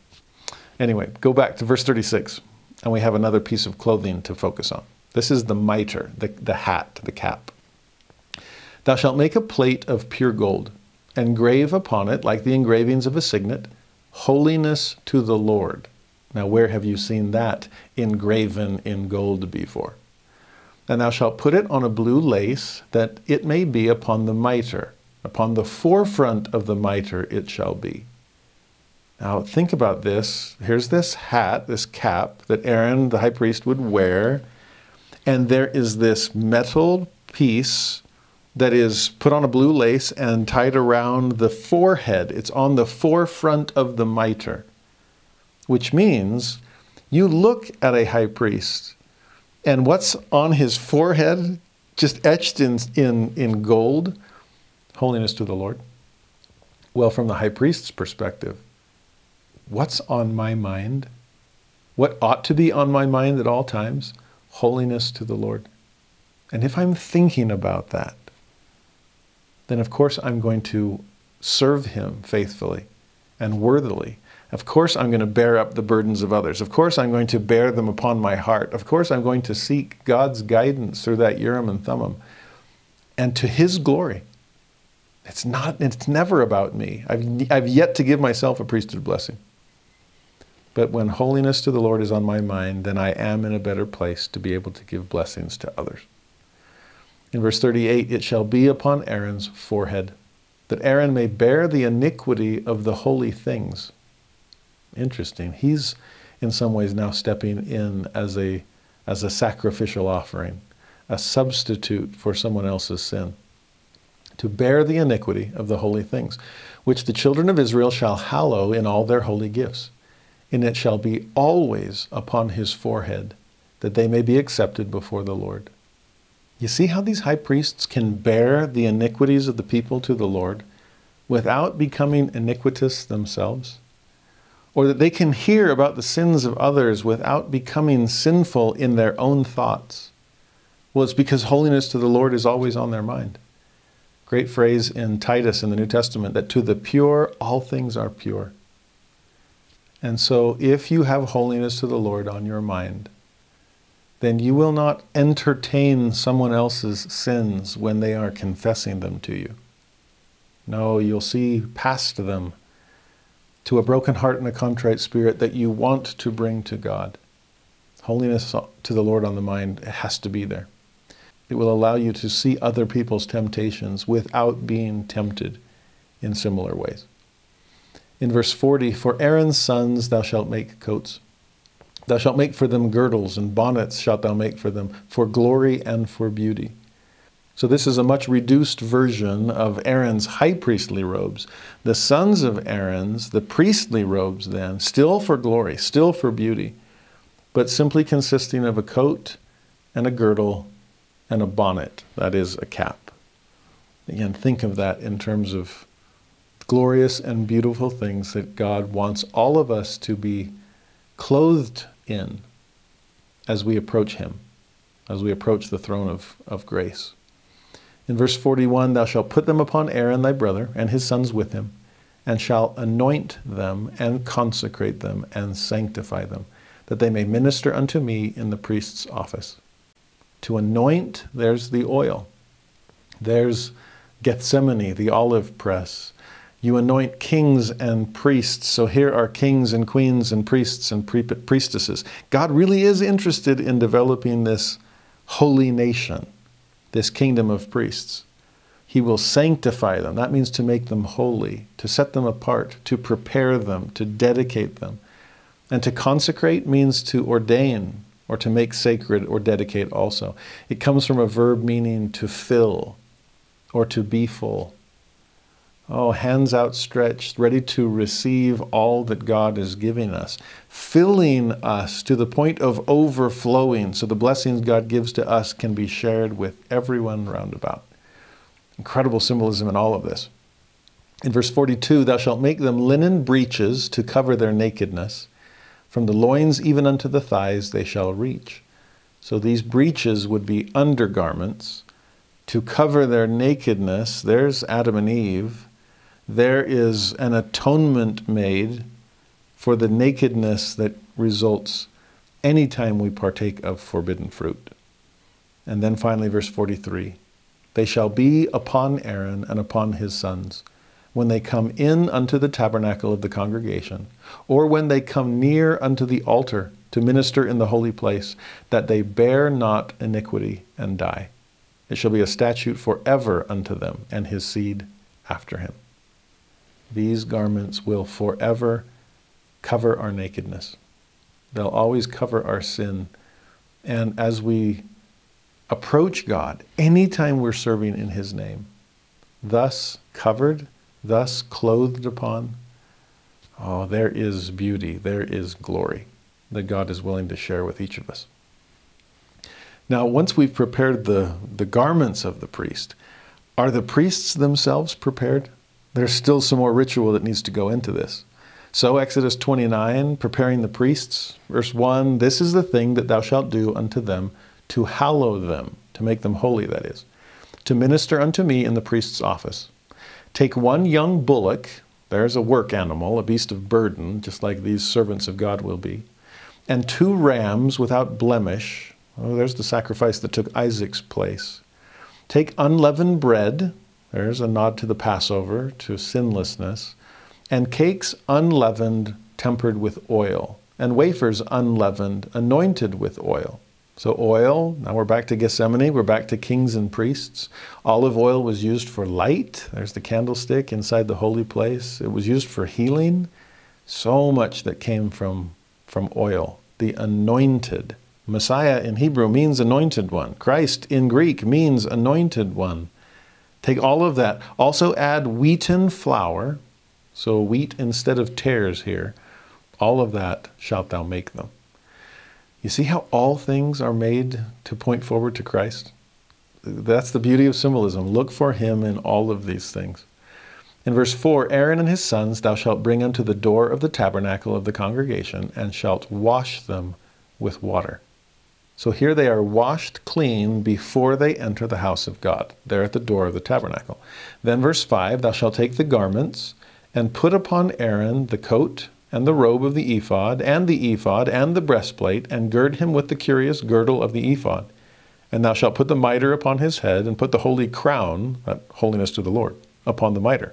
Anyway, go back to verse 36, and we have another piece of clothing to focus on. This is the mitre, the, the hat, the cap. Thou shalt make a plate of pure gold, and grave upon it, like the engravings of a signet, holiness to the Lord. Now, where have you seen that engraven in gold before? And thou shalt put it on a blue lace, that it may be upon the mitre Upon the forefront of the mitre it shall be. Now, think about this. Here's this hat, this cap that Aaron, the high priest, would wear. And there is this metal piece that is put on a blue lace and tied around the forehead. It's on the forefront of the mitre, which means you look at a high priest, and what's on his forehead, just etched in, in, in gold, holiness to the Lord. Well, from the high priest's perspective, what's on my mind? What ought to be on my mind at all times? Holiness to the Lord. And if I'm thinking about that, then of course I'm going to serve Him faithfully and worthily. Of course, I'm going to bear up the burdens of others. Of course, I'm going to bear them upon my heart. Of course, I'm going to seek God's guidance through that Urim and Thummim and to His glory. It's not, it's never about me. I've, I've yet to give myself a priesthood blessing. But when holiness to the Lord is on my mind, then I am in a better place to be able to give blessings to others. In verse 38, it shall be upon Aaron's forehead, that Aaron may bear the iniquity of the holy things. Interesting. He's in some ways now stepping in as a, as a sacrificial offering, a substitute for someone else's sin to bear the iniquity of the holy things, which the children of Israel shall hallow in all their holy gifts. And it shall be always upon his forehead, that they may be accepted before the Lord. You see how these high priests can bear the iniquities of the people to the Lord without becoming iniquitous themselves? Or that they can hear about the sins of others without becoming sinful in their own thoughts? Well, it's because holiness to the Lord is always on their mind. Great phrase in Titus in the New Testament that to the pure, all things are pure. And so, if you have holiness to the Lord on your mind, then you will not entertain someone else's sins when they are confessing them to you. No, you'll see past them to a broken heart and a contrite spirit that you want to bring to God. Holiness to the Lord on the mind has to be there. It will allow you to see other people's temptations without being tempted in similar ways. In verse 40, for Aaron's sons thou shalt make coats. Thou shalt make for them girdles, and bonnets shalt thou make for them, for glory and for beauty. So, this is a much reduced version of Aaron's high priestly robes. The sons of Aaron's, the priestly robes, then, still for glory, still for beauty, but simply consisting of a coat and a girdle and a bonnet, that is, a cap. Again, think of that in terms of glorious and beautiful things that God wants all of us to be clothed in as we approach Him, as we approach the throne of, of grace. In verse 41, thou shalt put them upon Aaron thy brother and his sons with him, and shalt anoint them and consecrate them and sanctify them, that they may minister unto me in the priest's office. To anoint, there's the oil. There's Gethsemane, the olive press. You anoint kings and priests. So here are kings and queens and priests and priestesses. God really is interested in developing this holy nation, this kingdom of priests. He will sanctify them. That means to make them holy, to set them apart, to prepare them, to dedicate them. And to consecrate means to ordain, or to make sacred or dedicate also. It comes from a verb meaning to fill or to be full. Oh, hands outstretched, ready to receive all that God is giving us, filling us to the point of overflowing so the blessings God gives to us can be shared with everyone round about. Incredible symbolism in all of this. In verse 42, thou shalt make them linen breeches to cover their nakedness from the loins even unto the thighs they shall reach. So these breeches would be undergarments to cover their nakedness. There's Adam and Eve. There is an atonement made for the nakedness that results anytime we partake of forbidden fruit. And then finally, verse 43 They shall be upon Aaron and upon his sons when they come in unto the tabernacle of the congregation, or when they come near unto the altar to minister in the holy place, that they bear not iniquity and die. It shall be a statute forever unto them and his seed after him. These garments will forever cover our nakedness. They'll always cover our sin. And as we approach God, anytime we're serving in His name, thus covered, thus clothed upon, oh, there is beauty, there is glory that God is willing to share with each of us. Now, once we've prepared the, the garments of the priest, are the priests themselves prepared? There's still some more ritual that needs to go into this. So, Exodus 29, preparing the priests, verse 1 This is the thing that thou shalt do unto them to hallow them, to make them holy, that is, to minister unto me in the priest's office. Take one young bullock, there's a work animal, a beast of burden, just like these servants of God will be, and two rams without blemish. Oh, there's the sacrifice that took Isaac's place. Take unleavened bread, there's a nod to the Passover, to sinlessness, and cakes unleavened, tempered with oil, and wafers unleavened, anointed with oil. So, oil, now we're back to Gethsemane, we're back to kings and priests. Olive oil was used for light. There's the candlestick inside the holy place. It was used for healing. So much that came from, from oil. The anointed. Messiah in Hebrew means anointed one. Christ in Greek means anointed one. Take all of that. Also add wheaten flour, so wheat instead of tares here. All of that shalt thou make them. You see how all things are made to point forward to Christ? That's the beauty of symbolism. Look for him in all of these things. In verse 4 Aaron and his sons thou shalt bring unto the door of the tabernacle of the congregation, and shalt wash them with water. So here they are washed clean before they enter the house of God. They're at the door of the tabernacle. Then, verse 5 Thou shalt take the garments and put upon Aaron the coat and the robe of the ephod, and the ephod, and the breastplate, and gird him with the curious girdle of the ephod. And thou shalt put the mitre upon his head, and put the holy crown, that holiness to the Lord, upon the mitre.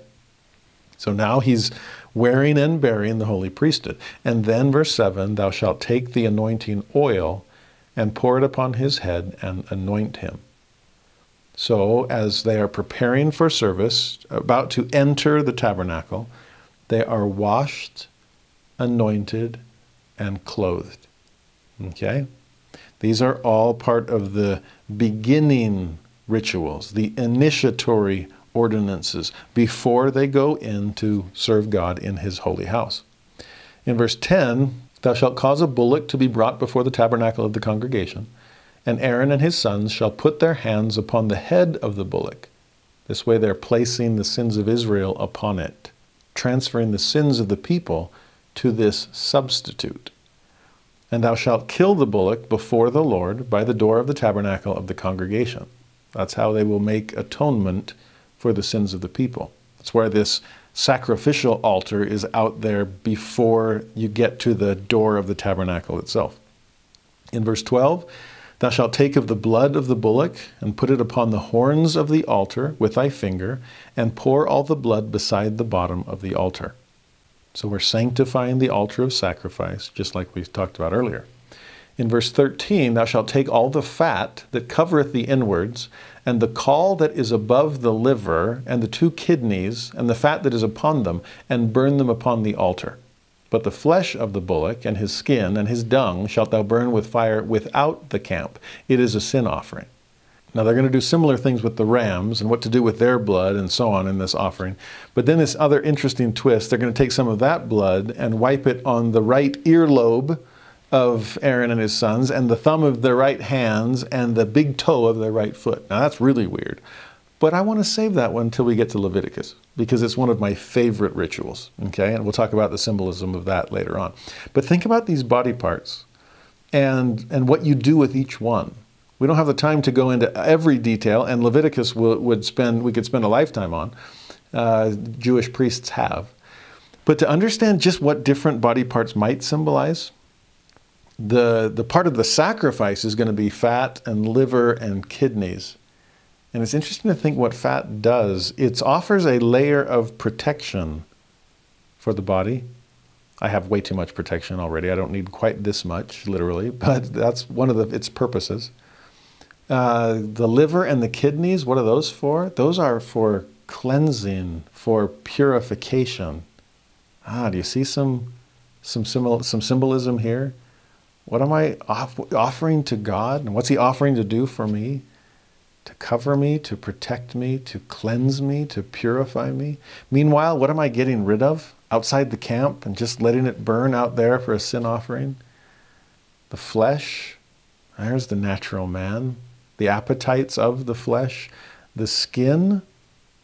So now he's wearing and bearing the holy priesthood. And then, verse 7 Thou shalt take the anointing oil and pour it upon his head and anoint him. So, as they are preparing for service, about to enter the tabernacle, they are washed, anointed, and clothed. Okay? These are all part of the beginning rituals, the initiatory ordinances, before they go in to serve God in his holy house. In verse 10, Thou shalt cause a bullock to be brought before the tabernacle of the congregation, and Aaron and his sons shall put their hands upon the head of the bullock. This way they're placing the sins of Israel upon it, transferring the sins of the people to this substitute. And thou shalt kill the bullock before the Lord by the door of the tabernacle of the congregation. That's how they will make atonement for the sins of the people. That's where this sacrificial altar is out there before you get to the door of the tabernacle itself. In verse 12, Thou shalt take of the blood of the bullock and put it upon the horns of the altar with thy finger, and pour all the blood beside the bottom of the altar. So we're sanctifying the altar of sacrifice, just like we talked about earlier. In verse 13, Thou shalt take all the fat that covereth the inwards, and the caul that is above the liver, and the two kidneys, and the fat that is upon them, and burn them upon the altar. But the flesh of the bullock, and his skin, and his dung shalt thou burn with fire without the camp. It is a sin offering. Now they're going to do similar things with the rams and what to do with their blood and so on in this offering. But then this other interesting twist, they're going to take some of that blood and wipe it on the right earlobe of Aaron and his sons, and the thumb of their right hands, and the big toe of their right foot. Now that's really weird. But I want to save that one until we get to Leviticus because it's one of my favorite rituals. Okay, and we'll talk about the symbolism of that later on. But think about these body parts and and what you do with each one. We don't have the time to go into every detail, and Leviticus will, would spend we could spend a lifetime on. Uh, Jewish priests have, but to understand just what different body parts might symbolize, the, the part of the sacrifice is going to be fat and liver and kidneys. And it's interesting to think what fat does. It offers a layer of protection for the body. I have way too much protection already. I don't need quite this much, literally, but that's one of the, its purposes. Uh, the liver and the kidneys, what are those for? Those are for cleansing, for purification. Ah, do you see some some, symbol, some symbolism here. What am I off, offering to God? And what's He offering to do for me? To cover me, to protect me, to cleanse me, to purify me. Meanwhile, what am I getting rid of outside the camp and just letting it burn out there for a sin offering? The flesh, there's the natural man, the appetites of the flesh, the skin,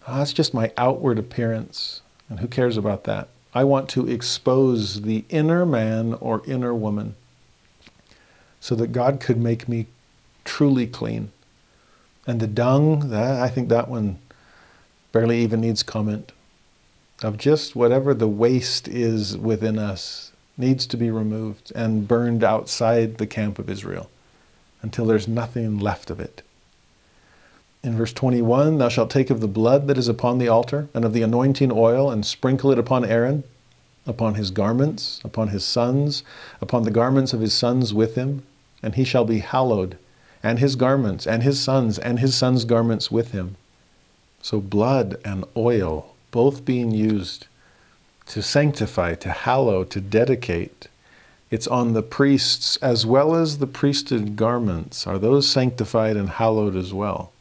oh, that's just my outward appearance. And who cares about that? I want to expose the inner man or inner woman so that God could make me truly clean. And the dung, that, I think that one barely even needs comment. Of just whatever the waste is within us needs to be removed and burned outside the camp of Israel until there's nothing left of it. In verse 21, thou shalt take of the blood that is upon the altar and of the anointing oil and sprinkle it upon Aaron, upon his garments, upon his sons, upon the garments of his sons with him, and he shall be hallowed, and his garments, and his sons, and his sons' garments with him. So blood and oil both being used to sanctify, to hallow, to dedicate. It's on the priests as well as the priesthood garments. Are those sanctified and hallowed as well?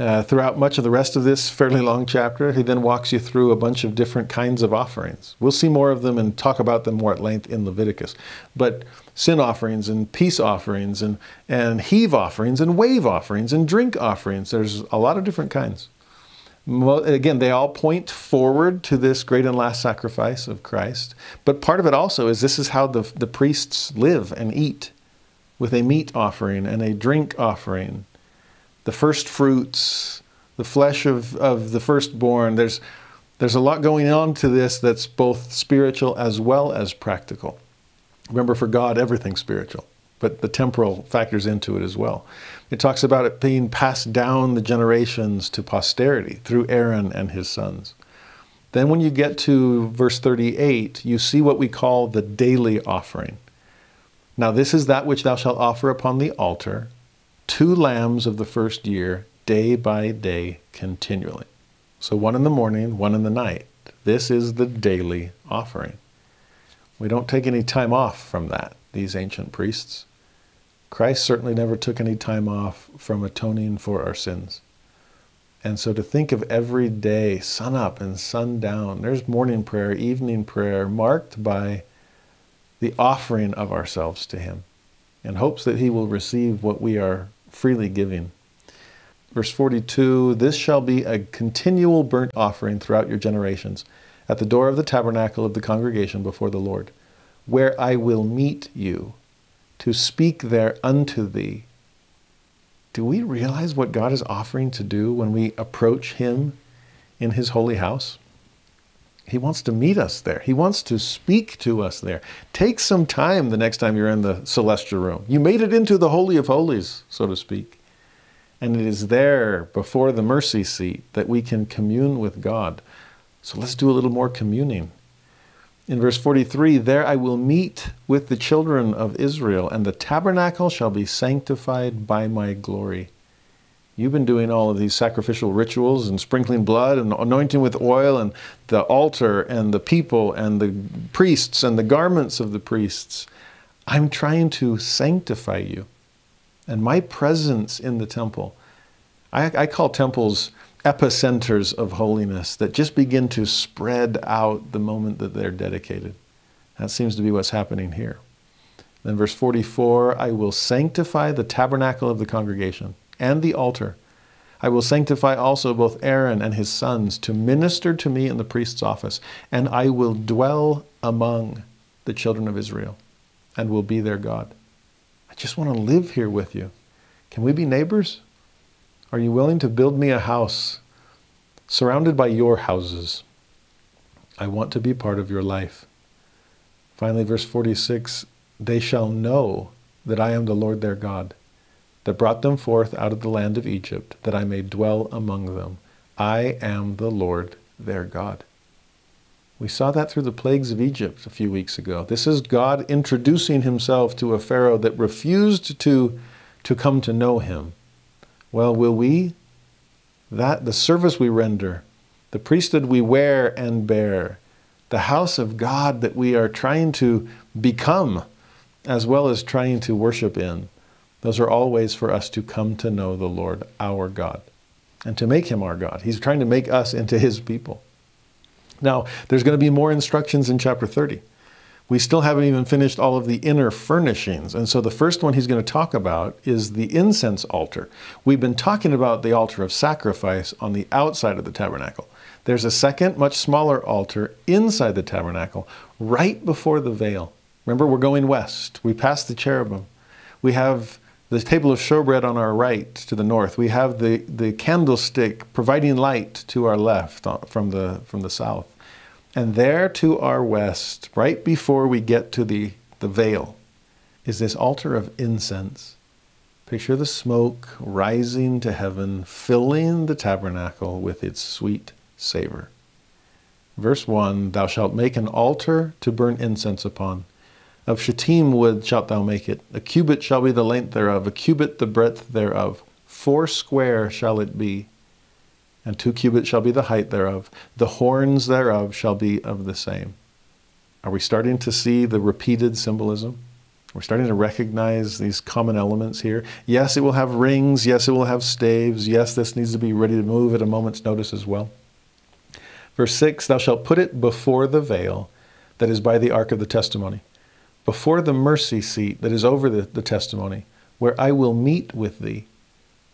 Uh, throughout much of the rest of this fairly long chapter, he then walks you through a bunch of different kinds of offerings. We'll see more of them and talk about them more at length in Leviticus. But sin offerings and peace offerings and, and heave offerings and wave offerings and drink offerings, there's a lot of different kinds. Again, they all point forward to this great and last sacrifice of Christ. But part of it also is this is how the, the priests live and eat with a meat offering and a drink offering the first fruits, the flesh of, of the firstborn. There's, there's a lot going on to this that's both spiritual as well as practical. Remember, for God, everything's spiritual, but the temporal factors into it as well. It talks about it being passed down the generations to posterity through Aaron and his sons. Then, when you get to verse 38, you see what we call the daily offering. Now, this is that which thou shalt offer upon the altar two lambs of the first year, day by day, continually. So one in the morning, one in the night. This is the daily offering. We don't take any time off from that, these ancient priests. Christ certainly never took any time off from atoning for our sins. And so to think of every day, sun up and sun down, there's morning prayer, evening prayer, marked by the offering of ourselves to Him in hopes that He will receive what we are freely giving. Verse 42 This shall be a continual burnt offering throughout your generations, at the door of the tabernacle of the congregation before the Lord, where I will meet you to speak there unto thee. Do we realize what God is offering to do when we approach Him in His holy house? He wants to meet us there. He wants to speak to us there. Take some time the next time you're in the celestial room. You made it into the Holy of Holies, so to speak. And it is there before the mercy seat that we can commune with God. So let's do a little more communing. In verse 43, there I will meet with the children of Israel, and the tabernacle shall be sanctified by my glory. You've been doing all of these sacrificial rituals and sprinkling blood and anointing with oil and the altar and the people and the priests and the garments of the priests. I'm trying to sanctify you. And my presence in the temple, I, I call temples epicenters of holiness that just begin to spread out the moment that they're dedicated. That seems to be what's happening here. Then, verse 44 I will sanctify the tabernacle of the congregation and the altar. I will sanctify also both Aaron and his sons to minister to me in the priest's office, and I will dwell among the children of Israel and will be their God. I just want to live here with you. Can we be neighbors? Are you willing to build me a house surrounded by your houses? I want to be part of your life. Finally, verse 46 They shall know that I am the Lord their God that brought them forth out of the land of Egypt, that I may dwell among them. I am the Lord their God. We saw that through the plagues of Egypt a few weeks ago. This is God introducing himself to a Pharaoh that refused to, to come to know him. Well, will we? That the service we render, the priesthood we wear and bear, the house of God that we are trying to become as well as trying to worship in. Those are all ways for us to come to know the Lord, our God, and to make him our God. He's trying to make us into his people. Now, there's going to be more instructions in chapter 30. We still haven't even finished all of the inner furnishings. And so the first one he's going to talk about is the incense altar. We've been talking about the altar of sacrifice on the outside of the tabernacle. There's a second, much smaller altar inside the tabernacle, right before the veil. Remember, we're going west. We pass the cherubim. We have the table of showbread on our right to the north. We have the, the candlestick providing light to our left uh, from the, from the south. And there to our west, right before we get to the, the veil, is this altar of incense. Picture the smoke rising to heaven, filling the tabernacle with its sweet savor. Verse 1 Thou shalt make an altar to burn incense upon. Of shittim wood shalt thou make it. A cubit shall be the length thereof, a cubit the breadth thereof. Four square shall it be, and two cubits shall be the height thereof. The horns thereof shall be of the same. Are we starting to see the repeated symbolism? We're starting to recognize these common elements here. Yes, it will have rings. Yes, it will have staves. Yes, this needs to be ready to move at a moment's notice as well. Verse 6 Thou shalt put it before the veil that is by the ark of the testimony, before the mercy seat that is over the, the testimony, where I will meet with thee.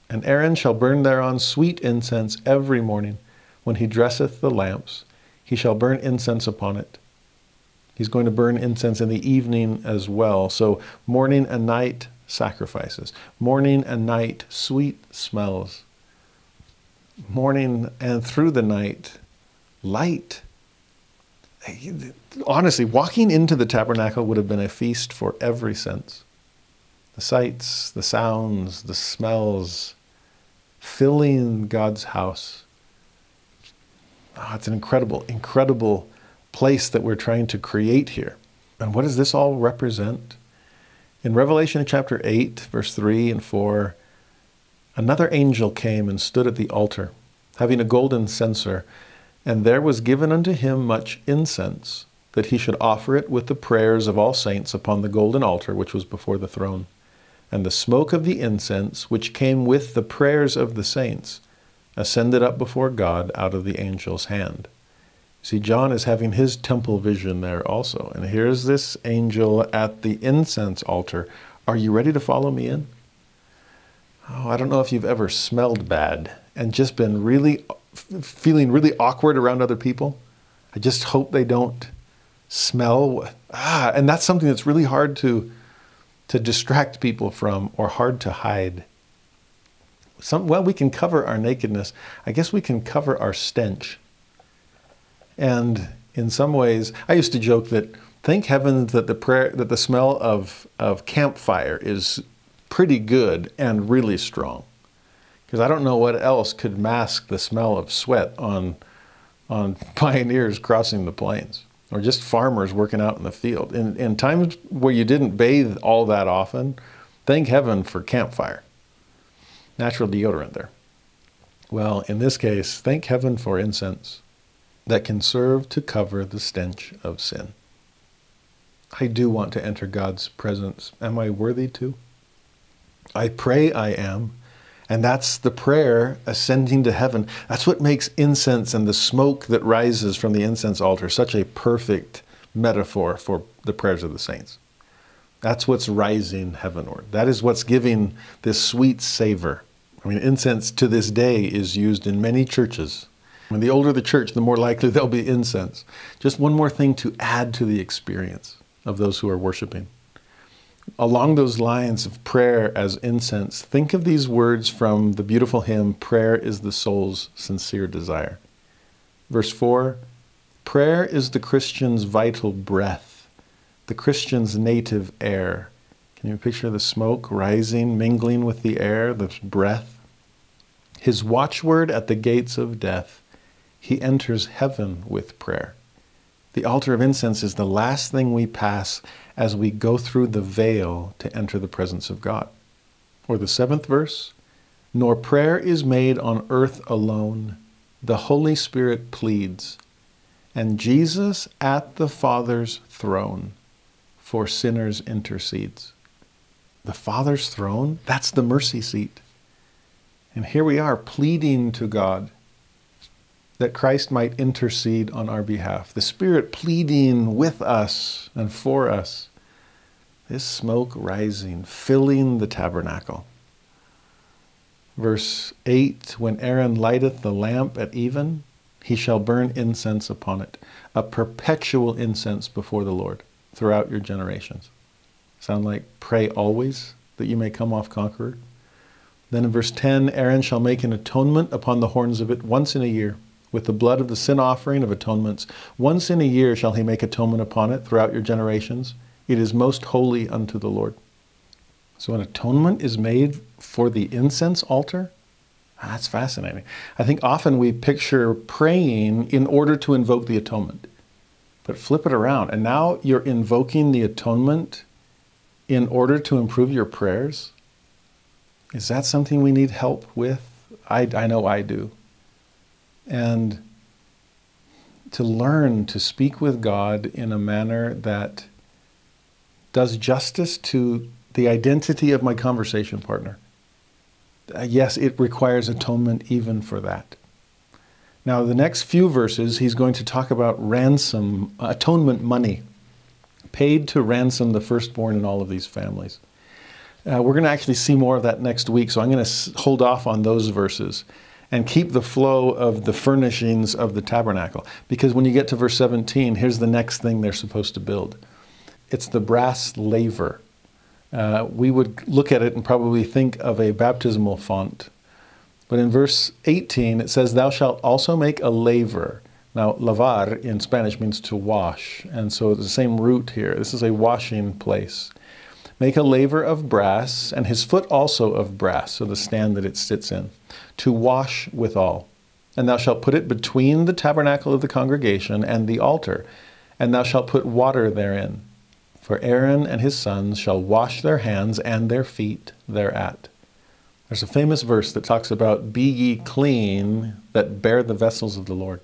And Aaron shall burn thereon sweet incense every morning. When he dresseth the lamps, he shall burn incense upon it. He's going to burn incense in the evening as well. So, morning and night sacrifices, morning and night sweet smells, morning and through the night light. Honestly, walking into the tabernacle would have been a feast for every sense. The sights, the sounds, the smells, filling God's house. Oh, it's an incredible, incredible place that we're trying to create here. And what does this all represent? In Revelation chapter 8, verse 3 and 4, another angel came and stood at the altar, having a golden censer and there was given unto him much incense, that he should offer it with the prayers of all saints upon the golden altar which was before the throne. And the smoke of the incense, which came with the prayers of the saints, ascended up before God out of the angel's hand. See, John is having his temple vision there also. And here's this angel at the incense altar. Are you ready to follow me in? Oh, I don't know if you've ever smelled bad and just been really feeling really awkward around other people. I just hope they don't smell. Ah, and that's something that's really hard to, to distract people from or hard to hide. Some, well, we can cover our nakedness. I guess we can cover our stench. And in some ways, I used to joke that thank heavens that the prayer that the smell of, of campfire is pretty good and really strong because I don't know what else could mask the smell of sweat on, on pioneers crossing the plains or just farmers working out in the field. In, in times where you didn't bathe all that often, thank heaven for campfire, natural deodorant there. Well, in this case, thank heaven for incense that can serve to cover the stench of sin. I do want to enter God's presence. Am I worthy to? I pray I am and that's the prayer ascending to heaven. That's what makes incense and the smoke that rises from the incense altar such a perfect metaphor for the prayers of the saints. That's what's rising heavenward. That is what's giving this sweet savor. I mean, incense to this day is used in many churches. When the older the church, the more likely there'll be incense. Just one more thing to add to the experience of those who are worshiping along those lines of prayer as incense, think of these words from the beautiful hymn, Prayer is the Soul's Sincere Desire. Verse 4 Prayer is the Christian's vital breath, the Christian's native air. Can you picture the smoke rising, mingling with the air, the breath? His watchword at the gates of death, he enters heaven with prayer. The altar of incense is the last thing we pass as we go through the veil to enter the presence of God. Or the seventh verse Nor prayer is made on earth alone, the Holy Spirit pleads, and Jesus at the Father's throne for sinners intercedes. The Father's throne, that's the mercy seat. And here we are pleading to God that Christ might intercede on our behalf. The Spirit pleading with us and for us. This smoke rising, filling the tabernacle. Verse 8 When Aaron lighteth the lamp at even, he shall burn incense upon it, a perpetual incense before the Lord throughout your generations. Sound like pray always that you may come off conqueror? Then in verse 10 Aaron shall make an atonement upon the horns of it once in a year with the blood of the sin offering of atonements. Once in a year shall he make atonement upon it throughout your generations. It is most holy unto the Lord. So an atonement is made for the incense altar? Ah, that's fascinating. I think often we picture praying in order to invoke the atonement. But flip it around. And now you're invoking the atonement in order to improve your prayers? Is that something we need help with? I, I know I do. And to learn to speak with God in a manner that does justice to the identity of my conversation partner. Uh, yes, it requires atonement even for that. Now, the next few verses, he's going to talk about ransom, atonement money, paid to ransom the firstborn in all of these families. Uh, we're going to actually see more of that next week, so I'm going to hold off on those verses and keep the flow of the furnishings of the tabernacle. Because when you get to verse 17, here's the next thing they're supposed to build it's the brass laver. Uh, we would look at it and probably think of a baptismal font. But in verse 18, it says, Thou shalt also make a laver. Now, lavar in Spanish means to wash, and so it's the same root here. This is a washing place. Make a laver of brass, and his foot also of brass, so the stand that it sits in, to wash withal. And thou shalt put it between the tabernacle of the congregation and the altar, and thou shalt put water therein. For Aaron and his sons shall wash their hands and their feet thereat. There's a famous verse that talks about, Be ye clean that bear the vessels of the Lord.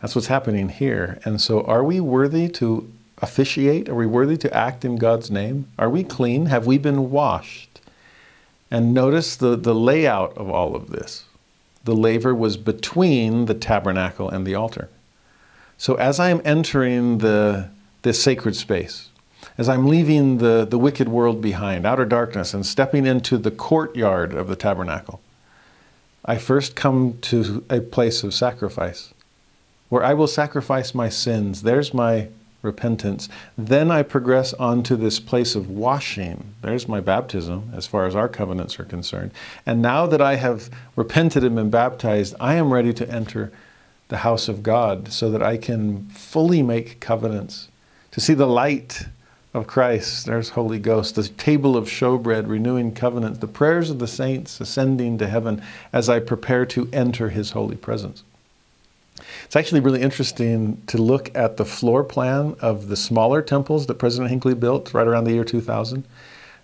That's what's happening here. And so, are we worthy to officiate? Are we worthy to act in God's name? Are we clean? Have we been washed? And notice the, the layout of all of this. The laver was between the tabernacle and the altar. So, as I am entering the, this sacred space, as I'm leaving the, the wicked world behind, outer darkness, and stepping into the courtyard of the tabernacle, I first come to a place of sacrifice where I will sacrifice my sins. There's my repentance. Then I progress on to this place of washing. There's my baptism, as far as our covenants are concerned. And now that I have repented and been baptized, I am ready to enter the house of God so that I can fully make covenants, to see the light of Christ. There's Holy Ghost, the table of showbread, renewing covenant, the prayers of the saints ascending to heaven as I prepare to enter his holy presence. It's actually really interesting to look at the floor plan of the smaller temples that President Hinckley built right around the year 2000.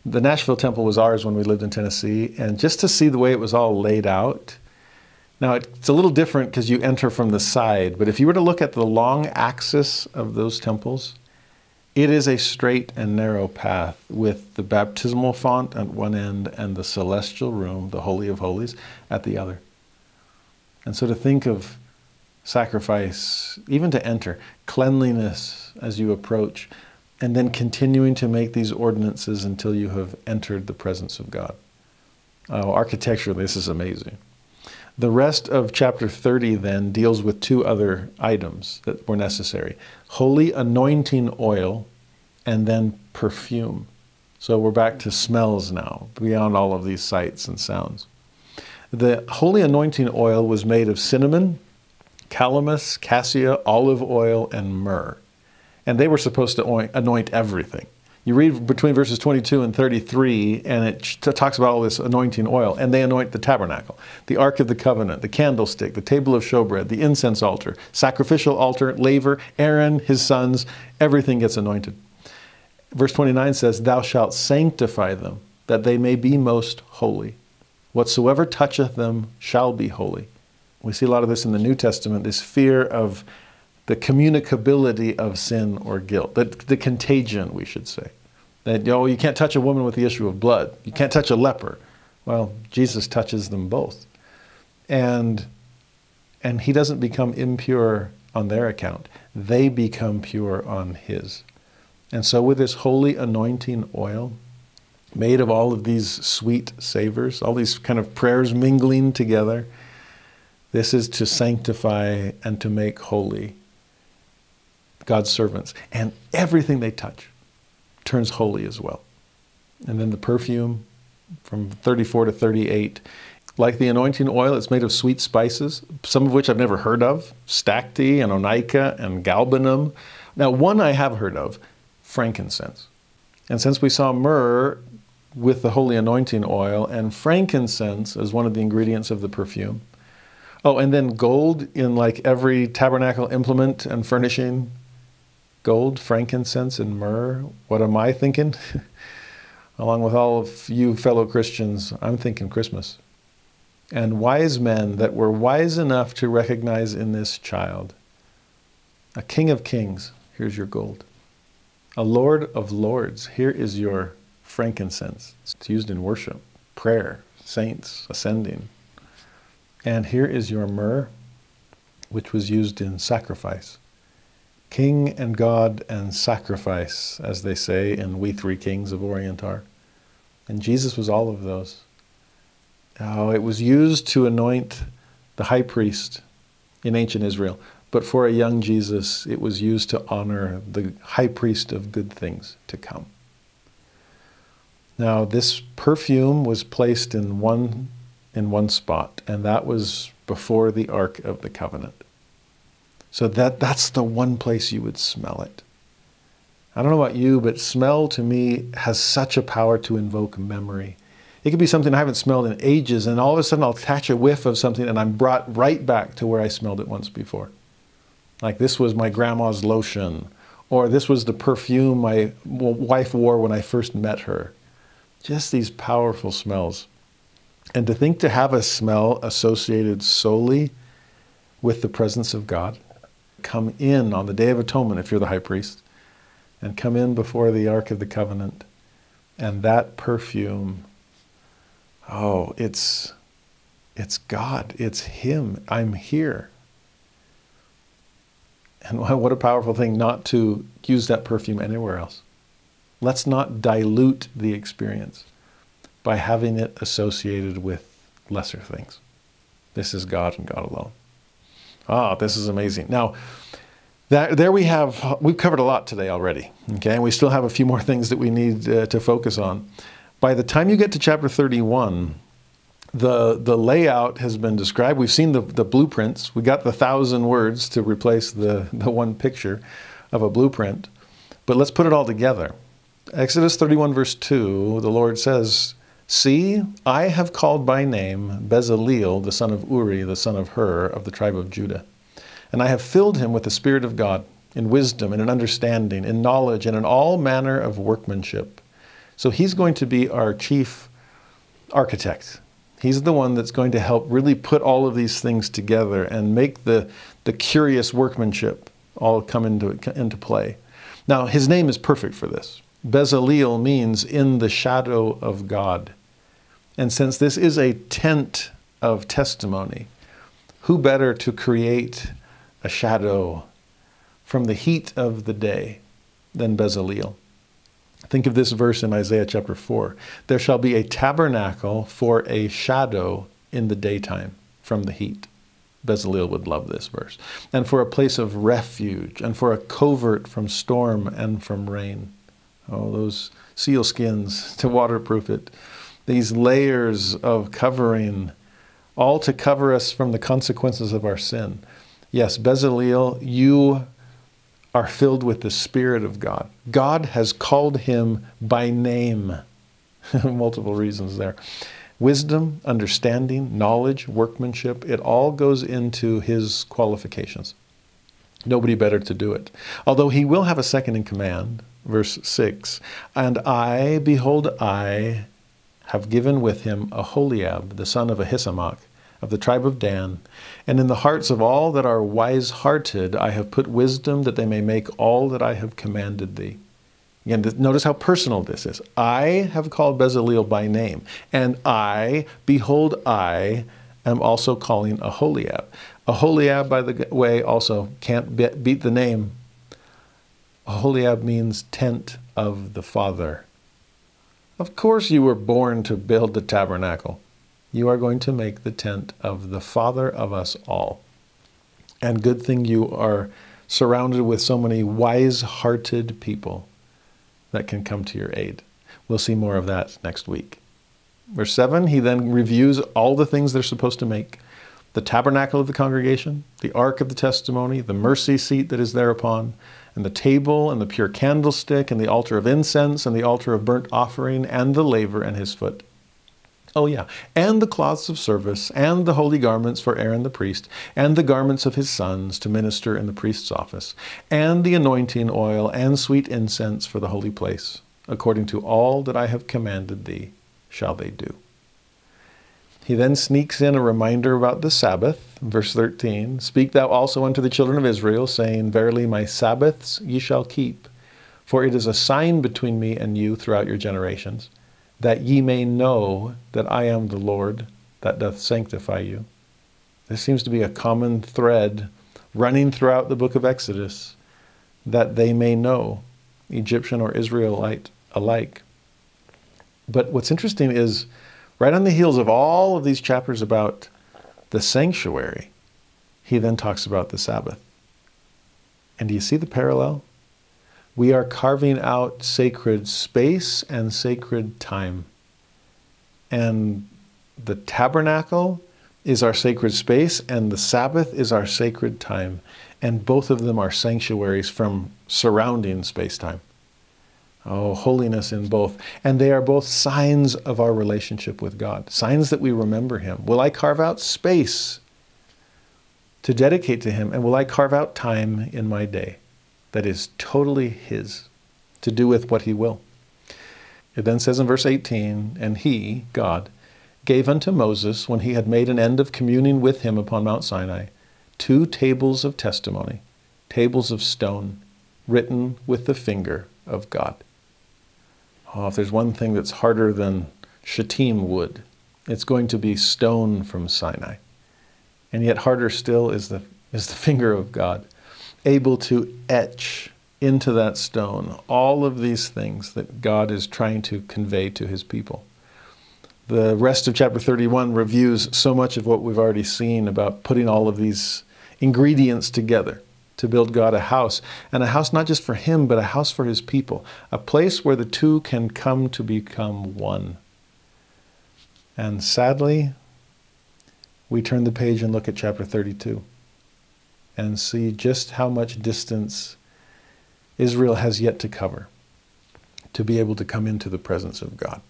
The Nashville temple was ours when we lived in Tennessee, and just to see the way it was all laid out. Now, it's a little different because you enter from the side, but if you were to look at the long axis of those temples, it is a straight and narrow path with the baptismal font at one end and the celestial room, the Holy of Holies, at the other. And so to think of sacrifice, even to enter, cleanliness as you approach, and then continuing to make these ordinances until you have entered the presence of God. Oh, architecturally, this is amazing. The rest of chapter 30 then deals with two other items that were necessary holy anointing oil and then perfume. So we're back to smells now, beyond all of these sights and sounds. The holy anointing oil was made of cinnamon, calamus, cassia, olive oil, and myrrh. And they were supposed to anoint everything. You read between verses 22 and 33, and it talks about all this anointing oil, and they anoint the tabernacle, the Ark of the Covenant, the candlestick, the table of showbread, the incense altar, sacrificial altar, laver, Aaron, his sons, everything gets anointed. Verse 29 says, Thou shalt sanctify them, that they may be most holy. Whatsoever toucheth them shall be holy. We see a lot of this in the New Testament, this fear of the communicability of sin or guilt, the, the contagion, we should say. That, oh, you can't touch a woman with the issue of blood. You can't touch a leper. Well, Jesus touches them both. And, and he doesn't become impure on their account. They become pure on his. And so, with this holy anointing oil, made of all of these sweet savors, all these kind of prayers mingling together, this is to sanctify and to make holy God's servants. And everything they touch turns holy as well. And then the perfume from 34 to 38. Like the anointing oil, it's made of sweet spices, some of which I've never heard of stacte and onycha and galbanum. Now, one I have heard of frankincense. And since we saw myrrh with the holy anointing oil and frankincense as one of the ingredients of the perfume, oh, and then gold in like every tabernacle implement and furnishing gold, frankincense, and myrrh. What am I thinking? Along with all of you fellow Christians, I'm thinking Christmas. And wise men that were wise enough to recognize in this child a king of kings, here's your gold. A lord of lords, here is your frankincense. It's used in worship, prayer, saints ascending. And here is your myrrh, which was used in sacrifice. King and God and sacrifice, as they say in We Three Kings of Orient are. And Jesus was all of those. Oh, it was used to anoint the high priest in ancient Israel, but for a young Jesus, it was used to honor the high priest of good things to come. Now, this perfume was placed in one, in one spot, and that was before the Ark of the Covenant. So that, that's the one place you would smell it. I don't know about you, but smell to me has such a power to invoke memory. It could be something I haven't smelled in ages, and all of a sudden I'll catch a whiff of something and I'm brought right back to where I smelled it once before. Like this was my grandma's lotion, or this was the perfume my wife wore when I first met her. Just these powerful smells. And to think to have a smell associated solely with the presence of God come in on the Day of Atonement if you're the high priest, and come in before the Ark of the Covenant. And that perfume, oh, it's it's God, it's Him. I'm here. And what a powerful thing not to use that perfume anywhere else. Let's not dilute the experience by having it associated with lesser things. This is God and God alone. Ah, this is amazing. Now, that, there we have, we've covered a lot today already, okay? And we still have a few more things that we need uh, to focus on. By the time you get to chapter 31, the, the layout has been described. We've seen the, the blueprints. We got the thousand words to replace the, the one picture of a blueprint. But let's put it all together. Exodus 31, verse 2, the Lord says, See, I have called by name Bezaleel, the son of Uri, the son of Hur, of the tribe of Judah. And I have filled him with the Spirit of God, in wisdom and in understanding, in knowledge, and in all manner of workmanship. So he's going to be our chief architect. He's the one that's going to help really put all of these things together and make the, the curious workmanship all come into, into play. Now, his name is perfect for this. Bezaleel means in the shadow of God. And since this is a tent of testimony, who better to create a shadow from the heat of the day than Bezaleel? Think of this verse in Isaiah chapter 4. There shall be a tabernacle for a shadow in the daytime from the heat. Bezaleel would love this verse. And for a place of refuge, and for a covert from storm and from rain. Oh, those seal skins to waterproof it these layers of covering, all to cover us from the consequences of our sin. Yes, Bezaleel, you are filled with the Spirit of God. God has called him by name. Multiple reasons there. Wisdom, understanding, knowledge, workmanship, it all goes into his qualifications. Nobody better to do it. Although he will have a second in command, verse 6 And I, behold, I have given with him Aholiab, the son of Ahisamach, of the tribe of Dan. And in the hearts of all that are wise hearted, I have put wisdom that they may make all that I have commanded thee. Again, notice how personal this is. I have called Bezaleel by name, and I, behold, I am also calling Aholiab. Aholiab, by the way, also can't beat the name. Aholiab means tent of the Father. Of course, you were born to build the tabernacle. You are going to make the tent of the Father of us all. And good thing you are surrounded with so many wise hearted people that can come to your aid. We'll see more of that next week. Verse 7, he then reviews all the things they're supposed to make the tabernacle of the congregation, the ark of the testimony, the mercy seat that is thereupon, and the table, and the pure candlestick, and the altar of incense, and the altar of burnt offering, and the laver and his foot. Oh, yeah, and the cloths of service, and the holy garments for Aaron the priest, and the garments of his sons to minister in the priest's office, and the anointing oil, and sweet incense for the holy place. According to all that I have commanded thee, shall they do. He then sneaks in a reminder about the Sabbath, verse 13 Speak thou also unto the children of Israel, saying, Verily my Sabbaths ye shall keep, for it is a sign between me and you throughout your generations, that ye may know that I am the Lord that doth sanctify you. This seems to be a common thread running throughout the book of Exodus, that they may know, Egyptian or Israelite alike. But what's interesting is, Right on the heels of all of these chapters about the sanctuary, he then talks about the Sabbath. And do you see the parallel? We are carving out sacred space and sacred time. And the tabernacle is our sacred space, and the Sabbath is our sacred time. And both of them are sanctuaries from surrounding space time. Oh, holiness in both. And they are both signs of our relationship with God, signs that we remember Him. Will I carve out space to dedicate to Him? And will I carve out time in my day that is totally His to do with what He will? It then says in verse 18, And He, God, gave unto Moses, when he had made an end of communing with him upon Mount Sinai, two tables of testimony, tables of stone, written with the finger of God. Oh, if there's one thing that's harder than shittim wood, it's going to be stone from Sinai. And yet harder still is the, is the finger of God, able to etch into that stone all of these things that God is trying to convey to his people. The rest of chapter 31 reviews so much of what we've already seen about putting all of these ingredients together to build God a house, and a house not just for him, but a house for his people, a place where the two can come to become one. And sadly, we turn the page and look at chapter 32 and see just how much distance Israel has yet to cover to be able to come into the presence of God.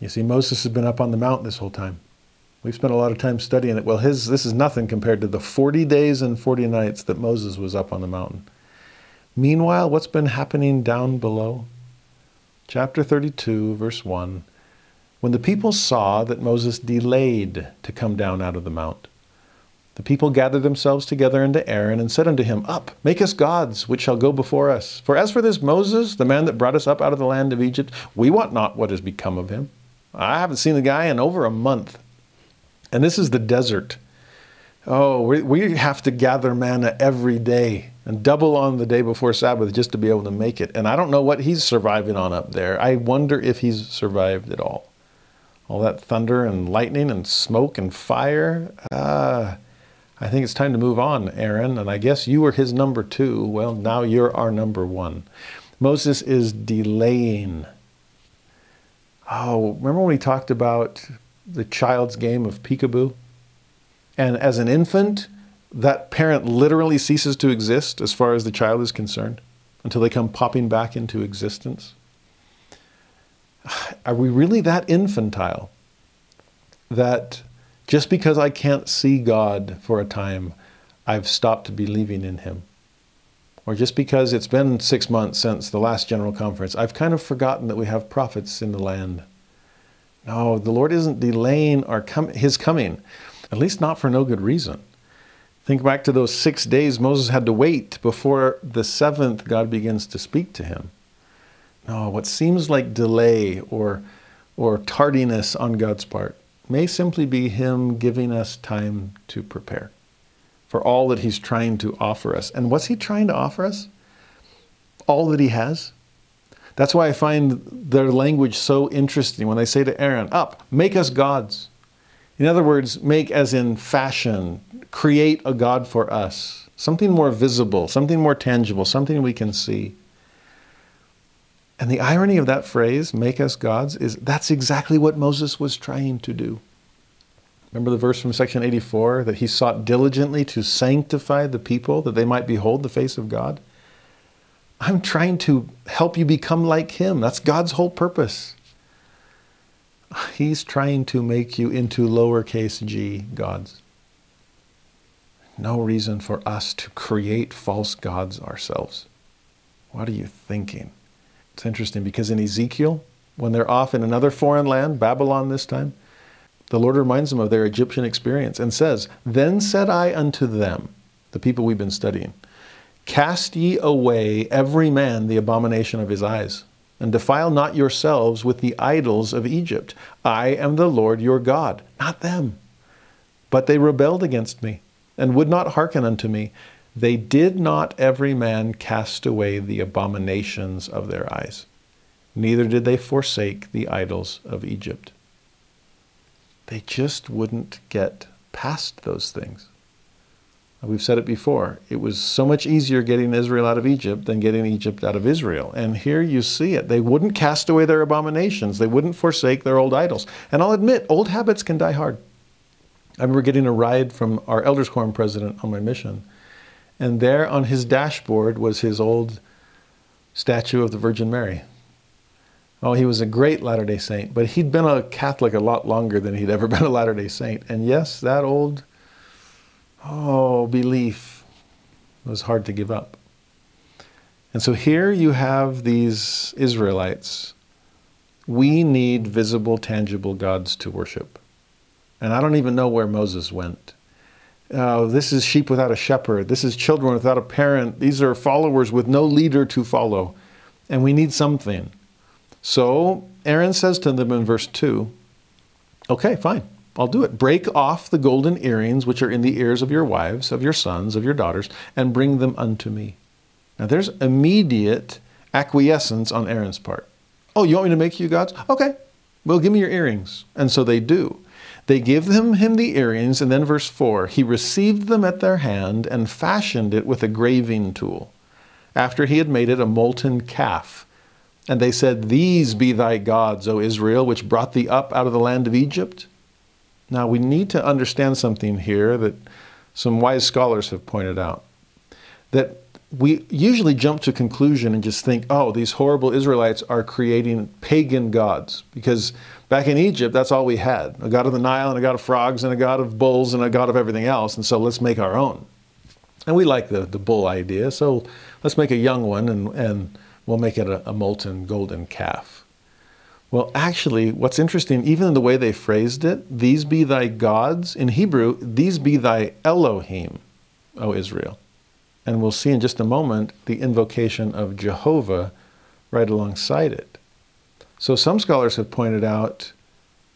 You see, Moses has been up on the mountain this whole time. We've spent a lot of time studying it. Well, his this is nothing compared to the 40 days and 40 nights that Moses was up on the mountain. Meanwhile, what's been happening down below? Chapter 32, verse 1. When the people saw that Moses delayed to come down out of the mount, the people gathered themselves together unto Aaron and said unto him, Up, make us gods, which shall go before us. For as for this Moses, the man that brought us up out of the land of Egypt, we want not what has become of him. I haven't seen the guy in over a month. And this is the desert. Oh, we, we have to gather manna every day and double on the day before Sabbath just to be able to make it. And I don't know what he's surviving on up there. I wonder if he's survived at all. All that thunder and lightning and smoke and fire. Uh, I think it's time to move on, Aaron. And I guess you were his number two. Well, now you're our number one. Moses is delaying. Oh, remember when we talked about the child's game of peekaboo. And as an infant, that parent literally ceases to exist as far as the child is concerned until they come popping back into existence. Are we really that infantile that just because I can't see God for a time, I've stopped believing in Him? Or just because it's been six months since the last general conference, I've kind of forgotten that we have prophets in the land No, the Lord isn't delaying our com- his coming, at least not for no good reason. Think back to those six days Moses had to wait before the seventh God begins to speak to him. No, what seems like delay or, or tardiness on God's part may simply be Him giving us time to prepare for all that He's trying to offer us. And what's He trying to offer us? All that He has. That's why I find their language so interesting when they say to Aaron, Up, make us gods. In other words, make as in fashion, create a God for us, something more visible, something more tangible, something we can see. And the irony of that phrase, make us gods, is that's exactly what Moses was trying to do. Remember the verse from section 84 that he sought diligently to sanctify the people that they might behold the face of God? I'm trying to help you become like him. That's God's whole purpose. He's trying to make you into lowercase g gods. No reason for us to create false gods ourselves. What are you thinking? It's interesting because in Ezekiel, when they're off in another foreign land, Babylon this time, the Lord reminds them of their Egyptian experience and says, Then said I unto them, the people we've been studying, Cast ye away every man the abomination of his eyes, and defile not yourselves with the idols of Egypt. I am the Lord your God, not them. But they rebelled against me, and would not hearken unto me. They did not every man cast away the abominations of their eyes, neither did they forsake the idols of Egypt. They just wouldn't get past those things. We've said it before. It was so much easier getting Israel out of Egypt than getting Egypt out of Israel. And here you see it. They wouldn't cast away their abominations, they wouldn't forsake their old idols. And I'll admit, old habits can die hard. I remember getting a ride from our Elders Quorum president on my mission and there on his dashboard was his old statue of the Virgin Mary. Oh, he was a great Latter day Saint, but he'd been a Catholic a lot longer than he'd ever been a Latter day Saint. And yes, that old, oh, belief was hard to give up. And so here you have these Israelites. We need visible, tangible gods to worship. And I don't even know where Moses went. Uh, this is sheep without a shepherd. This is children without a parent. These are followers with no leader to follow. And we need something. So Aaron says to them in verse 2 Okay, fine, I'll do it. Break off the golden earrings which are in the ears of your wives, of your sons, of your daughters, and bring them unto me. Now there's immediate acquiescence on Aaron's part. Oh, you want me to make you gods? Okay, well, give me your earrings. And so they do. They give him, him the earrings, and then verse 4 He received them at their hand and fashioned it with a graving tool, after he had made it a molten calf. And they said, These be thy gods, O Israel, which brought thee up out of the land of Egypt. Now we need to understand something here that some wise scholars have pointed out. That we usually jump to conclusion and just think, oh, these horrible Israelites are creating pagan gods because Back in Egypt, that's all we had a god of the Nile, and a god of frogs, and a god of bulls, and a god of everything else. And so let's make our own. And we like the, the bull idea, so let's make a young one and, and we'll make it a, a molten golden calf. Well, actually, what's interesting, even in the way they phrased it, these be thy gods, in Hebrew, these be thy Elohim, O Israel. And we'll see in just a moment the invocation of Jehovah right alongside it. So some scholars have pointed out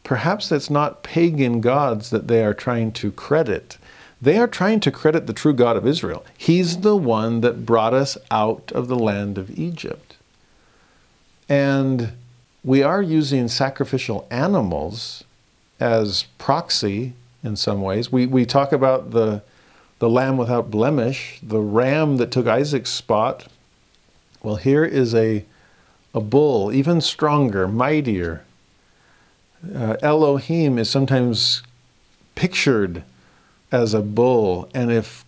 perhaps that's not pagan gods that they are trying to credit. They are trying to credit the true God of Israel. He's the one that brought us out of the land of Egypt. And we are using sacrificial animals as proxy in some ways. We, we talk about the, the lamb without blemish, the ram that took Isaac's spot. Well, here is a a bull, even stronger, mightier. Uh, Elohim is sometimes pictured as a bull, and if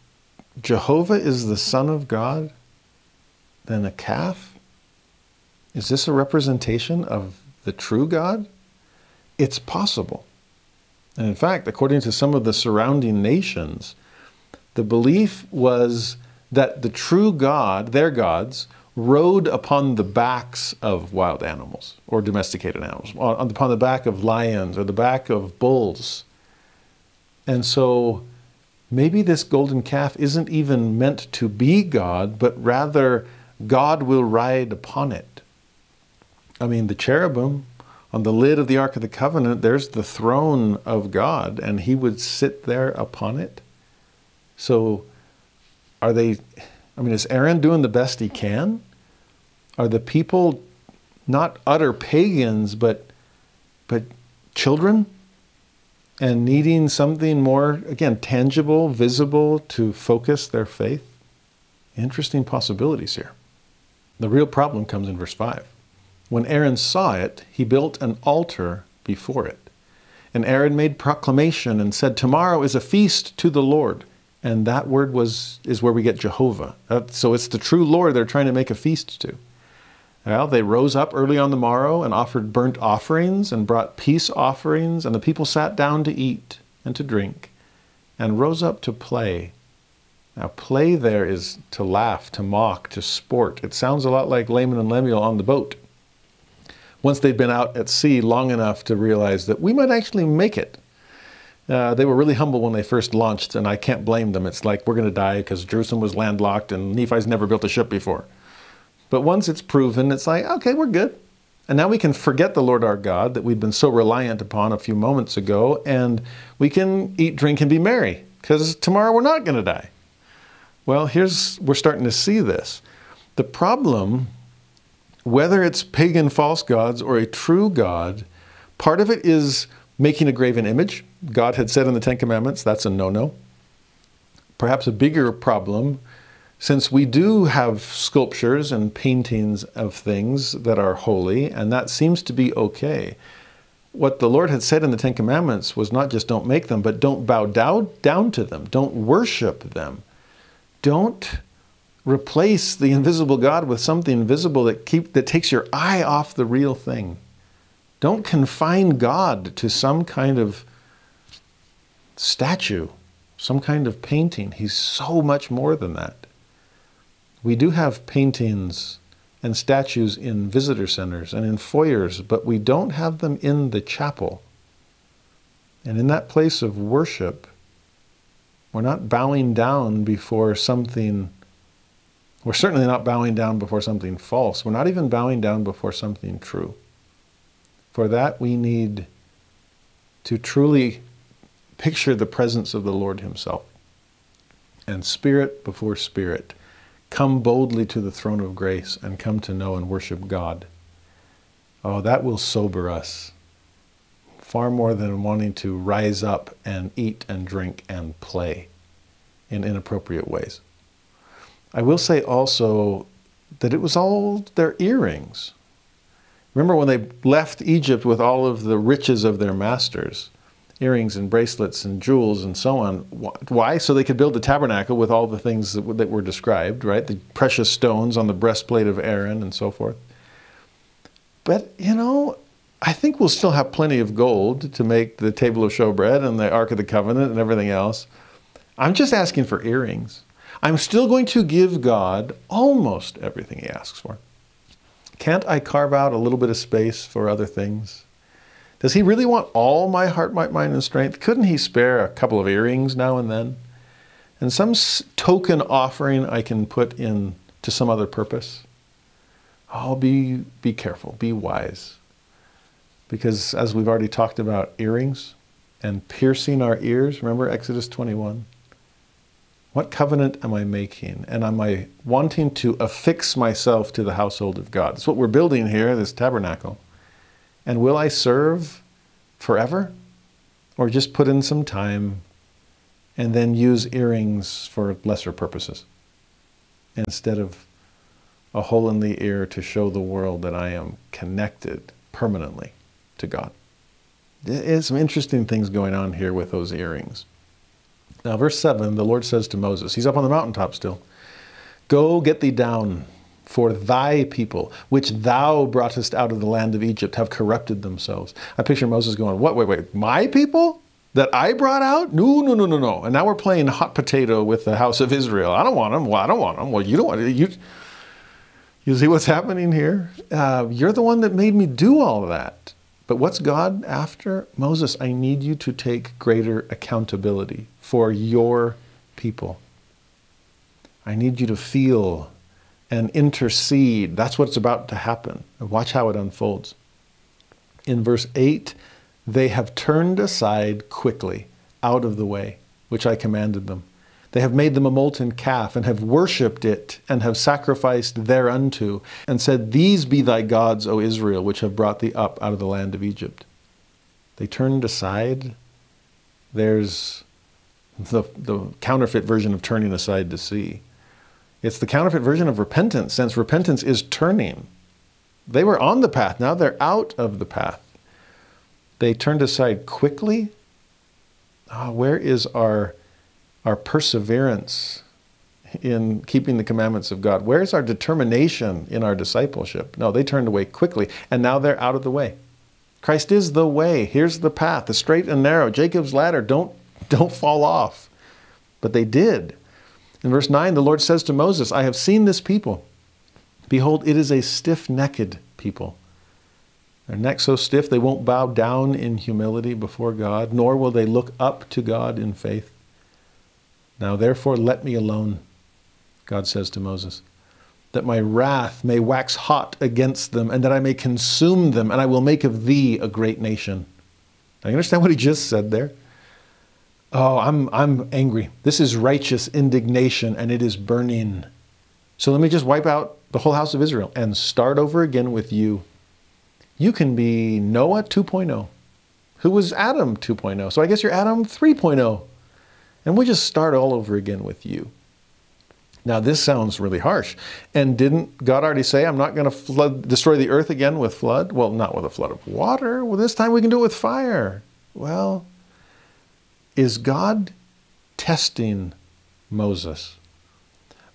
Jehovah is the Son of God, then a calf? Is this a representation of the true God? It's possible. And in fact, according to some of the surrounding nations, the belief was that the true God, their gods, rode upon the backs of wild animals or domesticated animals, upon the back of lions or the back of bulls. And so maybe this golden calf isn't even meant to be God, but rather God will ride upon it. I mean, the cherubim on the lid of the Ark of the Covenant, there's the throne of God, and he would sit there upon it. So, are they, I mean, is Aaron doing the best he can? Are the people not utter pagans, but, but children? And needing something more, again, tangible, visible to focus their faith? Interesting possibilities here. The real problem comes in verse 5. When Aaron saw it, he built an altar before it. And Aaron made proclamation and said, Tomorrow is a feast to the Lord. And that word was is where we get Jehovah. Uh, so it's the true Lord they're trying to make a feast to. Well, they rose up early on the morrow and offered burnt offerings and brought peace offerings, and the people sat down to eat and to drink and rose up to play. Now, play there is to laugh, to mock, to sport. It sounds a lot like Laman and Lemuel on the boat once they'd been out at sea long enough to realize that we might actually make it. Uh, they were really humble when they first launched, and I can't blame them. It's like we're going to die because Jerusalem was landlocked and Nephi's never built a ship before. But once it's proven, it's like, okay, we're good. And now we can forget the Lord our God that we've been so reliant upon a few moments ago, and we can eat, drink, and be merry because tomorrow we're not going to die. Well, here's, we're starting to see this. The problem whether it's pagan false gods or a true God, part of it is making a graven image. God had said in the Ten Commandments that's a no no. Perhaps a bigger problem, since we do have sculptures and paintings of things that are holy, and that seems to be okay. What the Lord had said in the Ten Commandments was not just don't make them, but don't bow down, down to them, don't worship them. Don't replace the invisible God with something visible that keep that takes your eye off the real thing. Don't confine God to some kind of statue, some kind of painting. He's so much more than that. We do have paintings and statues in visitor centers and in foyers, but we don't have them in the chapel. And in that place of worship, we're not bowing down before something we're certainly not bowing down before something false. We're not even bowing down before something true. For that, we need to truly picture the presence of the Lord Himself. And spirit before spirit, come boldly to the throne of grace and come to know and worship God. Oh, that will sober us far more than wanting to rise up and eat and drink and play in inappropriate ways. I will say also that it was all their earrings. Remember when they left Egypt with all of the riches of their masters earrings and bracelets and jewels and so on. Why? So they could build the tabernacle with all the things that, were described, right? The precious stones on the breastplate of Aaron and so forth. But, you know, I think we'll still have plenty of gold to make the table of showbread and the Ark of the Covenant and everything else. I'm just asking for earrings. I'm still going to give God almost everything He asks for. Can't I carve out a little bit of space for other things? Does He really want all my heart, might, mind, and strength? Couldn't He spare a couple of earrings now and then? And some token offering I can put in to some other purpose? Oh, be, be careful, be wise. Because as we've already talked about earrings and piercing our ears, remember Exodus 21? What covenant am I making? And am I wanting to affix myself to the household of God? That's what we're building here, this tabernacle. And will I serve forever? Or just put in some time and then use earrings for lesser purposes instead of a hole in the ear to show the world that I am connected permanently to God? There's some interesting things going on here with those earrings. Now, verse 7, the Lord says to Moses, he's up on the mountaintop still, Go get thee down, for thy people, which thou broughtest out of the land of Egypt, have corrupted themselves. I picture Moses going, What, wait, wait, my people? That I brought out? No, no, no, no, no. And now we're playing hot potato with the house of Israel. I don't want them. Well, I don't want them. Well, you don't want you You see what's happening here? Uh, you're the one that made me do all that. But what's God after? Moses, I need you to take greater accountability for your people. I need you to feel and intercede. That's what's about to happen. Watch how it unfolds. In verse 8, they have turned aside quickly out of the way, which I commanded them. They have made them a molten calf, and have worshipped it, and have sacrificed thereunto, and said, These be thy gods, O Israel, which have brought thee up out of the land of Egypt. They turned aside. There's the, the counterfeit version of turning aside to see. It's the counterfeit version of repentance, since repentance is turning. They were on the path, now they're out of the path. They turned aside quickly. Oh, where is our our perseverance in keeping the commandments of God? Where's our determination in our discipleship? No, they turned away quickly, and now they're out of the way. Christ is the way. Here's the path, the straight and narrow, Jacob's ladder. Don't, don't fall off. But they did. In verse 9, the Lord says to Moses, I have seen this people. Behold, it is a stiff necked people. Their neck so stiff they won't bow down in humility before God, nor will they look up to God in faith. Now therefore let me alone, God says to Moses, that my wrath may wax hot against them, and that I may consume them, and I will make of thee a great nation. Now you understand what he just said there? Oh, I'm, I'm angry. This is righteous indignation, and it is burning. So let me just wipe out the whole house of Israel and start over again with you. You can be Noah 2.0, who was Adam 2.0. So I guess you're Adam 3.0. And we just start all over again with you. Now, this sounds really harsh. And didn't God already say, I'm not going to flood, destroy the earth again with flood? Well, not with a flood of water. Well, this time we can do it with fire. Well, is God testing Moses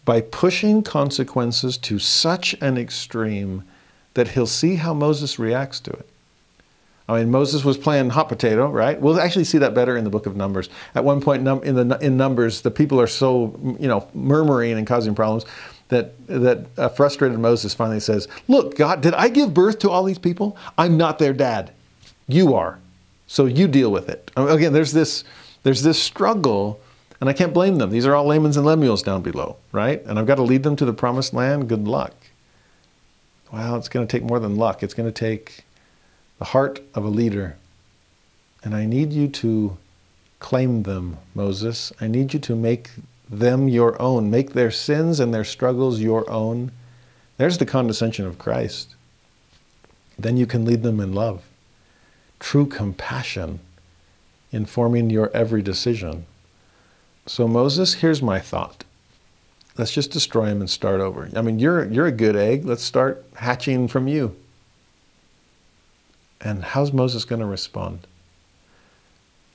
by pushing consequences to such an extreme that he'll see how Moses reacts to it? I mean, Moses was playing hot potato, right? We'll actually see that better in the book of Numbers. At one point in the in Numbers, the people are so you know murmuring and causing problems that that a frustrated Moses finally says, "Look, God, did I give birth to all these people? I'm not their dad. You are. So you deal with it." Again, there's this there's this struggle, and I can't blame them. These are all Lamans and Lemuels down below, right? And I've got to lead them to the promised land. Good luck. Well, it's going to take more than luck. It's going to take the heart of a leader. And I need you to claim them, Moses. I need you to make them your own, make their sins and their struggles your own. There's the condescension of Christ. Then you can lead them in love, true compassion, informing your every decision. So, Moses, here's my thought. Let's just destroy him and start over. I mean, you're, you're a good egg. Let's start hatching from you. And how's Moses going to respond?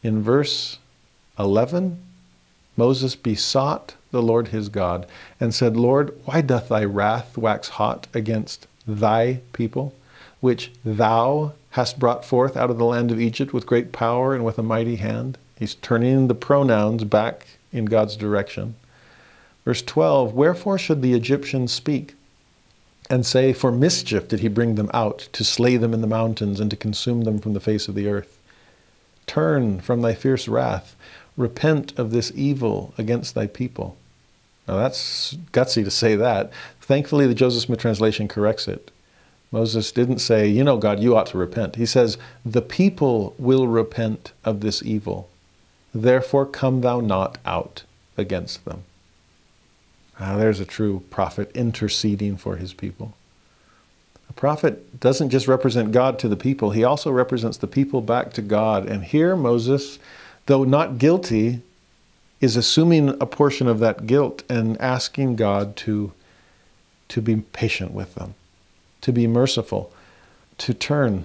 In verse 11, Moses besought the Lord his God and said, Lord, why doth thy wrath wax hot against thy people, which thou hast brought forth out of the land of Egypt with great power and with a mighty hand? He's turning the pronouns back in God's direction. Verse 12 Wherefore should the Egyptians speak? and say, For mischief did he bring them out, to slay them in the mountains and to consume them from the face of the earth. Turn from thy fierce wrath, repent of this evil against thy people. Now that's gutsy to say that. Thankfully, the Joseph Smith translation corrects it. Moses didn't say, You know, God, you ought to repent. He says, The people will repent of this evil. Therefore, come thou not out against them. Ah, there's a true prophet interceding for his people. A prophet doesn't just represent God to the people, he also represents the people back to God. And here, Moses, though not guilty, is assuming a portion of that guilt and asking God to, to be patient with them, to be merciful, to turn.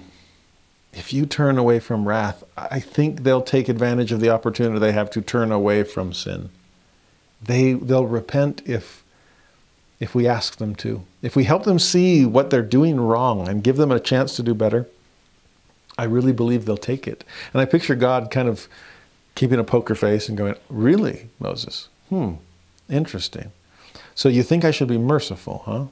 If you turn away from wrath, I think they'll take advantage of the opportunity they have to turn away from sin. They, they'll repent if, if we ask them to. If we help them see what they're doing wrong and give them a chance to do better, I really believe they'll take it. And I picture God kind of keeping a poker face and going, Really, Moses? Hmm, interesting. So you think I should be merciful, huh?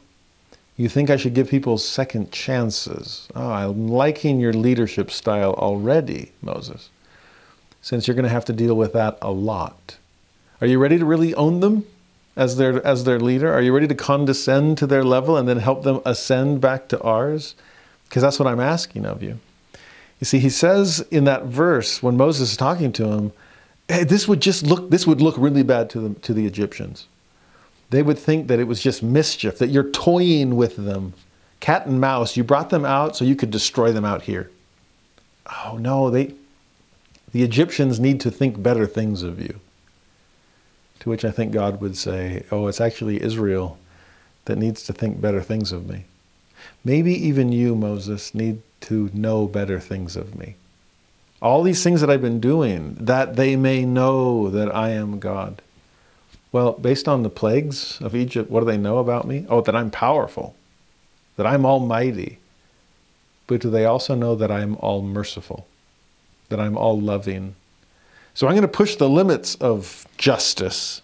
You think I should give people second chances. Oh, I'm liking your leadership style already, Moses, since you're going to have to deal with that a lot. Are you ready to really own them as their, as their leader? Are you ready to condescend to their level and then help them ascend back to ours? Because that's what I'm asking of you. You see, he says in that verse when Moses is talking to him, hey, this would just look, this would look really bad to the, to the Egyptians. They would think that it was just mischief, that you're toying with them. Cat and mouse, you brought them out so you could destroy them out here. Oh no, they the Egyptians need to think better things of you. To which I think God would say, Oh, it's actually Israel that needs to think better things of me. Maybe even you, Moses, need to know better things of me. All these things that I've been doing, that they may know that I am God. Well, based on the plagues of Egypt, what do they know about me? Oh, that I'm powerful, that I'm almighty. But do they also know that I'm all merciful, that I'm all loving? So I'm going to push the limits of justice.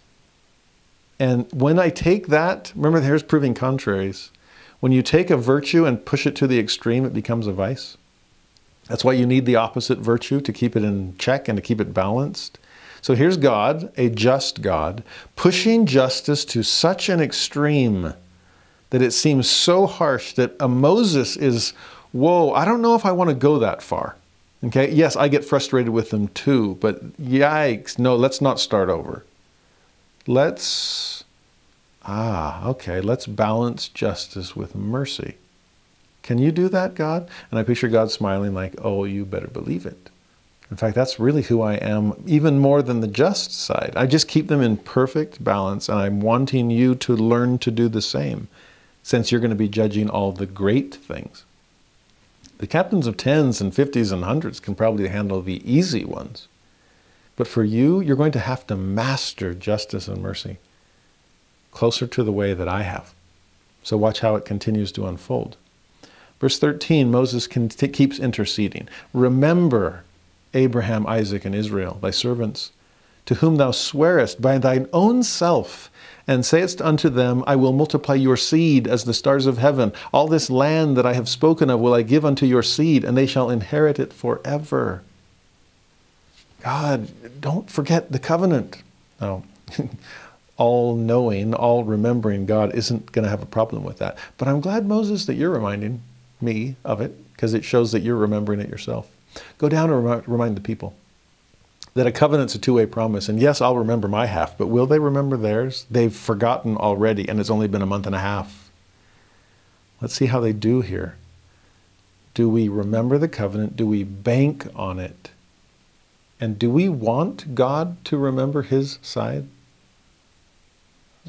And when I take that, remember, here's proving contraries. When you take a virtue and push it to the extreme, it becomes a vice. That's why you need the opposite virtue to keep it in check and to keep it balanced. So here's God, a just God, pushing justice to such an extreme that it seems so harsh that a Moses is, whoa, I don't know if I want to go that far. Okay, yes, I get frustrated with them too, but yikes, no, let's not start over. Let's, ah, okay, let's balance justice with mercy. Can you do that, God? And I picture God smiling, like, oh, you better believe it. In fact, that's really who I am, even more than the just side. I just keep them in perfect balance, and I'm wanting you to learn to do the same, since you're going to be judging all the great things. The captains of tens and fifties and hundreds can probably handle the easy ones. But for you, you're going to have to master justice and mercy closer to the way that I have. So watch how it continues to unfold. Verse 13, Moses keeps interceding. Remember Abraham, Isaac, and Israel, thy servants, to whom thou swearest by thine own self, and sayest unto them, I will multiply your seed as the stars of heaven. All this land that I have spoken of will I give unto your seed, and they shall inherit it forever. God, don't forget the covenant. No. all knowing, all remembering God isn't going to have a problem with that. But I'm glad, Moses, that you're reminding me of it because it shows that you're remembering it yourself. Go down and remind the people that a covenant's a two way promise. And yes, I'll remember my half, but will they remember theirs? They've forgotten already, and it's only been a month and a half. Let's see how they do here. Do we remember the covenant? Do we bank on it? And do we want God to remember his side?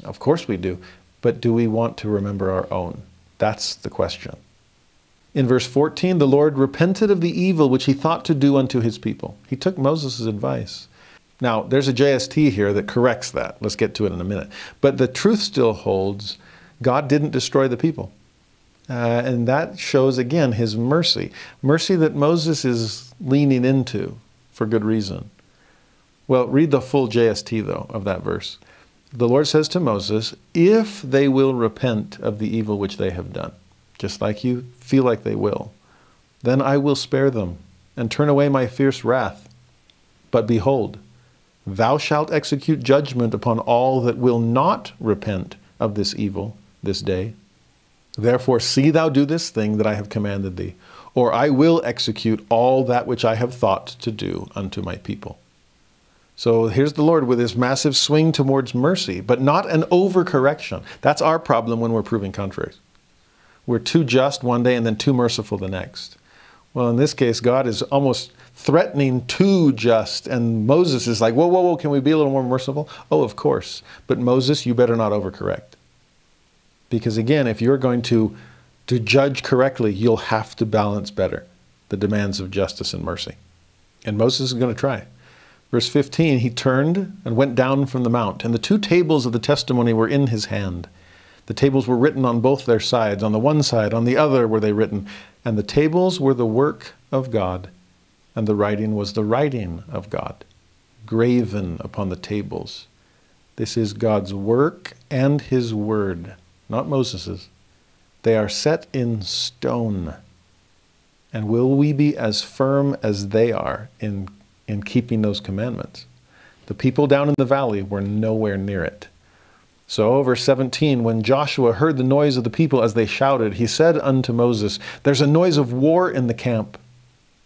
Of course we do. But do we want to remember our own? That's the question. In verse 14, the Lord repented of the evil which he thought to do unto his people. He took Moses' advice. Now, there's a JST here that corrects that. Let's get to it in a minute. But the truth still holds God didn't destroy the people. Uh, and that shows, again, his mercy. Mercy that Moses is leaning into for good reason. Well, read the full JST, though, of that verse. The Lord says to Moses, If they will repent of the evil which they have done just like you feel like they will. Then I will spare them and turn away my fierce wrath. But behold, thou shalt execute judgment upon all that will not repent of this evil this day. Therefore, see thou do this thing that I have commanded thee, or I will execute all that which I have thought to do unto my people. So here's the Lord with his massive swing towards mercy, but not an overcorrection. That's our problem when we're proving contraries. We're too just one day and then too merciful the next. Well, in this case, God is almost threatening too just, and Moses is like, whoa, whoa, whoa, can we be a little more merciful? Oh, of course. But Moses, you better not overcorrect. Because again, if you're going to, to judge correctly, you'll have to balance better the demands of justice and mercy. And Moses is going to try. Verse 15, he turned and went down from the mount, and the two tables of the testimony were in his hand. The tables were written on both their sides. On the one side, on the other were they written. And the tables were the work of God, and the writing was the writing of God, graven upon the tables. This is God's work and his word, not Moses's. They are set in stone. And will we be as firm as they are in, in keeping those commandments? The people down in the valley were nowhere near it. So, verse 17, when Joshua heard the noise of the people as they shouted, he said unto Moses, There's a noise of war in the camp.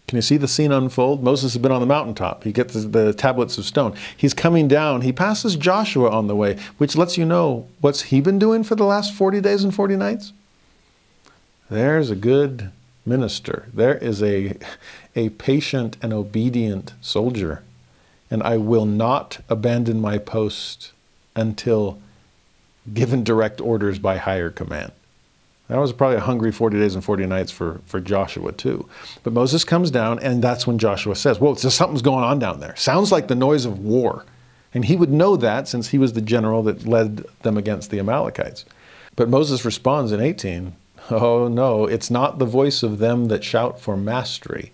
Can you see the scene unfold? Moses has been on the mountaintop. He gets the tablets of stone. He's coming down. He passes Joshua on the way, which lets you know what's he been doing for the last 40 days and 40 nights? There's a good minister. There is a, a patient and obedient soldier. And I will not abandon my post until given direct orders by higher command. That was probably a hungry 40 days and 40 nights for, for Joshua, too. But Moses comes down, and that's when Joshua says, Whoa, so something's going on down there. Sounds like the noise of war. And he would know that since he was the general that led them against the Amalekites. But Moses responds in 18 Oh, no, it's not the voice of them that shout for mastery,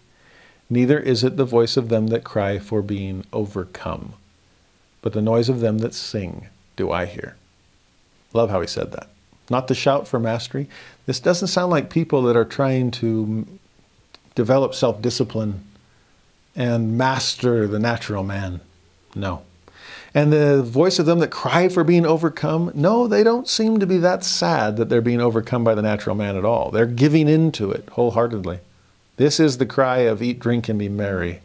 neither is it the voice of them that cry for being overcome, but the noise of them that sing do I hear. Love how he said that. Not to shout for mastery. This doesn't sound like people that are trying to develop self discipline and master the natural man. No. And the voice of them that cry for being overcome, no, they don't seem to be that sad that they're being overcome by the natural man at all. They're giving in to it wholeheartedly. This is the cry of eat, drink, and be merry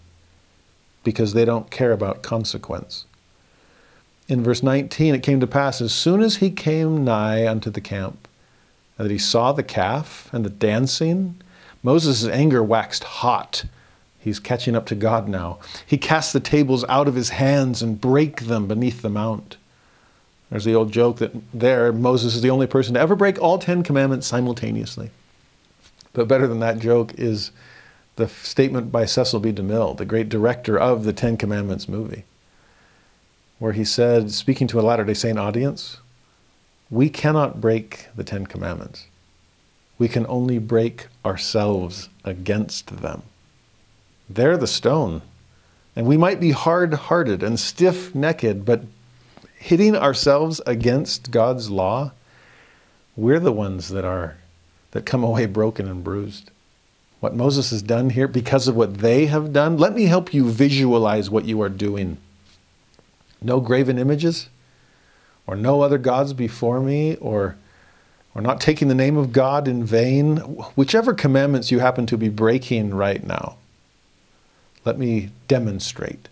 because they don't care about consequence. In verse 19, it came to pass as soon as he came nigh unto the camp, that he saw the calf and the dancing, Moses' anger waxed hot He's catching up to God now. He cast the tables out of his hands and break them beneath the mount. There's the old joke that there, Moses is the only person to ever break all Ten Commandments simultaneously. But better than that joke is the statement by Cecil B. DeMille, the great director of the Ten Commandments movie, where he said, speaking to a Latter day Saint audience, we cannot break the Ten Commandments. We can only break ourselves against them. They're the stone. And we might be hard hearted and stiff necked, but hitting ourselves against God's law, we're the ones that are that come away broken and bruised. What Moses has done here, because of what they have done, let me help you visualize what you are doing. No graven images, or no other gods before me, or, or not taking the name of God in vain, whichever commandments you happen to be breaking right now. Let me demonstrate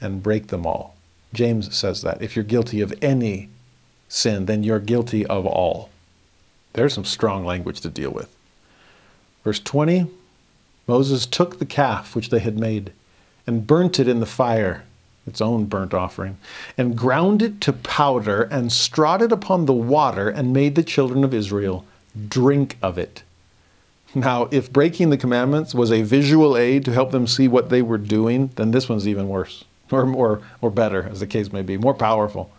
and break them all. James says that. If you're guilty of any sin, then you're guilty of all. There's some strong language to deal with. Verse 20 Moses took the calf which they had made and burnt it in the fire, its own burnt offering, and ground it to powder and strawed it upon the water and made the children of Israel drink of it. Now, if breaking the commandments was a visual aid to help them see what they were doing, then this one's even worse, or more, or better, as the case may be, more powerful.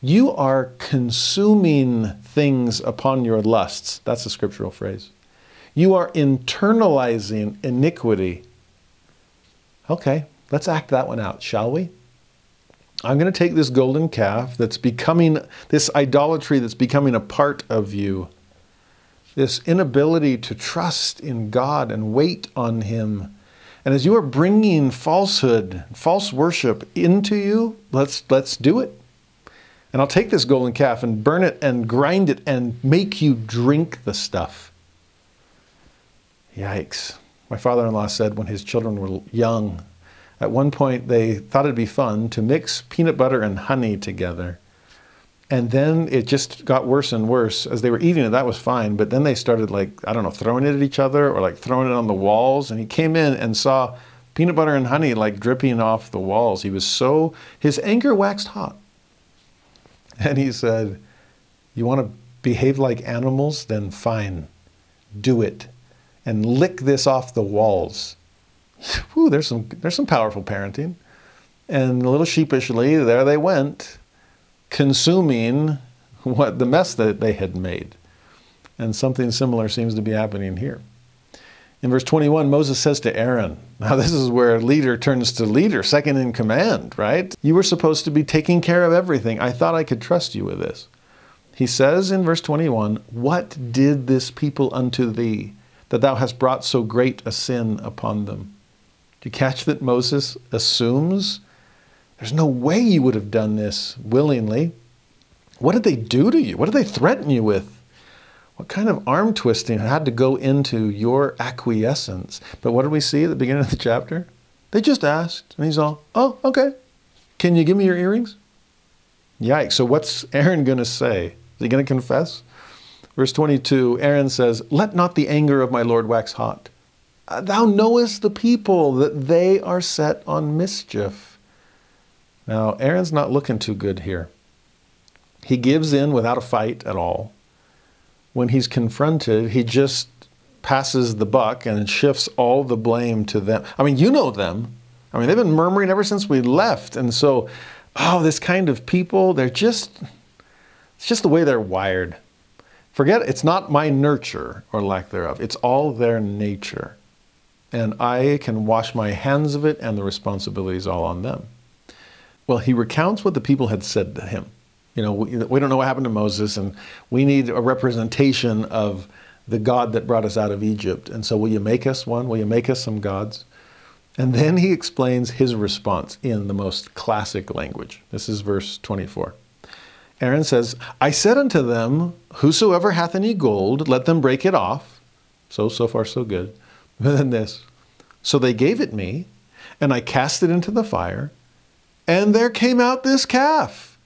You are consuming things upon your lusts. That's a scriptural phrase. You are internalizing iniquity. Okay, let's act that one out, shall we? I'm going to take this golden calf that's becoming, this idolatry that's becoming a part of you this inability to trust in God and wait on Him. And as you are bringing falsehood, false worship into you, let's, let's do it. And I'll take this golden calf and burn it and grind it and make you drink the stuff. Yikes. My father in law said when his children were young, at one point they thought it'd be fun to mix peanut butter and honey together. And then it just got worse and worse. As they were eating it that was fine. But then they started like i don't know throwing it at each other or like throwing it on the walls. And he came in and saw peanut butter and honey like dripping off the walls. He was so his anger waxed hot. And he said you want to behave like animals? Then fine. Do it and lick this off the walls Whew, there's some there's some powerful parenting and a little sheepishly there they went consuming what the mess that they had made. And something similar seems to be happening here. In verse 21, Moses says to Aaron, now this is where leader turns to leader, second in command, right? You were supposed to be taking care of everything. I thought I could trust you with this. He says in verse 21 What did this people unto thee, that thou hast brought so great a sin upon them? Do you catch that Moses assumes there's no way you would have done this willingly? What did they do to you? What did they threaten you with? What kind of arm twisting had to go into your acquiescence? But what did we see at the beginning of the chapter? They just asked, and he's all, oh, okay. Can you give me your earrings? Yikes. So what's Aaron going to say? Is he going to confess? Verse 22 Aaron says, Let not the anger of my Lord wax hot. Thou knowest the people that they are set on mischief. Now, Aaron's not looking too good here. He gives in without a fight at all. When he's confronted, he just passes the buck and shifts all the blame to them. I mean, you know them. I mean, they've been murmuring ever since we left. And so, oh, this kind of people, they're just, it's just the way they're wired. Forget it's not my nurture or lack thereof, it's all their nature. And I can wash my hands of it, and the responsibility is all on them. Well, he recounts what the people had said to him. You know, we, we don't know what happened to Moses, and we need a representation of the God that brought us out of Egypt. And so, will you make us one? Will you make us some gods? And then he explains his response in the most classic language. This is verse 24. Aaron says, I said unto them, Whosoever hath any gold, let them break it off. So, so far, so good. Then this. So they gave it me, and I cast it into the fire, and there came out this calf.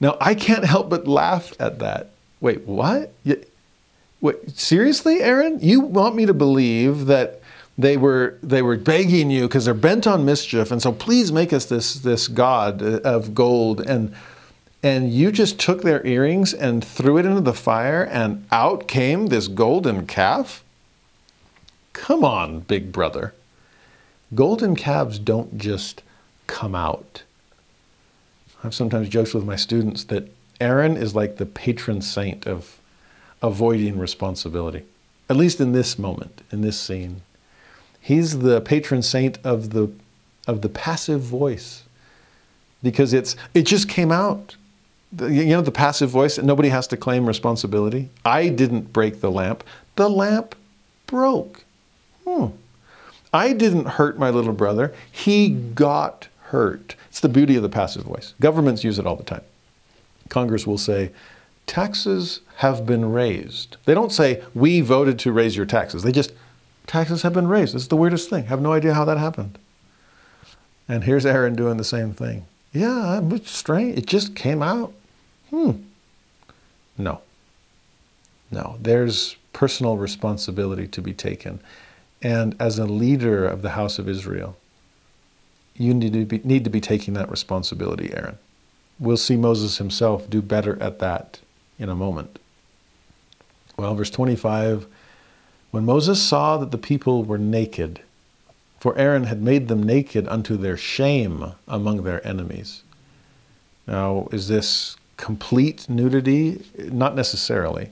Now, I can't help but laugh at that. Wait, what? Wait, seriously, Aaron? You want me to believe that they were they were begging you because they're bent on mischief, and so please make us this this god uh, of gold, and and you just took their earrings and threw it into the fire, and out came this golden calf. Come on, big brother. Golden calves don't just come out. I've sometimes joked with my students that Aaron is like the patron saint of avoiding responsibility, at least in this moment, in this scene. He's the patron saint of the, of the passive voice because it's, it just came out. The, you know, the passive voice, nobody has to claim responsibility. I didn't break the lamp. The lamp broke. Hmm. I didn't hurt my little brother. He got hurt. It's the beauty of the passive voice. Governments use it all the time. Congress will say, taxes have been raised. They don't say, we voted to raise your taxes. They just, taxes have been raised. It's the weirdest thing. I have no idea how that happened. And here's Aaron doing the same thing. Yeah, it's strange. It just came out. Hmm. No. No. There's personal responsibility to be taken. And as a leader of the house of Israel, you need to be, need to be taking that responsibility, Aaron. We'll see Moses himself do better at that in a moment. Well, verse 25 When Moses saw that the people were naked, for Aaron had made them naked unto their shame among their enemies. Now, is this complete nudity? Not necessarily.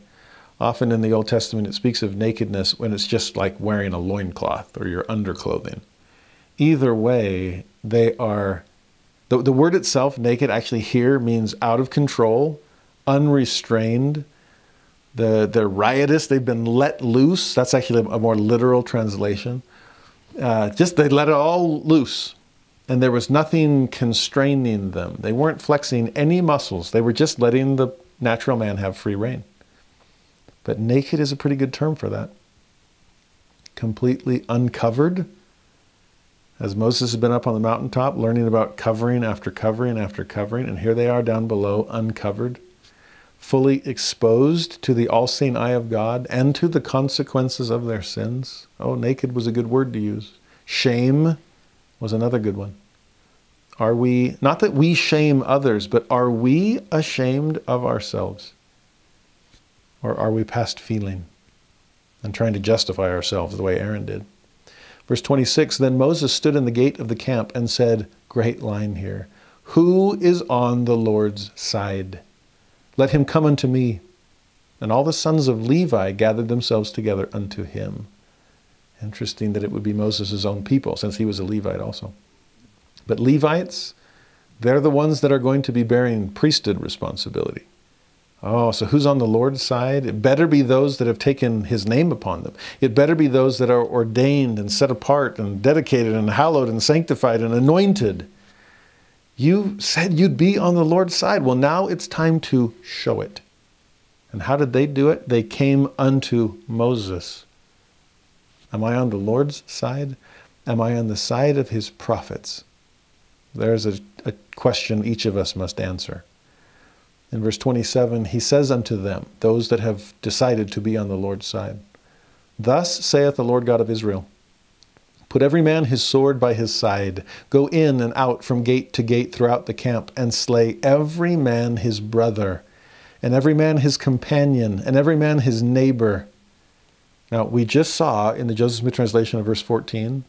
Often in the Old Testament, it speaks of nakedness when it's just like wearing a loincloth or your underclothing. Either way, they are, the, the word itself, naked, actually here means out of control, unrestrained. The, they're riotous, they've been let loose. That's actually a more literal translation. Uh, just they let it all loose. And there was nothing constraining them. They weren't flexing any muscles. They were just letting the natural man have free reign. But naked is a pretty good term for that. Completely uncovered. As Moses has been up on the mountaintop learning about covering after covering after covering, and here they are down below, uncovered fully exposed to the all seeing eye of God and to the consequences of their sins. Oh, naked was a good word to use. Shame was another good one. Are we, not that we shame others, but are we ashamed of ourselves? Or are we past feeling and trying to justify ourselves the way Aaron did? Verse 26 Then Moses stood in the gate of the camp and said, Great line here, Who is on the Lord's side? Let him come unto me. And all the sons of Levi gathered themselves together unto him. Interesting that it would be Moses' own people, since he was a Levite also. But Levites, they're the ones that are going to be bearing priesthood responsibility. Oh, so who's on the Lord's side? It better be those that have taken his name upon them. It better be those that are ordained and set apart and dedicated and hallowed and sanctified and anointed. You said you'd be on the Lord's side. Well, now it's time to show it. And how did they do it? They came unto Moses. Am I on the Lord's side? Am I on the side of his prophets? There's a, a question each of us must answer. In verse 27, he says unto them, those that have decided to be on the Lord's side, Thus saith the Lord God of Israel Put every man his sword by his side, go in and out from gate to gate throughout the camp, and slay every man his brother, and every man his companion, and every man his neighbor. Now, we just saw in the Joseph Smith translation of verse 14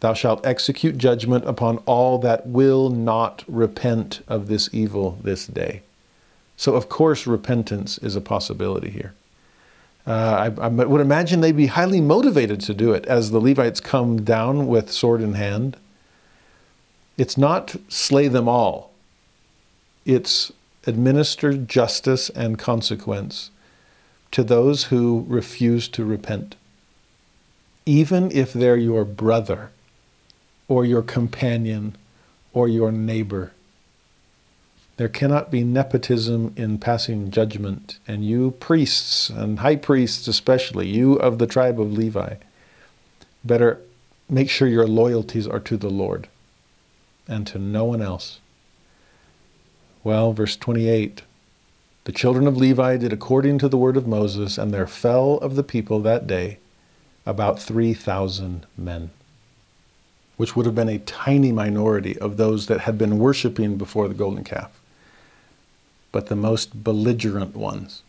Thou shalt execute judgment upon all that will not repent of this evil this day. So, of course, repentance is a possibility here. Uh, I, I, would imagine they'd be highly motivated to do it as the Levites come down with sword in hand. It's not slay them all, it's administer justice and consequence to those who refuse to repent. Even if they're your brother or your companion or your neighbor. There cannot be nepotism in passing judgment, and you priests, and high priests especially, you of the tribe of Levi, better make sure your loyalties are to the Lord and to no one else. Well, verse 28 The children of Levi did according to the word of Moses, and there fell of the people that day about 3,000 men which would have been a tiny minority of those that had been worshiping before the golden calf, but the most belligerent ones,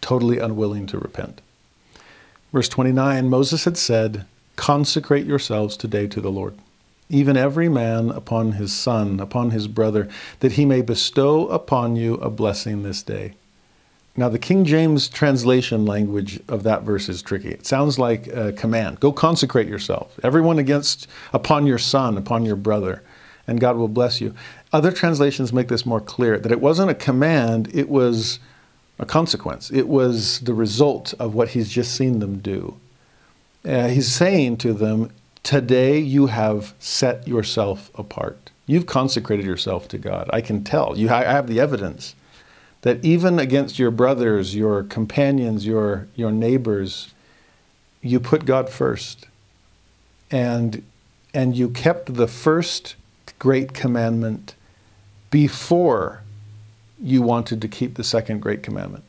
totally unwilling to repent. Verse 29 Moses had said, Consecrate yourselves today to the Lord, even every man upon his son, upon his brother, that he may bestow upon you a blessing this day. Now, the King James translation language of that verse is tricky. It sounds like a command go consecrate yourself, everyone against, upon your son, upon your brother, and God will bless you. Other translations make this more clear that it wasn't a command, it was a consequence. It was the result of what he's just seen them do. Uh, he's saying to them, Today you have set yourself apart. You've consecrated yourself to God. I can tell. You, I have the evidence that even against your brothers, your companions, your, your neighbors, you put God first. And, and you kept the first great commandment before you wanted to keep the second great commandment.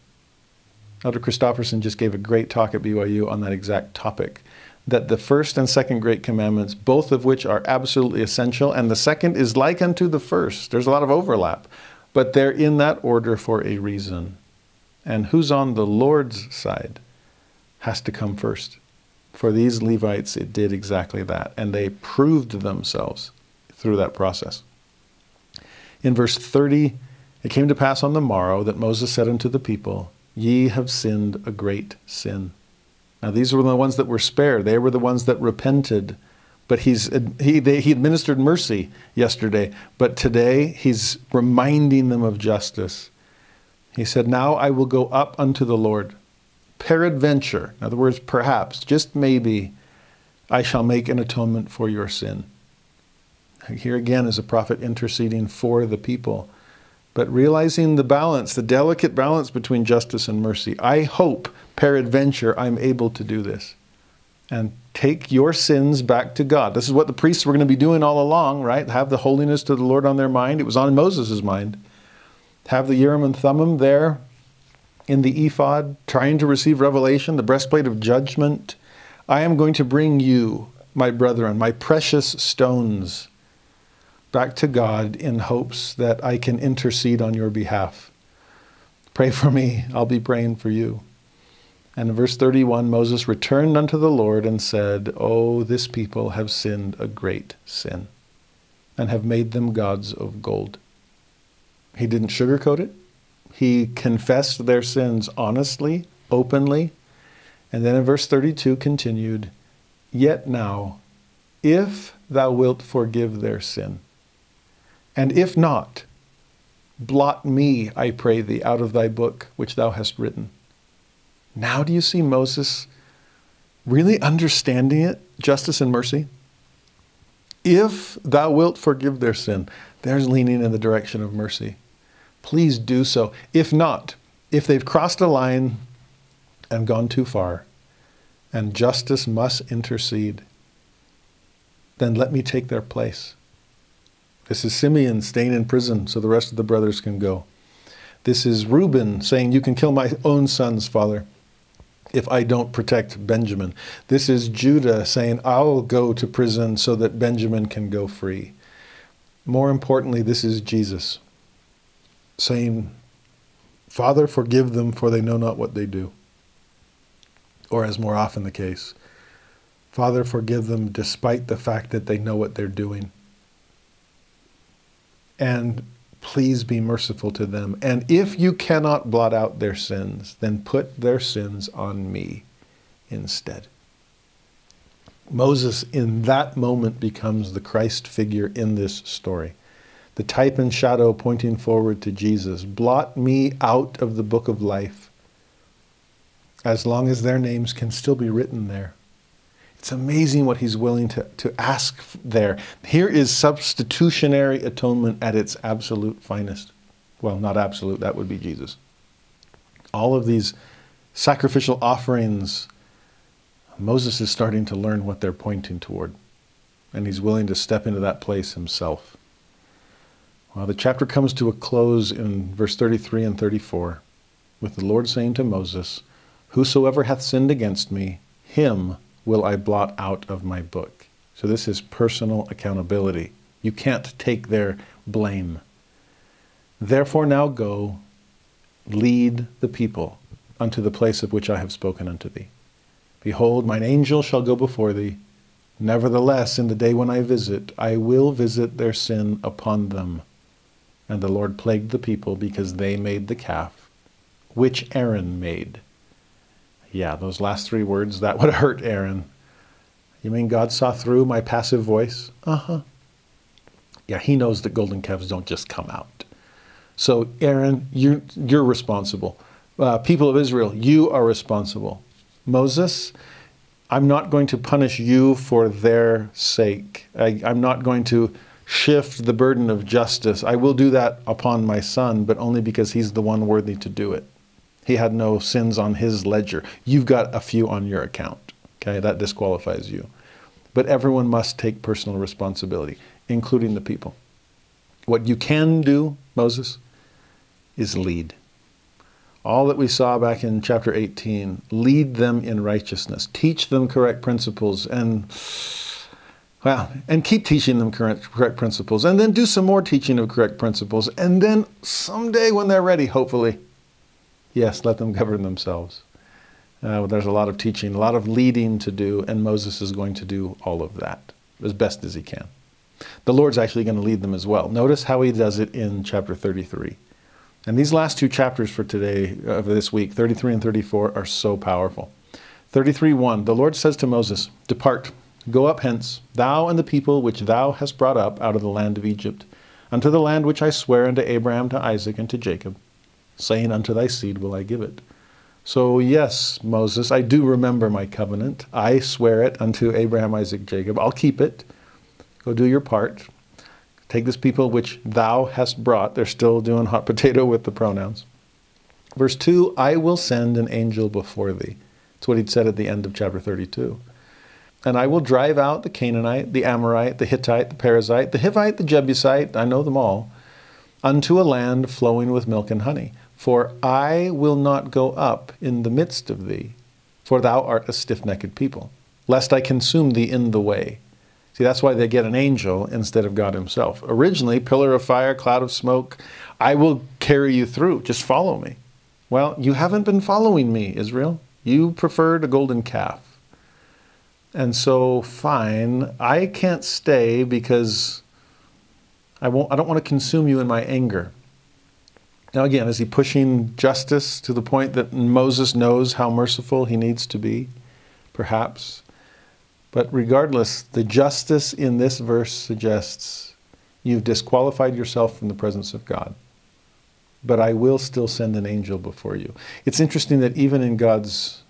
Elder Christofferson just gave a great talk at BYU on that exact topic. That the first and second great commandments, both of which are absolutely essential, and the second is like unto the first. There's a lot of overlap. But they're in that order for a reason. And who's on the Lord's side has to come first. For these Levites, it did exactly that. And they proved themselves through that process. In verse 30, it came to pass on the morrow that Moses said unto the people, Ye have sinned a great sin. Now, these were the ones that were spared. They were the ones that repented but he's he they, he administered mercy yesterday, but today he's reminding them of justice. He said, "Now I will go up unto the Lord. Peradventure, in other words, perhaps, just maybe, I shall make an atonement for your sin." Here again is a prophet interceding for the people, but realizing the balance, the delicate balance between justice and mercy. I hope, peradventure, I'm able to do this and take your sins back to God. This is what the priests were going to be doing all along, right? Have the holiness to the Lord on their mind. It was on Moses' mind. Have the Urim and Thummim there in the ephod, trying to receive revelation, the breastplate of judgment. I am going to bring you, my brethren, my precious stones, back to God in hopes that I can intercede on your behalf. Pray for me. I'll be praying for you. And in verse 31, Moses returned unto the Lord and said, Oh, this people have sinned a great sin and have made them gods of gold. He didn't sugarcoat it. He confessed their sins honestly, openly. And then in verse 32 continued, Yet now, if thou wilt forgive their sin, and if not, Blot me, I pray thee, out of thy book which thou hast written. Now do you see Moses really understanding it, justice and mercy? If thou wilt forgive their sin, there's leaning in the direction of mercy. Please do so. If not, if they've crossed a line and gone too far, and justice must intercede, then let me take their place. This is Simeon staying in prison so the rest of the brothers can go. This is Reuben saying, You can kill my own sons, Father, if I don't protect Benjamin. This is Judah saying, I'll go to prison so that Benjamin can go free. More importantly, this is Jesus saying, Father, forgive them, for they know not what they do. Or, as more often the case, Father, forgive them despite the fact that they know what they're doing. And please be merciful to them. And if you cannot blot out their sins, then put their sins on me instead. Moses, in that moment, becomes the Christ figure in this story. The type and shadow pointing forward to Jesus. Blot me out of the book of life as long as their names can still be written there. It's amazing what he's willing to, to ask there. Here is substitutionary atonement at its absolute finest. Well, not absolute, that would be Jesus. All of these sacrificial offerings, Moses is starting to learn what they're pointing toward. And he's willing to step into that place himself. Well, the chapter comes to a close in verse 33 and 34 with the Lord saying to Moses, Whosoever hath sinned against me, him will I blot out of my book. So this is personal accountability. You can't take their blame. Therefore now go, lead the people unto the place of which I have spoken unto thee. Behold, mine angel shall go before thee. Nevertheless, in the day when I visit, I will visit their sin upon them. And the Lord plagued the people because they made the calf, which Aaron made. Yeah, those last three words, that would hurt Aaron. You mean God saw through my passive voice? Uh huh. Yeah, he knows that golden calves don't just come out. So, Aaron, you're, you're responsible. Uh, people of Israel, you are responsible. Moses, I'm not going to punish you for their sake. I, I'm not going to shift the burden of justice. I will do that upon my son, but only because he's the one worthy to do it. He had no sins on his ledger. You've got a few on your account. Okay, that disqualifies you. But everyone must take personal responsibility, including the people. What you can do, Moses, is lead. All that we saw back in chapter 18, lead them in righteousness, teach them correct principles, and well, and keep teaching them correct, correct principles, and then do some more teaching of correct principles, and then someday when they're ready, hopefully, Yes, let them govern themselves. Uh, there's a lot of teaching, a lot of leading to do, and Moses is going to do all of that as best as he can. The Lord's actually going to lead them as well. Notice how he does it in chapter 33. And these last two chapters for today, uh, of this week, 33 and 34, are so powerful. 33 1, the Lord says to Moses, Depart, go up hence, thou and the people which thou hast brought up out of the land of Egypt, unto the land which I swear unto Abraham, to Isaac, and to Jacob saying, Unto thy seed will I give it. So, yes, Moses, I do remember my covenant. I swear it unto Abraham, Isaac, Jacob. I'll keep it. Go do your part. Take this people which thou hast brought. They're still doing hot potato with the pronouns. Verse 2 I will send an angel before thee. That's what he'd said at the end of chapter 32. And I will drive out the Canaanite, the Amorite, the Hittite, the Perizzite, the Hivite, the Jebusite, I know them all, unto a land flowing with milk and honey for I will not go up in the midst of thee, for thou art a stiff necked people, lest I consume thee in the way. See, that's why they get an angel instead of God Himself. Originally, pillar of fire, cloud of smoke, I will carry you through. Just follow me. Well, you haven't been following me, Israel. You preferred a golden calf. And so, fine, I can't stay because I, won't, I don't want to consume you in my anger. Now, again, is he pushing justice to the point that Moses knows how merciful he needs to be? Perhaps. But regardless, the justice in this verse suggests you've disqualified yourself from the presence of God. but I will still send an angel before you. It's interesting that even in God's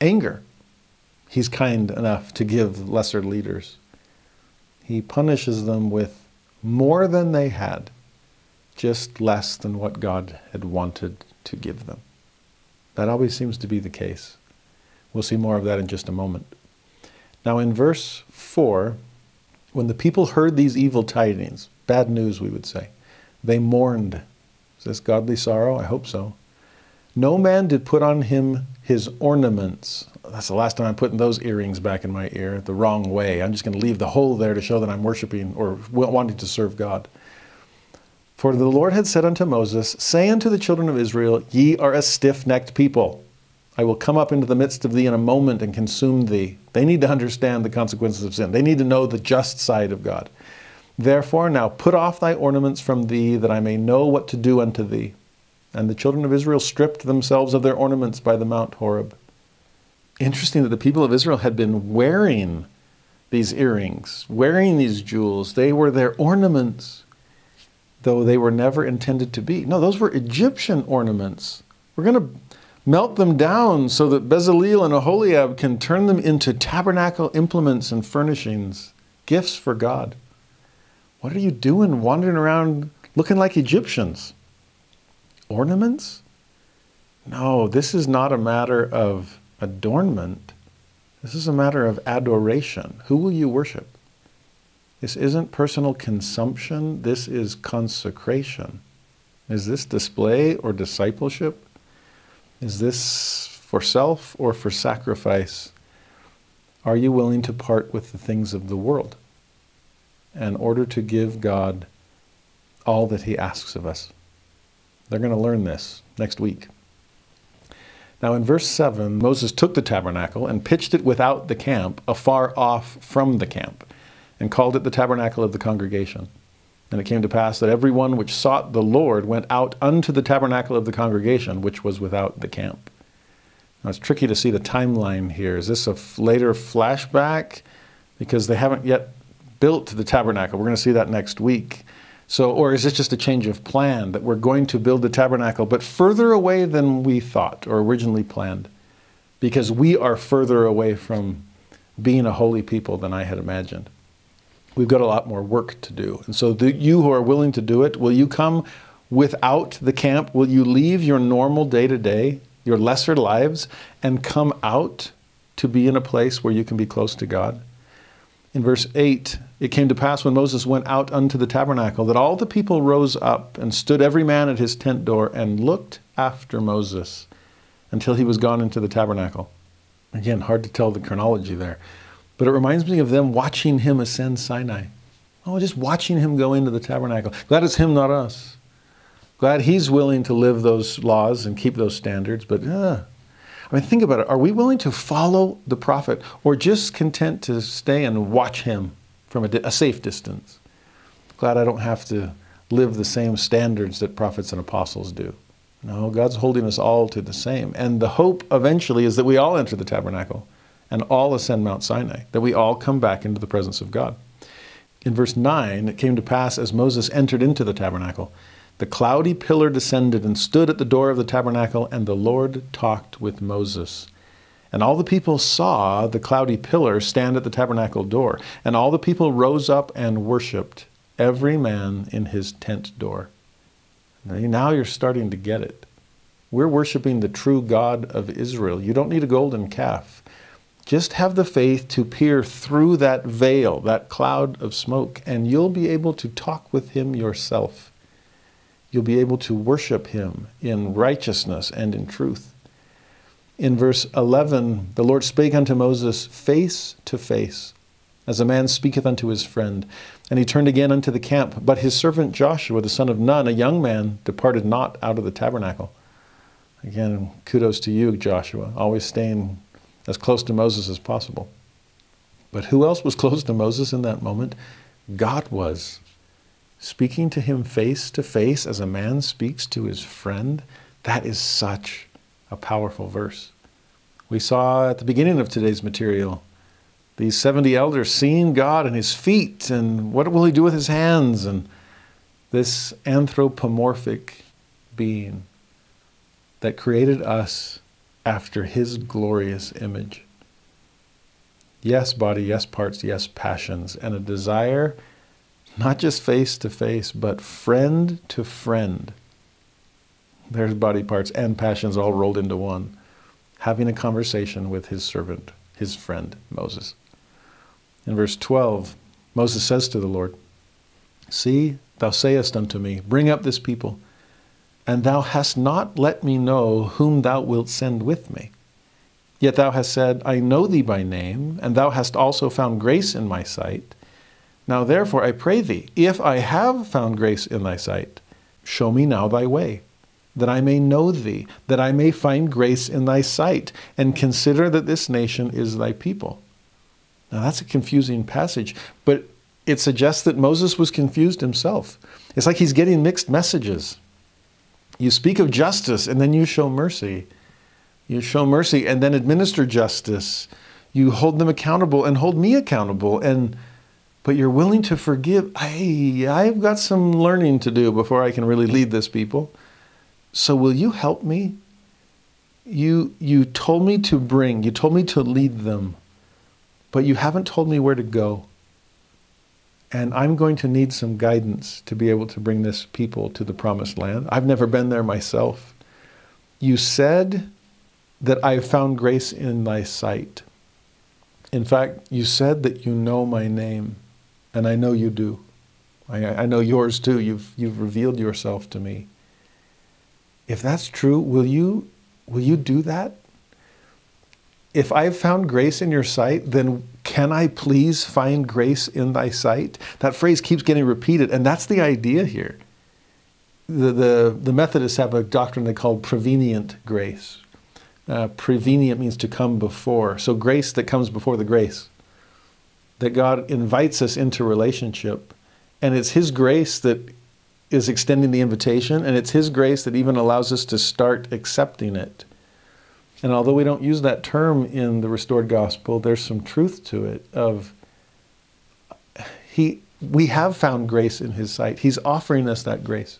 anger, He's kind enough to give lesser leaders. He punishes them with more than they had, just less than what God had wanted to give them. That always seems to be the case. We'll see more of that in just a moment. Now, in verse 4, when the people heard these evil tidings, bad news, we would say, they mourned. Is this godly sorrow? I hope so. No man did put on him his ornaments. That's the last time I'm putting those earrings back in my ear the wrong way. I'm just going to leave the hole there to show that I'm worshiping or wanting to serve God. For the Lord had said unto Moses, Say unto the children of Israel, Ye are a stiff necked people. I will come up into the midst of thee in a moment and consume thee. They need to understand the consequences of sin. They need to know the just side of God. Therefore, now put off thy ornaments from thee, that I may know what to do unto thee. And the children of Israel stripped themselves of their ornaments by the Mount Horeb. Interesting that the people of Israel had been wearing these earrings, wearing these jewels. They were their ornaments, though they were never intended to be. No, those were Egyptian ornaments. We're going to melt them down so that Bezalel and Aholiab can turn them into tabernacle implements and furnishings, gifts for God. What are you doing wandering around looking like Egyptians? Ornaments? No, this is not a matter of adornment. This is a matter of adoration. Who will you worship? This isn't personal consumption, this is consecration. Is this display or discipleship? Is this for self or for sacrifice? Are you willing to part with the things of the world in order to give God all that He asks of us? They're going to learn this next week. Now, in verse 7, Moses took the tabernacle and pitched it without the camp, afar off from the camp, and called it the tabernacle of the congregation. And it came to pass that every one which sought the Lord went out unto the tabernacle of the congregation, which was without the camp. Now it's tricky to see the timeline here. Is this a later flashback? Because they haven't yet built the tabernacle. We're going to see that next week. So, or is this just a change of plan that we're going to build the tabernacle, but further away than we thought or originally planned? Because we are further away from being a holy people than I had imagined we've got a lot more work to do. And so, the, you who are willing to do it, will you come without the camp? Will you leave your normal day to day, your lesser lives, and come out to be in a place where you can be close to God? In verse 8, it came to pass when Moses went out unto the tabernacle that all the people rose up and stood every man at his tent door and looked after Moses until he was gone into the tabernacle. Again, hard to tell the chronology there. But it reminds me of them watching him ascend Sinai. Oh, just watching him go into the tabernacle. Glad it's him, not us. Glad he's willing to live those laws and keep those standards. But uh, I mean, think about it. Are we willing to follow the prophet or just content to stay and watch him from a, a safe distance? Glad I don't have to live the same standards that prophets and apostles do. No, God's holding us all to the same. And the hope eventually is that we all enter the tabernacle and all ascend Mount Sinai, that we all come back into the presence of God. In verse 9, it came to pass as Moses entered into the tabernacle, the cloudy pillar descended and stood at the door of the tabernacle, and the Lord talked with Moses. And all the people saw the cloudy pillar stand at the tabernacle door, and all the people rose up and worshiped, every man in his tent door. Now you're starting to get it. We're worshiping the true God of Israel. You don't need a golden calf. Just have the faith to peer through that veil, that cloud of smoke, and you'll be able to talk with Him yourself. You'll be able to worship Him in righteousness and in truth. In verse 11, the Lord spake unto Moses face to face, as a man speaketh unto his friend. And he turned again unto the camp. But his servant Joshua, the son of Nun, a young man, departed not out of the tabernacle. Again, kudos to you, Joshua, always staying as close to Moses as possible. But who else was close to Moses in that moment? God was. Speaking to him face to face as a man speaks to his friend, that is such a powerful verse. We saw at the beginning of today's material these 70 elders seeing God and his feet, and what will he do with his hands? And this anthropomorphic being that created us after his glorious image. Yes, body, yes, parts, yes, passions, and a desire not just face to face, but friend to friend. There's body parts and passions all rolled into one, having a conversation with his servant, his friend, Moses. In verse 12, Moses says to the Lord, See, thou sayest unto me, Bring up this people, and thou hast not let me know whom thou wilt send with me. Yet thou hast said, I know thee by name, and thou hast also found grace in my sight. Now therefore I pray thee, if I have found grace in thy sight, show me now thy way, that I may know thee, that I may find grace in thy sight, and consider that this nation is thy people. Now that's a confusing passage, but it suggests that Moses was confused himself. It's like he's getting mixed messages. You speak of justice and then you show mercy. You show mercy and then administer justice. You hold them accountable and hold me accountable. And but you're willing to forgive. I I've got some learning to do before I can really lead this people. So will you help me? You you told me to bring, you told me to lead them, but you haven't told me where to go. And I'm going to need some guidance to be able to bring this people to the promised land. I've never been there myself. You said that I have found grace in thy sight. In fact, you said that you know my name, and I know you do. I, I know yours too. You've, you've revealed yourself to me. If that's true, will you, will you do that? If I've found grace in your sight, then can I please find grace in thy sight? That phrase keeps getting repeated, and that's the idea here. The, the, the Methodists have a doctrine they call prevenient grace. Uh, prevenient means to come before. So, grace that comes before the grace. That God invites us into relationship, and it's His grace that is extending the invitation, and it's His grace that even allows us to start accepting it. And although we don't use that term in the restored gospel, there's some truth to it of he we have found grace in his sight. He's offering us that grace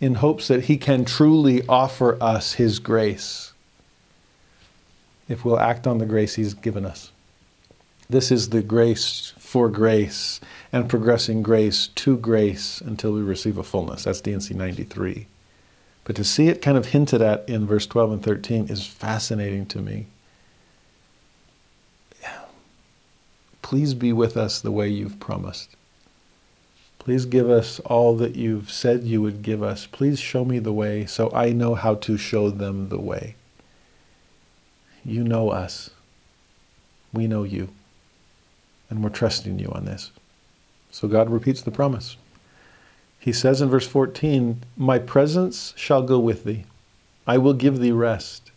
in hopes that he can truly offer us his grace if we'll act on the grace he's given us. This is the grace for grace and progressing grace to grace until we receive a fullness. That's D&C 93. But to see it kind of hinted at in verse 12 and 13 is fascinating to me. Please be with us the way you've promised. Please give us all that you've said you would give us. Please show me the way so I know how to show them the way. You know us. We know you. And we're trusting you on this. So God repeats the promise. He says in verse 14, My presence shall go with thee. I will give thee rest.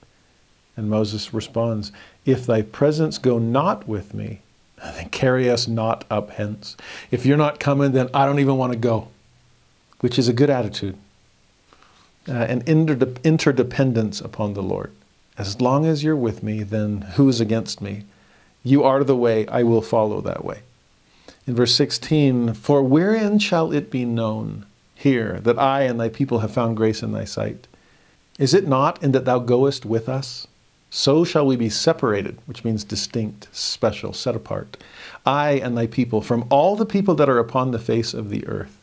And Moses responds, If thy presence go not with me, then carry us not up hence. If you're not coming, then I don't even want to go, which is a good attitude. Uh, an interdependence upon the Lord. As long as you're with me, then who is against me? You are the way, I will follow that way in verse 16, For wherein shall it be known here that I and thy people have found grace in thy sight? Is it not in that thou goest with us? So shall we be separated, which means distinct, special, set apart, I and thy people, from all the people that are upon the face of the earth.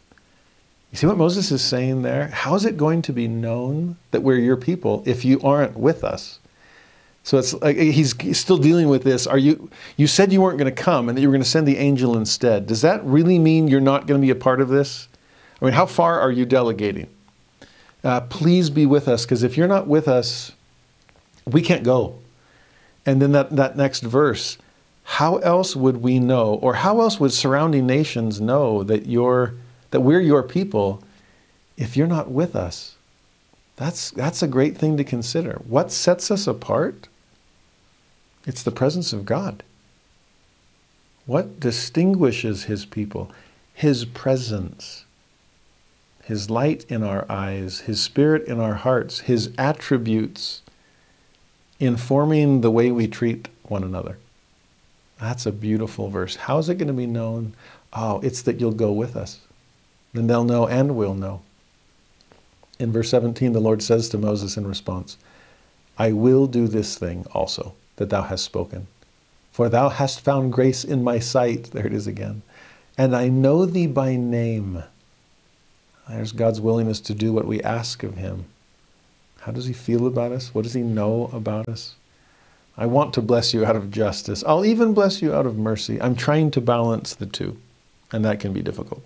You see what Moses is saying there? How is it going to be known that we're your people if you aren't with us? So it's like he's still dealing with this. Are you? You said you weren't going to come, and that you were going to send the angel instead. Does that really mean you're not going to be a part of this? I mean, how far are you delegating? Uh, please be with us, because if you're not with us, we can't go. And then that, that next verse, how else would we know, or how else would surrounding nations know that you're that we're your people if you're not with us? That's that's a great thing to consider. What sets us apart? It's the presence of God. What distinguishes his people? His presence, his light in our eyes, his spirit in our hearts, his attributes informing the way we treat one another. That's a beautiful verse. How is it going to be known? Oh, it's that you'll go with us. Then they'll know and we'll know. In verse 17, the Lord says to Moses in response, I will do this thing also that thou hast spoken. For thou hast found grace in my sight. There it is again. And I know thee by name. There's God's willingness to do what we ask of him. How does he feel about us? What does he know about us? I want to bless you out of justice. I'll even bless you out of mercy. I'm trying to balance the two, and that can be difficult.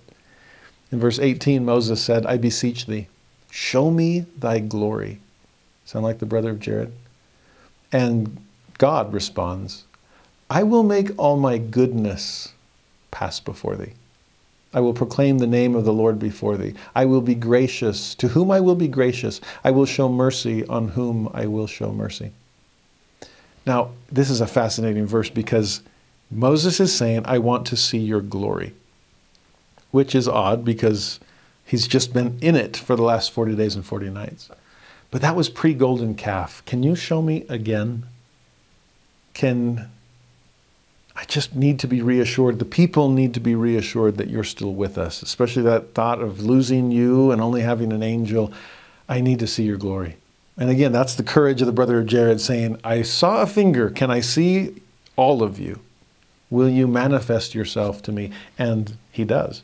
In verse 18, Moses said, I beseech thee, show me thy glory. Sound like the brother of Jared? And God responds, I will make all my goodness pass before thee. I will proclaim the name of the Lord before thee. I will be gracious to whom I will be gracious. I will show mercy on whom I will show mercy. Now, this is a fascinating verse because Moses is saying, I want to see your glory, which is odd because he's just been in it for the last 40 days and 40 nights. But that was pre golden calf. Can you show me again? Can I just need to be reassured. The people need to be reassured that you're still with us, especially that thought of losing you and only having an angel. I need to see your glory. And again, that's the courage of the brother of Jared saying, I saw a finger. Can I see all of you? Will you manifest yourself to me? And he does.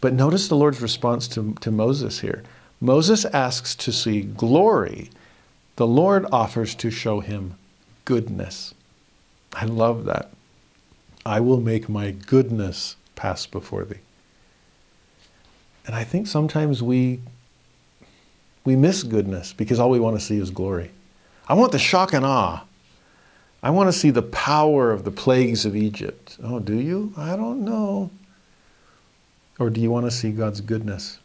But notice the Lord's response to, to Moses here. Moses asks to see glory. The Lord offers to show him goodness. I love that. I will make my goodness pass before thee. And I think sometimes we we miss goodness because all we want to see is glory. I want the shock and awe. I want to see the power of the plagues of Egypt. Oh, do you? I don't know. Or do you want to see God's goodness,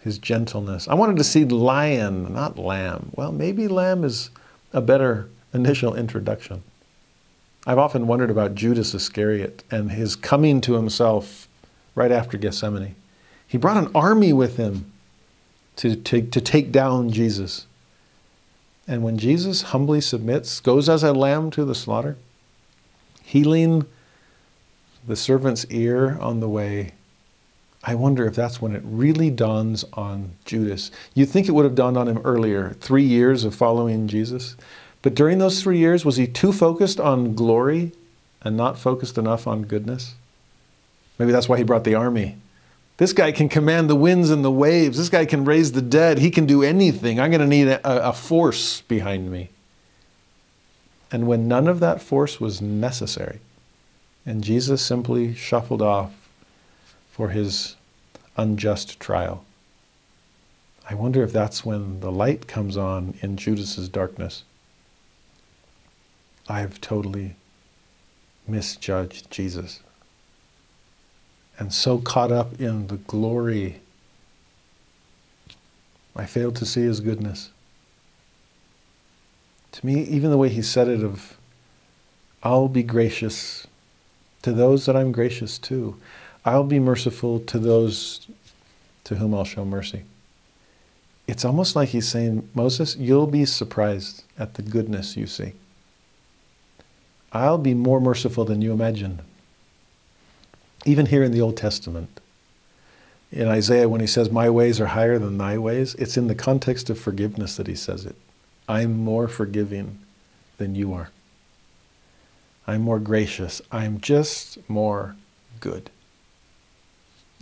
His gentleness? I wanted to see lion, not lamb. Well, maybe lamb is a better initial introduction. I've often wondered about Judas Iscariot and his coming to himself right after Gethsemane. He brought an army with him to, to, to take down Jesus. And when Jesus humbly submits, goes as a lamb to the slaughter, healing the servant's ear on the way, I wonder if that's when it really dawns on Judas. You'd think it would have dawned on him earlier, three years of following Jesus. But during those three years, was he too focused on glory and not focused enough on goodness? Maybe that's why he brought the army. This guy can command the winds and the waves. This guy can raise the dead. He can do anything. I'm going to need a, a force behind me. And when none of that force was necessary, and Jesus simply shuffled off for his unjust trial, I wonder if that's when the light comes on in Judas's darkness. I've totally misjudged Jesus. And so caught up in the glory, I failed to see his goodness. To me, even the way he said it of, I'll be gracious to those that I'm gracious to. I'll be merciful to those to whom I'll show mercy. It's almost like he's saying, Moses, you'll be surprised at the goodness you see. I'll be more merciful than you imagine. Even here in the Old Testament, in Isaiah, when he says, My ways are higher than thy ways, it's in the context of forgiveness that he says it. I'm more forgiving than you are. I'm more gracious. I'm just more good.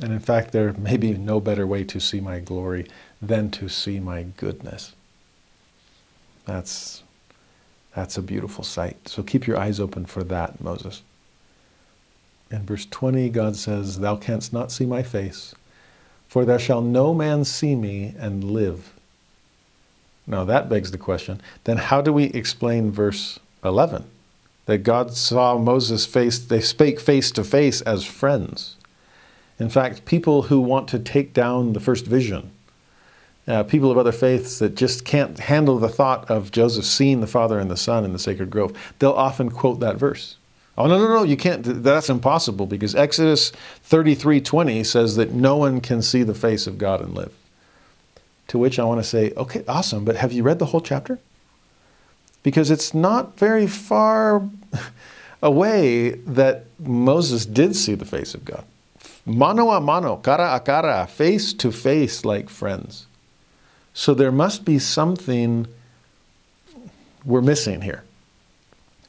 And in fact, there may be no better way to see my glory than to see my goodness. That's that's a beautiful sight. So keep your eyes open for that, Moses. In verse 20, God says, Thou canst not see my face, for there shall no man see me and live. Now that begs the question then how do we explain verse 11? That God saw Moses face, they spake face to face as friends. In fact, people who want to take down the first vision, uh, people of other faiths that just can't handle the thought of Joseph seeing the Father and the Son in the sacred grove, they'll often quote that verse. Oh no no no! You can't. That's impossible because Exodus thirty-three twenty says that no one can see the face of God and live. To which I want to say, okay, awesome, but have you read the whole chapter? Because it's not very far away that Moses did see the face of God, mano a mano, cara a cara, face to face, like friends. So there must be something we're missing here.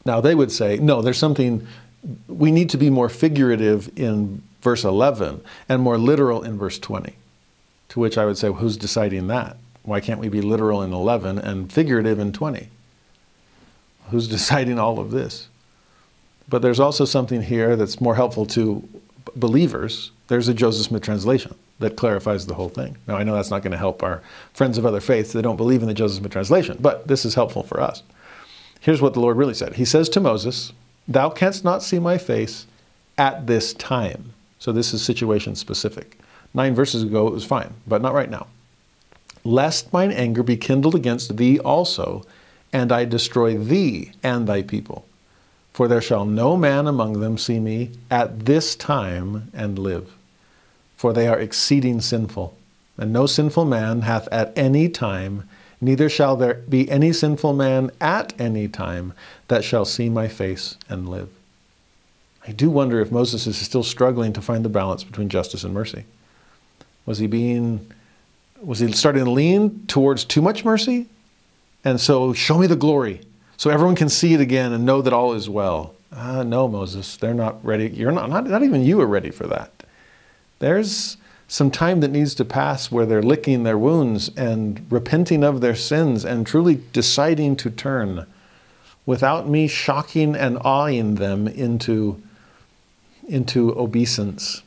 Now, they would say, no, there's something, we need to be more figurative in verse 11 and more literal in verse 20. To which I would say, well, who's deciding that? Why can't we be literal in 11 and figurative in 20? Who's deciding all of this? But there's also something here that's more helpful to believers. There's a Joseph Smith translation that clarifies the whole thing. Now, I know that's not going to help our friends of other faiths that don't believe in the Joseph Smith translation, but this is helpful for us. Here's what the Lord really said He says to Moses, Thou canst not see my face at this time. So this is situation specific. Nine verses ago, it was fine, but not right now. Lest mine anger be kindled against thee also, and I destroy thee and thy people. For there shall no man among them see me at this time and live. For they are exceeding sinful, and no sinful man hath at any time neither shall there be any sinful man at any time that shall see my face and live. I do wonder if Moses is still struggling to find the balance between justice and mercy. Was he being, was he starting to lean towards too much mercy? And so, show me the glory so everyone can see it again and know that all is well. Ah, no, Moses, they're not ready. You're not, not, not even you are ready for that. There's some time that needs to pass where they're licking their wounds and repenting of their sins and truly deciding to turn without me shocking and awing them into, into obeisance.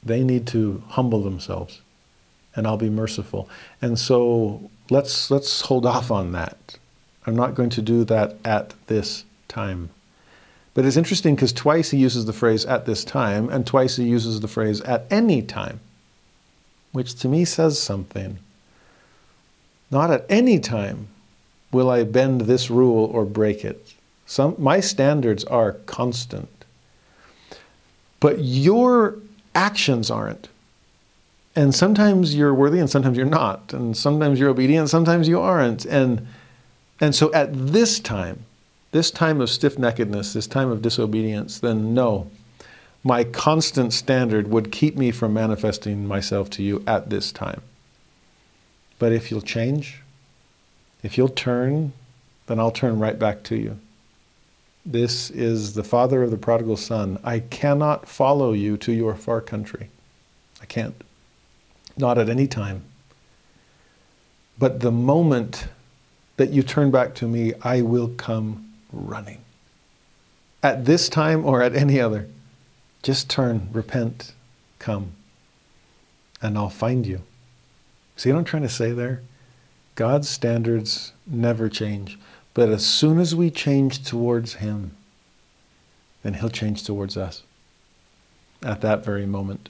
They need to humble themselves, and I'll be merciful. And so let's, let's hold off on that. I'm not going to do that at this time. But it's interesting because twice he uses the phrase at this time, and twice he uses the phrase at any time, which to me says something. Not at any time will I bend this rule or break it. Some, my standards are constant. But your actions aren't. And sometimes you're worthy and sometimes you're not. And sometimes you're obedient, sometimes you aren't. And, and so at this time, this time of stiff neckedness, this time of disobedience, then no. My constant standard would keep me from manifesting myself to you at this time. But if you'll change, if you'll turn, then I'll turn right back to you. This is the father of the prodigal son. I cannot follow you to your far country. I can't. Not at any time. But the moment that you turn back to me, I will come running. At this time or at any other, just turn, repent, come, and I'll find you. See what I'm trying to say there? God's standards never change. But as soon as we change towards Him, then He'll change towards us at that very moment.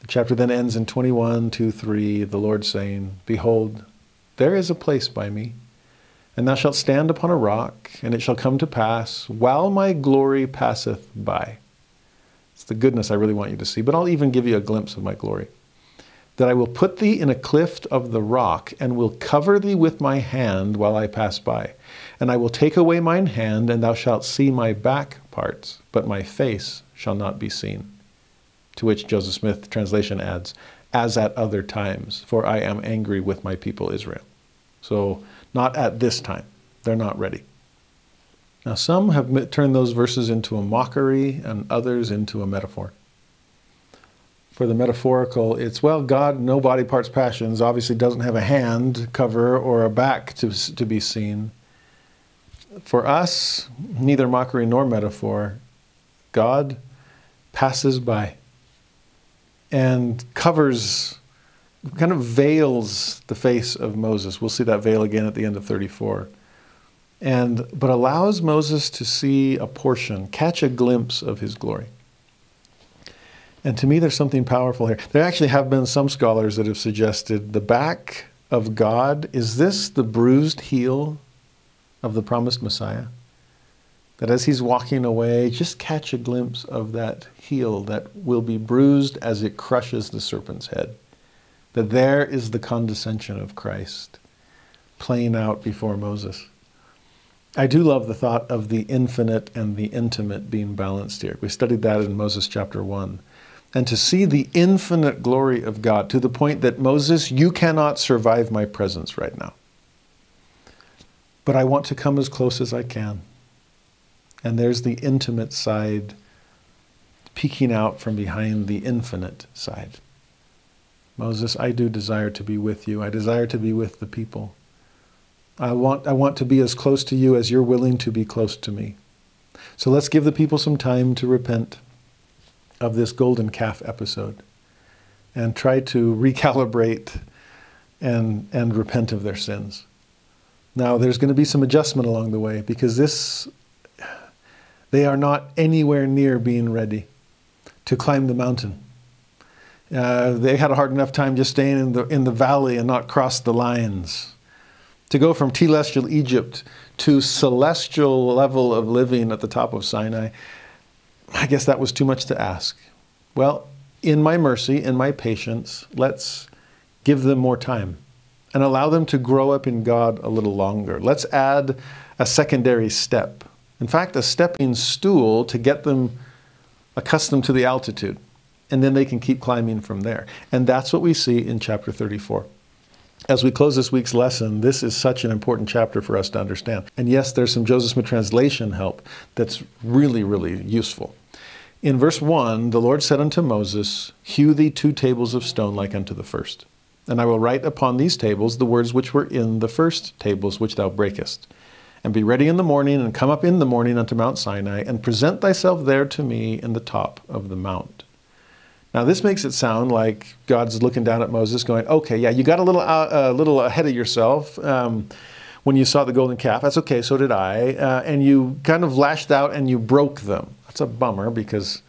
The chapter then ends in 21, 2, 3, the Lord saying, Behold, there is a place by me and thou shalt stand upon a rock, and it shall come to pass, while my glory passeth by. It's the goodness I really want you to see, but I'll even give you a glimpse of my glory. That I will put thee in a clift of the rock, and will cover thee with my hand while I pass by. And I will take away mine hand, and thou shalt see my back parts, but my face shall not be seen. To which Joseph Smith translation adds, as at other times, for I am angry with my people Israel. So not at this time. They're not ready. Now, some have turned those verses into a mockery and others into a metaphor. For the metaphorical, it's, well, God, no body parts passions, obviously doesn't have a hand cover or a back to, to be seen. For us, neither mockery nor metaphor, God passes by and covers kind of veils the face of Moses. We'll see that veil again at the end of 34. And, but allows Moses to see a portion, catch a glimpse of his glory. And to me, there's something powerful here. There actually have been some scholars that have suggested the back of God is this the bruised heel of the promised Messiah? That as he's walking away, just catch a glimpse of that heel that will be bruised as it crushes the serpent's head that there is the condescension of Christ playing out before Moses. I do love the thought of the infinite and the intimate being balanced here. We studied that in Moses chapter 1. and to see the infinite glory of God to the point that Moses, you cannot survive my presence right now. But I want to come as close as I can. And there's the intimate side peeking out from behind the infinite side. Moses, I do desire to be with you. I desire to be with the people. I want, I want to be as close to you as you're willing to be close to me. So let's give the people some time to repent of this golden calf episode and try to recalibrate and, and repent of their sins. Now, there's going to be some adjustment along the way because this, they are not anywhere near being ready to climb the mountain. Uh, they had a hard enough time just staying in the, in the valley and not cross the lines. To go from telestial Egypt to celestial level of living at the top of Sinai, I guess that was too much to ask. Well, in my mercy, in my patience, let's give them more time and allow them to grow up in God a little longer. Let's add a secondary step. In fact, a stepping stool to get them accustomed to the altitude. And then they can keep climbing from there. And that's what we see in chapter 34 as we close this week's lesson, this is such an important chapter for us to understand. And yes, there's some Joseph Smith translation help that's really, really useful. In verse 1, the Lord said unto Moses, Hew thee two tables of stone like unto the first. And I will write upon these tables the words which were in the first tables which thou breakest. And be ready in the morning, and come up in the morning unto Mount Sinai, and present thyself there to me in the top of the mount. Now, this makes it sound like God's looking down at Moses, going, "Okay, yeah, you got a little uh, a little ahead of yourself um, when you saw the golden calf. That's okay. So did I. Uh, and you kind of lashed out and you broke them. That's a bummer because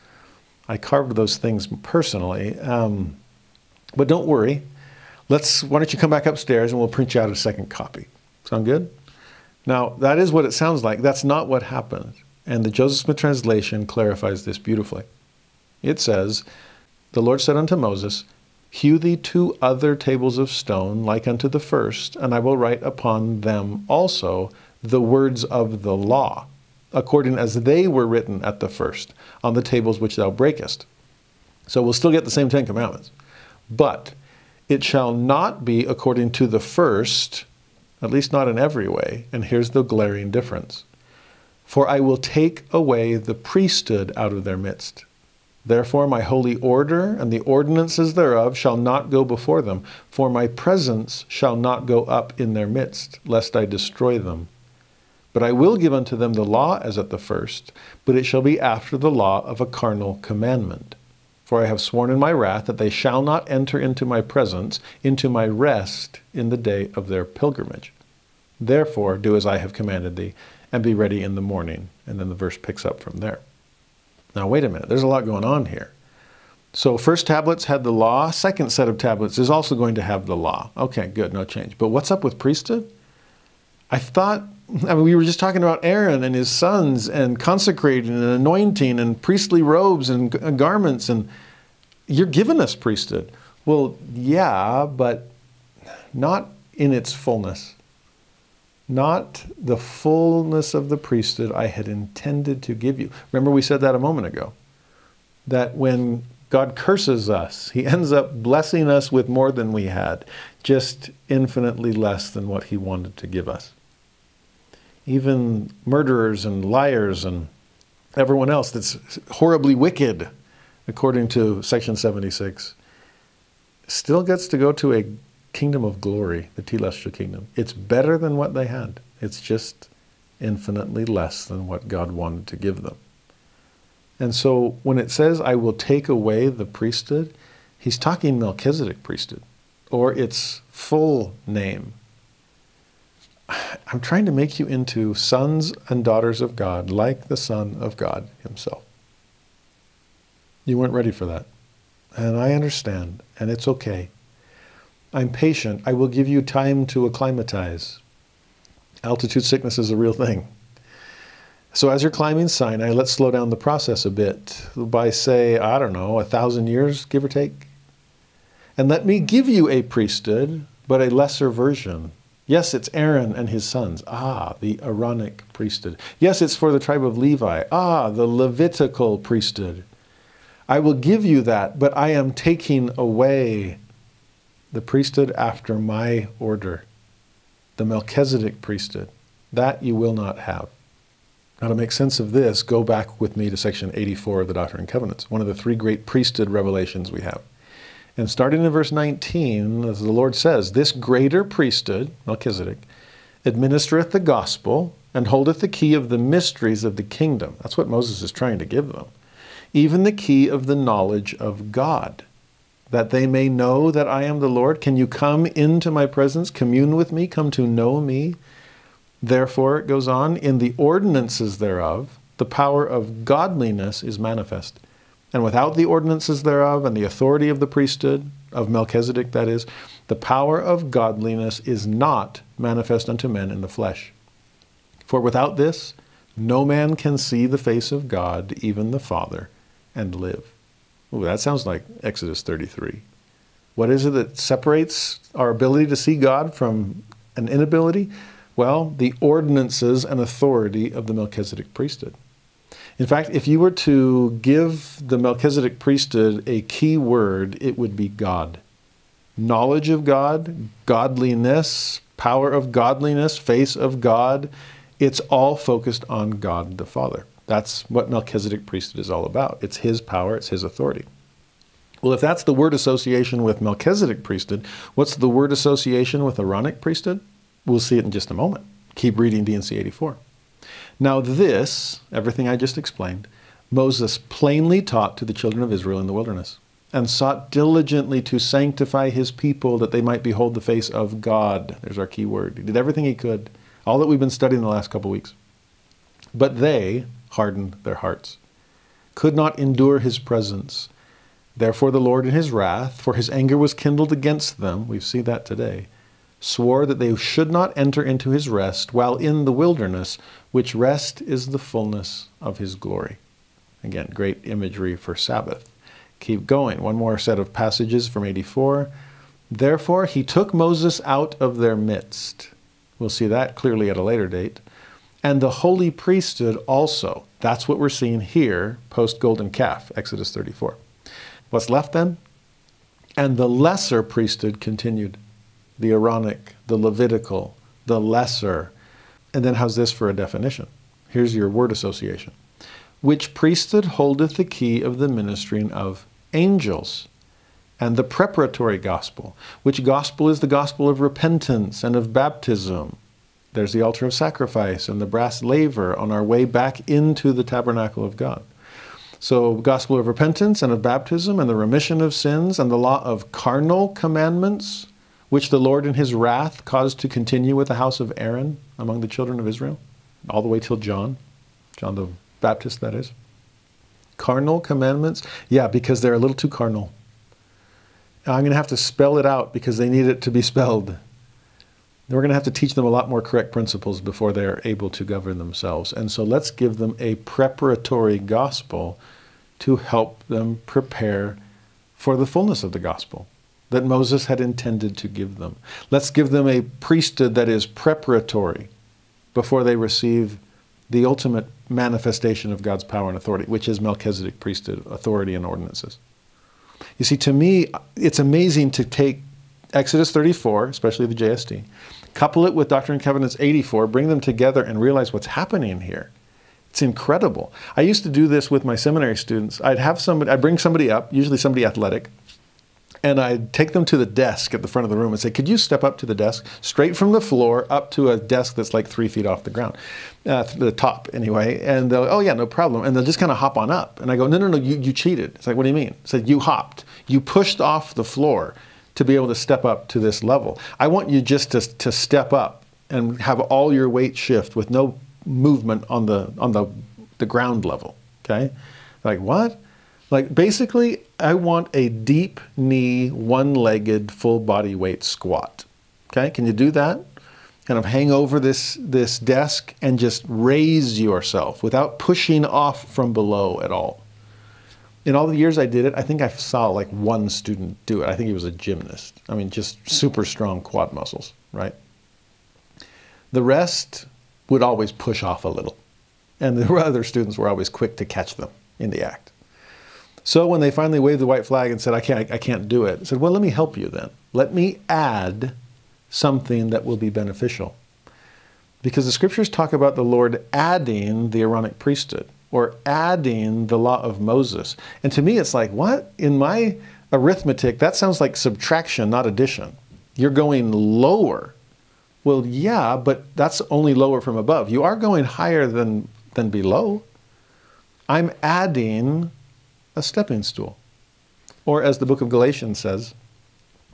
I carved those things personally. Um, but don't worry. Let's. Why don't you come back upstairs and we'll print you out a second copy? Sound good? Now, that is what it sounds like. That's not what happened. And the Joseph Smith translation clarifies this beautifully. It says the Lord said unto Moses, Hew thee two other tables of stone like unto the first, and I will write upon them also the words of the law, according as they were written at the first, on the tables which thou breakest. So we'll still get the same Ten Commandments. But it shall not be according to the first, at least not in every way. And here's the glaring difference. For I will take away the priesthood out of their midst Therefore, my holy order and the ordinances thereof shall not go before them, for my presence shall not go up in their midst, lest I destroy them. But I will give unto them the law as at the first, but it shall be after the law of a carnal commandment. For I have sworn in my wrath that they shall not enter into my presence, into my rest in the day of their pilgrimage. Therefore, do as I have commanded thee, and be ready in the morning. And then the verse picks up from there. Now, wait a minute, there's a lot going on here. So, first tablets had the law, second set of tablets is also going to have the law. Okay, good, no change. But what's up with priesthood? I thought, I mean, we were just talking about Aaron and his sons and consecrating and anointing and priestly robes and garments, and you're giving us priesthood. Well, yeah, but not in its fullness not the fullness of the priesthood I had intended to give you. Remember, we said that a moment ago. That when God curses us, He ends up blessing us with more than we had, just infinitely less than what He wanted to give us. Even murderers and liars and everyone else that's horribly wicked, according to section 76, still gets to go to a kingdom of glory, the Telestial kingdom. It's better than what they had. It's just infinitely less than what God wanted to give them. And so when it says, I will take away the priesthood, he's talking Melchizedek priesthood, or its full name. I'm trying to make you into sons and daughters of God, like the Son of God himself. You weren't ready for that. And I understand, and it's okay. I'm patient. I will give you time to acclimatize. Altitude sickness is a real thing. So as you're climbing Sinai, let's slow down the process a bit by, say, I don't know, a thousand years, give or take. And let me give you a priesthood, but a lesser version. Yes, it's Aaron and his sons. Ah, the Aaronic priesthood. Yes, it's for the tribe of Levi. Ah, the Levitical priesthood. I will give you that, but I am taking away the priesthood after my order, the Melchizedek priesthood. That you will not have. Now, to make sense of this, go back with me to section 84 of the Doctrine and Covenants, one of the three great priesthood revelations we have. And starting in verse 19, as the Lord says, This greater priesthood, Melchizedek, administereth the gospel and holdeth the key of the mysteries of the kingdom. That's what Moses is trying to give them. Even the key of the knowledge of God, that they may know that I am the Lord. Can you come into my presence, commune with me, come to know me? Therefore, it goes on, in the ordinances thereof, the power of godliness is manifest. And without the ordinances thereof and the authority of the priesthood, of Melchizedek, that is, the power of godliness is not manifest unto men in the flesh. For without this, no man can see the face of God, even the Father, and live. Ooh, that sounds like Exodus 33. What is it that separates our ability to see God from an inability? Well, the ordinances and authority of the Melchizedek priesthood. In fact, if you were to give the Melchizedek priesthood a key word, it would be God. Knowledge of God, godliness, power of godliness, face of God, it's all focused on God the Father. That's what Melchizedek priesthood is all about. It's his power, it's his authority. Well, if that's the word association with Melchizedek priesthood, what's the word association with Aaronic priesthood? We'll see it in just a moment. Keep reading D&C 84. Now, this, everything I just explained, Moses plainly taught to the children of Israel in the wilderness and sought diligently to sanctify his people that they might behold the face of God. There's our key word. He did everything he could, all that we've been studying the last couple weeks. But they hardened their hearts, could not endure his presence. Therefore, the Lord in his wrath, for his anger was kindled against them, we see that today, swore that they should not enter into his rest while in the wilderness, which rest is the fullness of his glory. Again, great imagery for Sabbath. Keep going. One more set of passages from 84. Therefore, he took Moses out of their midst. We'll see that clearly at a later date. And the holy priesthood also. That's what we're seeing here, post golden calf, Exodus 34. What's left then? And the lesser priesthood continued the Aaronic, the Levitical, the lesser. And then how's this for a definition? Here's your word association. Which priesthood holdeth the key of the ministering of angels, and the preparatory gospel, which gospel is the gospel of repentance and of baptism. There's the altar of sacrifice and the brass laver on our way back into the tabernacle of God. So, gospel of repentance and of baptism and the remission of sins and the law of carnal commandments which the Lord in his wrath caused to continue with the house of Aaron among the children of Israel, all the way till John, John the Baptist, that is. Carnal commandments? Yeah, because they're a little too carnal. I'm going to have to spell it out because they need it to be spelled. We're going to have to teach them a lot more correct principles before they're able to govern themselves. And so let's give them a preparatory gospel to help them prepare for the fullness of the gospel that Moses had intended to give them. Let's give them a priesthood that is preparatory before they receive the ultimate manifestation of God's power and authority, which is Melchizedek priesthood, authority and ordinances. You see, to me, it's amazing to take Exodus 34, especially the JST, couple it with Doctrine and Covenants 84, bring them together and realize what's happening here. It's incredible. I used to do this with my seminary students. I'd have somebody, I'd bring somebody up, usually somebody athletic, and I'd take them to the desk at the front of the room and say, Could you step up to the desk, straight from the floor up to a desk that's like three feet off the ground, uh, the top anyway? And they'll, Oh, yeah, no problem. And they'll just kind of hop on up. And I go, No, no, no, you, you cheated. It's like, What do you mean? I said, You hopped. You pushed off the floor to be able to step up to this level. I want you just to, to step up and have all your weight shift with no movement on the, on the, the ground level. Okay? Like, what? Like basically, I want a deep knee, one legged, full body weight squat. Okay, can you do that? Kind of hang over this, this desk and just raise yourself without pushing off from below at all. In all the years I did it, I think I saw like one student do it. I think he was a gymnast. I mean, just super strong quad muscles, right? The rest would always push off a little. And the other students were always quick to catch them in the act. So when they finally waved the white flag and said, I can't, I can't do it, I said, well, let me help you then. Let me add something that will be beneficial. Because the scriptures talk about the Lord adding the Aaronic priesthood or adding the law of Moses. And to me, it's like, what? In my arithmetic, that sounds like subtraction, not addition. You're going lower. Well, yeah, but that's only lower from above. You are going higher than, than below. I'm adding a stepping stool. Or as the book of Galatians says,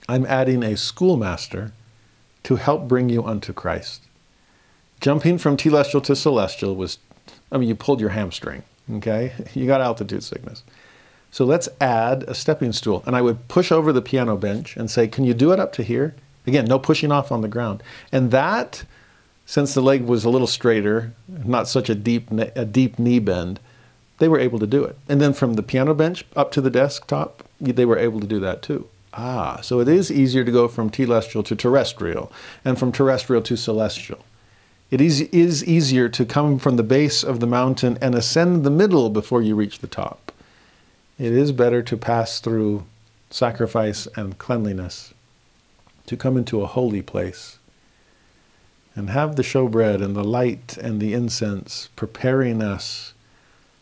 I'm adding a schoolmaster to help bring you unto Christ. Jumping from telestial to celestial was, I mean, you pulled your hamstring, okay? You got altitude sickness. So let's add a stepping stool. And I would push over the piano bench and say, Can you do it up to here? Again, no pushing off on the ground. And that, since the leg was a little straighter, not such a deep, a deep knee bend, they were able to do it. And then from the piano bench up to the desktop, they were able to do that too. Ah, so it is easier to go from telestial to terrestrial and from terrestrial to celestial. It is, is easier to come from the base of the mountain and ascend the middle before you reach the top. It is better to pass through sacrifice and cleanliness, to come into a holy place and have the showbread and the light and the incense preparing us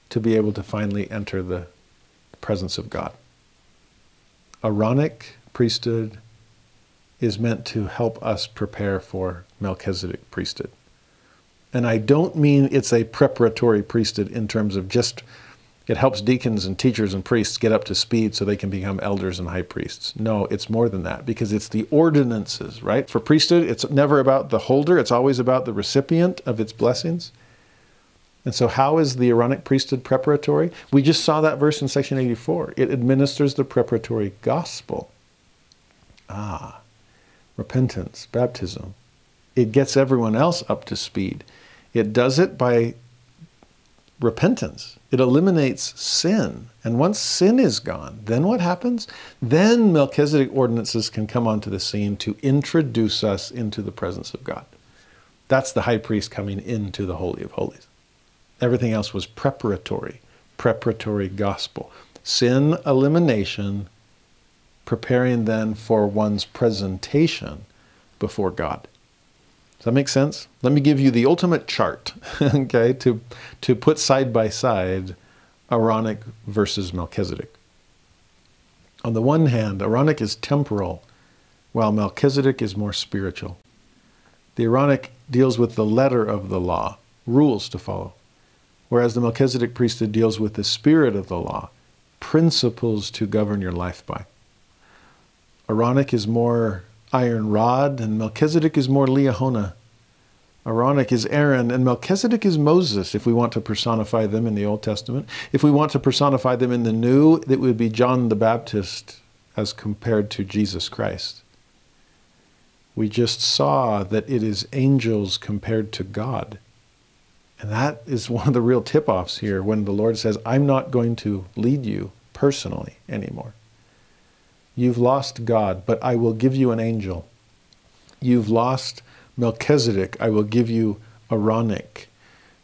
to be able to finally enter the presence of God. Aaronic priesthood is meant to help us prepare for Melchizedek priesthood. And I don't mean it's a preparatory priesthood in terms of just it helps deacons and teachers and priests get up to speed so they can become elders and high priests. No, it's more than that because it's the ordinances, right? For priesthood, it's never about the holder, it's always about the recipient of its blessings. And so, how is the Aaronic priesthood preparatory? We just saw that verse in section 84. It administers the preparatory gospel. Ah, repentance, baptism. It gets everyone else up to speed. It does it by repentance. It eliminates sin. And once sin is gone, then what happens? Then Melchizedek ordinances can come onto the scene to introduce us into the presence of God. That's the high priest coming into the Holy of Holies. Everything else was preparatory, preparatory gospel. Sin elimination, preparing then for one's presentation before God. Does that make sense? Let me give you the ultimate chart, okay, to, to put side by side Aaronic versus Melchizedek. On the one hand, Aaronic is temporal, while Melchizedek is more spiritual. The Aaronic deals with the letter of the law, rules to follow whereas the Melchizedek priesthood deals with the spirit of the law, principles to govern your life by. Aaronic is more iron rod, and Melchizedek is more Liahona. Aaronic is Aaron, and Melchizedek is Moses, if we want to personify them in the Old Testament. If we want to personify them in the New, it would be John the Baptist as compared to Jesus Christ. We just saw that it is angels compared to God. And that is one of the real tip offs here when the Lord says, I'm not going to lead you personally anymore. You've lost God, but I will give you an angel. You've lost Melchizedek, I will give you Aaronic.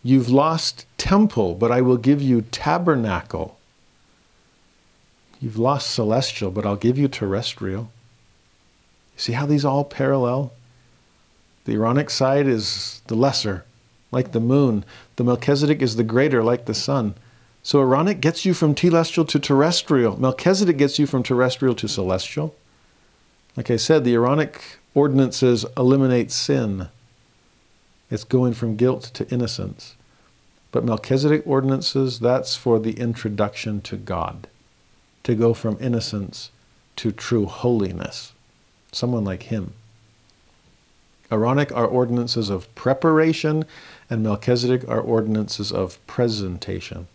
You've lost temple, but I will give you tabernacle. You've lost celestial, but I'll give you terrestrial. See how these all parallel? The Aaronic side is the lesser, like the moon. The Melchizedek is the greater, like the sun. So Aaronic gets you from telestial to terrestrial. Melchizedek gets you from terrestrial to celestial. Like I said, the Aaronic ordinances eliminate sin. It's going from guilt to innocence. But Melchizedek ordinances, that's for the introduction to God, to go from innocence to true holiness. Someone like him. Aaronic are ordinances of preparation, and Melchizedek are ordinances of presentation.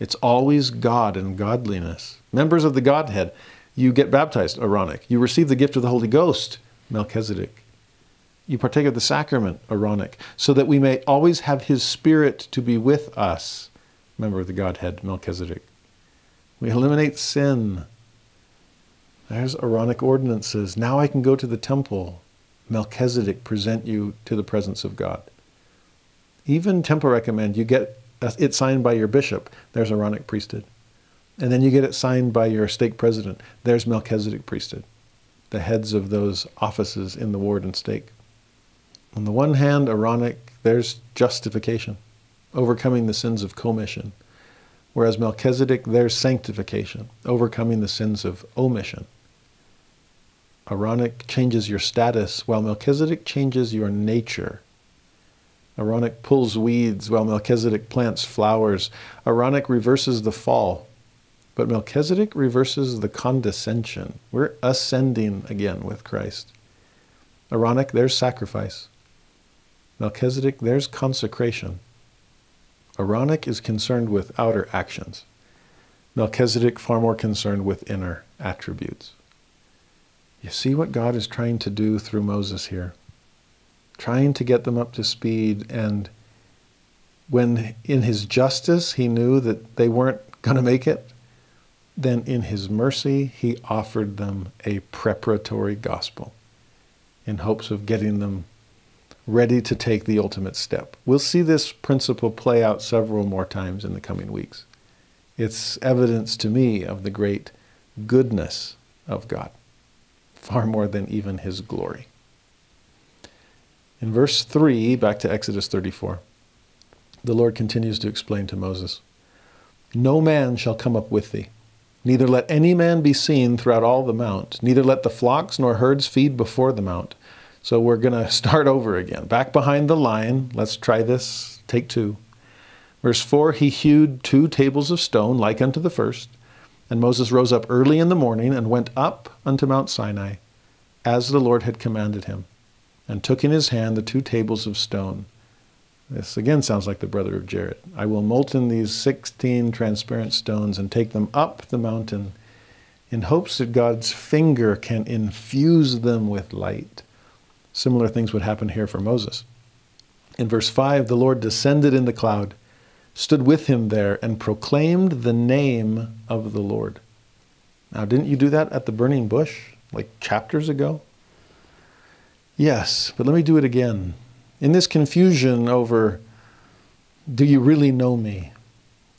It's always God and godliness. Members of the Godhead, you get baptized, Aaronic. You receive the gift of the Holy Ghost, Melchizedek. You partake of the sacrament, Aaronic, so that we may always have His Spirit to be with us, member of the Godhead, Melchizedek. We eliminate sin. There's Aaronic ordinances. Now I can go to the temple. Melchizedek present you to the presence of God. Even temple recommend you get it signed by your bishop. There's Aaronic priesthood. And then you get it signed by your stake president. There's Melchizedek priesthood, the heads of those offices in the ward and stake. On the one hand, Aaronic, there's justification, overcoming the sins of commission. Whereas Melchizedek, there's sanctification, overcoming the sins of omission. Aaronic changes your status, while Melchizedek changes your nature. Aaronic pulls weeds, while Melchizedek plants flowers. Aaronic reverses the fall, but Melchizedek reverses the condescension. We're ascending again with Christ. Aaronic, there's sacrifice. Melchizedek, there's consecration. Aaronic is concerned with outer actions. Melchizedek, far more concerned with inner attributes. You see what God is trying to do through Moses here? Trying to get them up to speed. And when in his justice he knew that they weren't going to make it, then in his mercy he offered them a preparatory gospel in hopes of getting them ready to take the ultimate step. We'll see this principle play out several more times in the coming weeks. It's evidence to me of the great goodness of God far more than even his glory. In verse 3, back to Exodus 34, the Lord continues to explain to Moses No man shall come up with thee, neither let any man be seen throughout all the mount, neither let the flocks nor herds feed before the mount. So we're going to start over again. Back behind the line, let's try this. Take two. Verse 4 He hewed two tables of stone like unto the first and Moses rose up early in the morning and went up unto Mount Sinai, as the Lord had commanded him, and took in his hand the two tables of stone. This again sounds like the brother of Jared. I will molten these 16 transparent stones and take them up the mountain in hopes that God's finger can infuse them with light. Similar things would happen here for Moses. In verse 5, the Lord descended in the cloud stood with him there and proclaimed the name of the Lord. Now, didn't you do that at the burning bush like chapters ago? Yes, but let me do it again. In this confusion over, do you really know me?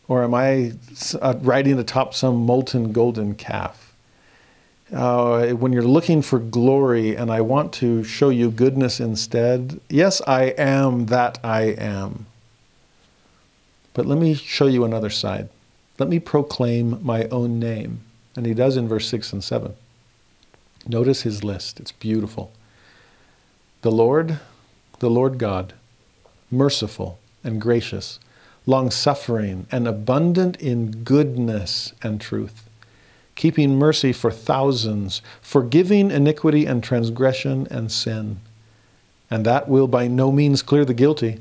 Or am I uh, riding atop some molten golden calf? Uh, when you're looking for glory and I want to show you goodness instead, yes, I am that I am. But let me show you another side. Let me proclaim my own name. And he does in verse 6 and 7. Notice his list, it's beautiful. The Lord, the Lord God, merciful and gracious, long suffering and abundant in goodness and truth, keeping mercy for thousands, forgiving iniquity and transgression and sin. And that will by no means clear the guilty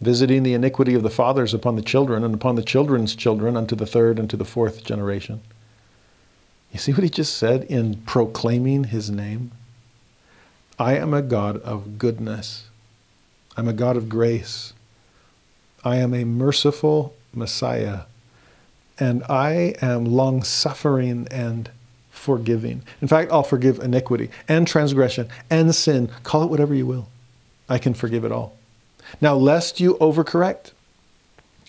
visiting the iniquity of the fathers upon the children and upon the children's children unto the third and to the fourth generation. You see what he just said in proclaiming his name? I am a God of goodness. I'm a God of grace. I am a merciful Messiah. And I am long suffering and forgiving. In fact, I'll forgive iniquity and transgression and sin. Call it whatever you will. I can forgive it all. Now, lest you overcorrect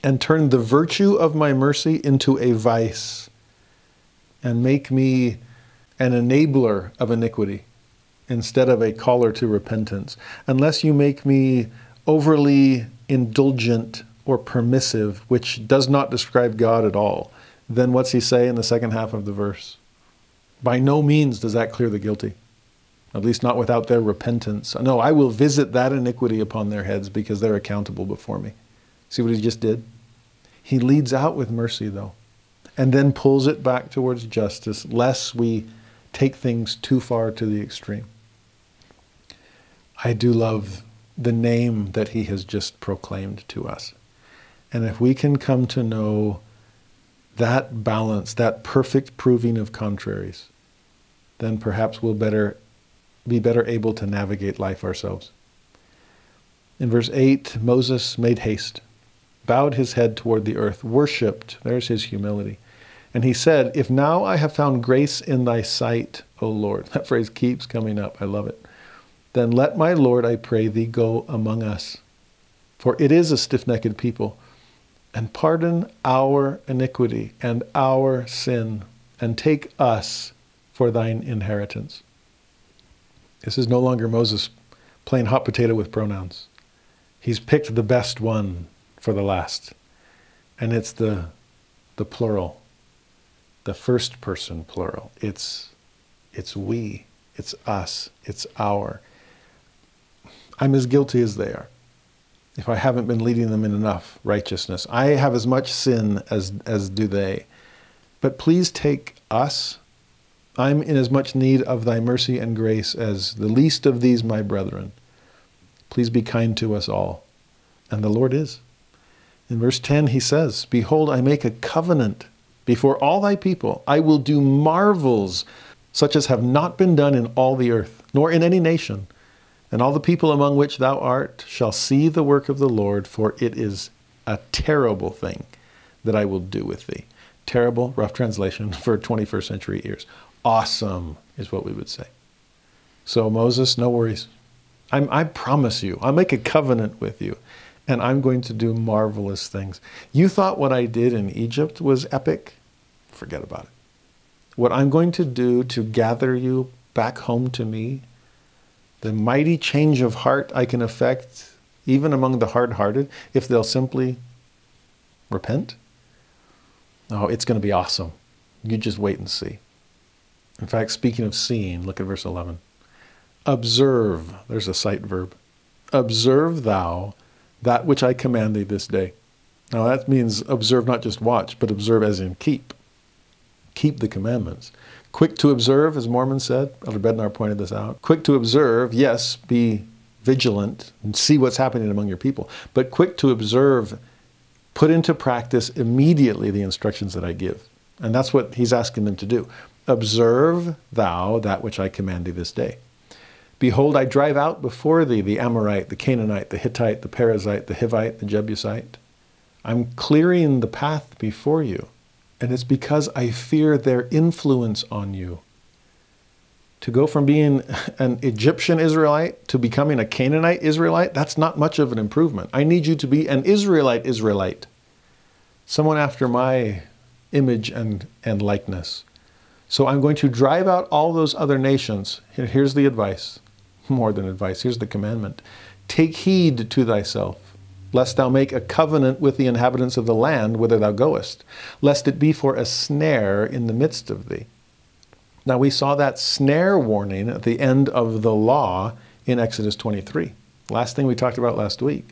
and turn the virtue of my mercy into a vice and make me an enabler of iniquity instead of a caller to repentance, unless you make me overly indulgent or permissive, which does not describe God at all, then what's he say in the second half of the verse? By no means does that clear the guilty at least not without their repentance. No, I will visit that iniquity upon their heads because they're accountable before me. See what he just did? He leads out with mercy, though, and then pulls it back towards justice, lest we take things too far to the extreme. I do love the name that he has just proclaimed to us. And if we can come to know that balance, that perfect proving of contraries, then perhaps we'll better be better able to navigate life ourselves. In verse 8, Moses made haste, bowed his head toward the earth, worshipped. There's his humility. And he said, If now I have found grace in thy sight, O Lord. That phrase keeps coming up. I love it. Then let my Lord, I pray thee, go among us. For it is a stiff necked people, and pardon our iniquity and our sin, and take us for thine inheritance. This is no longer Moses playing hot potato with pronouns. He's picked the best one for the last. And it's the, the plural, the first person plural. It's, it's we, it's us, it's our. I'm as guilty as they are if I haven't been leading them in enough righteousness. I have as much sin as, as do they. But please take us. I'm in as much need of thy mercy and grace as the least of these, my brethren. Please be kind to us all. And the Lord is. In verse 10, he says, Behold, I make a covenant before all thy people. I will do marvels such as have not been done in all the earth, nor in any nation. And all the people among which thou art shall see the work of the Lord, for it is a terrible thing that I will do with thee. Terrible, rough translation for 21st century ears. Awesome is what we would say. So, Moses, no worries. I'm, I promise you, I'll make a covenant with you, and I'm going to do marvelous things. You thought what I did in Egypt was epic? Forget about it. What I'm going to do to gather you back home to me the mighty change of heart I can effect even among the hard hearted if they'll simply repent. Oh, it's going to be awesome. You just wait and see. In fact, speaking of seeing, look at verse 11. Observe, there's a sight verb. Observe thou that which I command thee this day. Now that means observe not just watch, but observe as in keep. Keep the commandments. Quick to observe, as Mormon said. Elder Bednar pointed this out. Quick to observe, yes, be vigilant and see what's happening among your people. But quick to observe, put into practice immediately the instructions that I give. And that's what he's asking them to do. Observe thou that which I command thee this day. Behold, I drive out before thee the Amorite, the Canaanite, the Hittite, the Perizzite, the Hivite, the Jebusite. I'm clearing the path before you. And it's because I fear their influence on you. To go from being an Egyptian Israelite to becoming a Canaanite Israelite, that's not much of an improvement. I need you to be an Israelite Israelite, someone after my image and, and likeness. So I'm going to drive out all those other nations. Here's the advice more than advice, here's the commandment. Take heed to thyself lest thou make a covenant with the inhabitants of the land whither thou goest, lest it be for a snare in the midst of thee. Now we saw that snare warning at the end of the law in Exodus 23, last thing we talked about last week.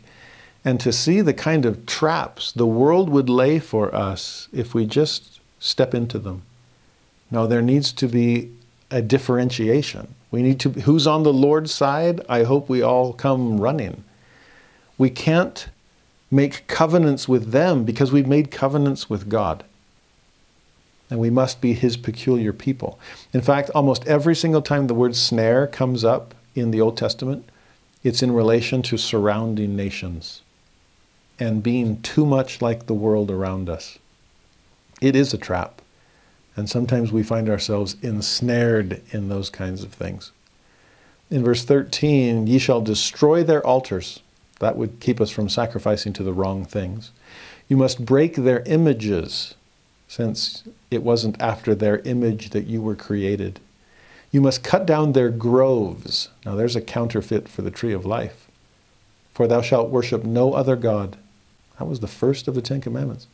And to see the kind of traps the world would lay for us if we just step into them. No, there needs to be a differentiation. We need to, who's on the Lord's side? I hope we all come running. We can't make covenants with them because we've made covenants with God. And we must be His peculiar people. In fact, almost every single time the word snare comes up in the Old Testament, it's in relation to surrounding nations and being too much like the world around us. It is a trap. And sometimes we find ourselves ensnared in those kinds of things. In verse 13, ye shall destroy their altars. That would keep us from sacrificing to the wrong things. You must break their images, since it wasn't after their image that you were created. You must cut down their groves. Now, there's a counterfeit for the tree of life. For thou shalt worship no other God. That was the first of the Ten Commandments.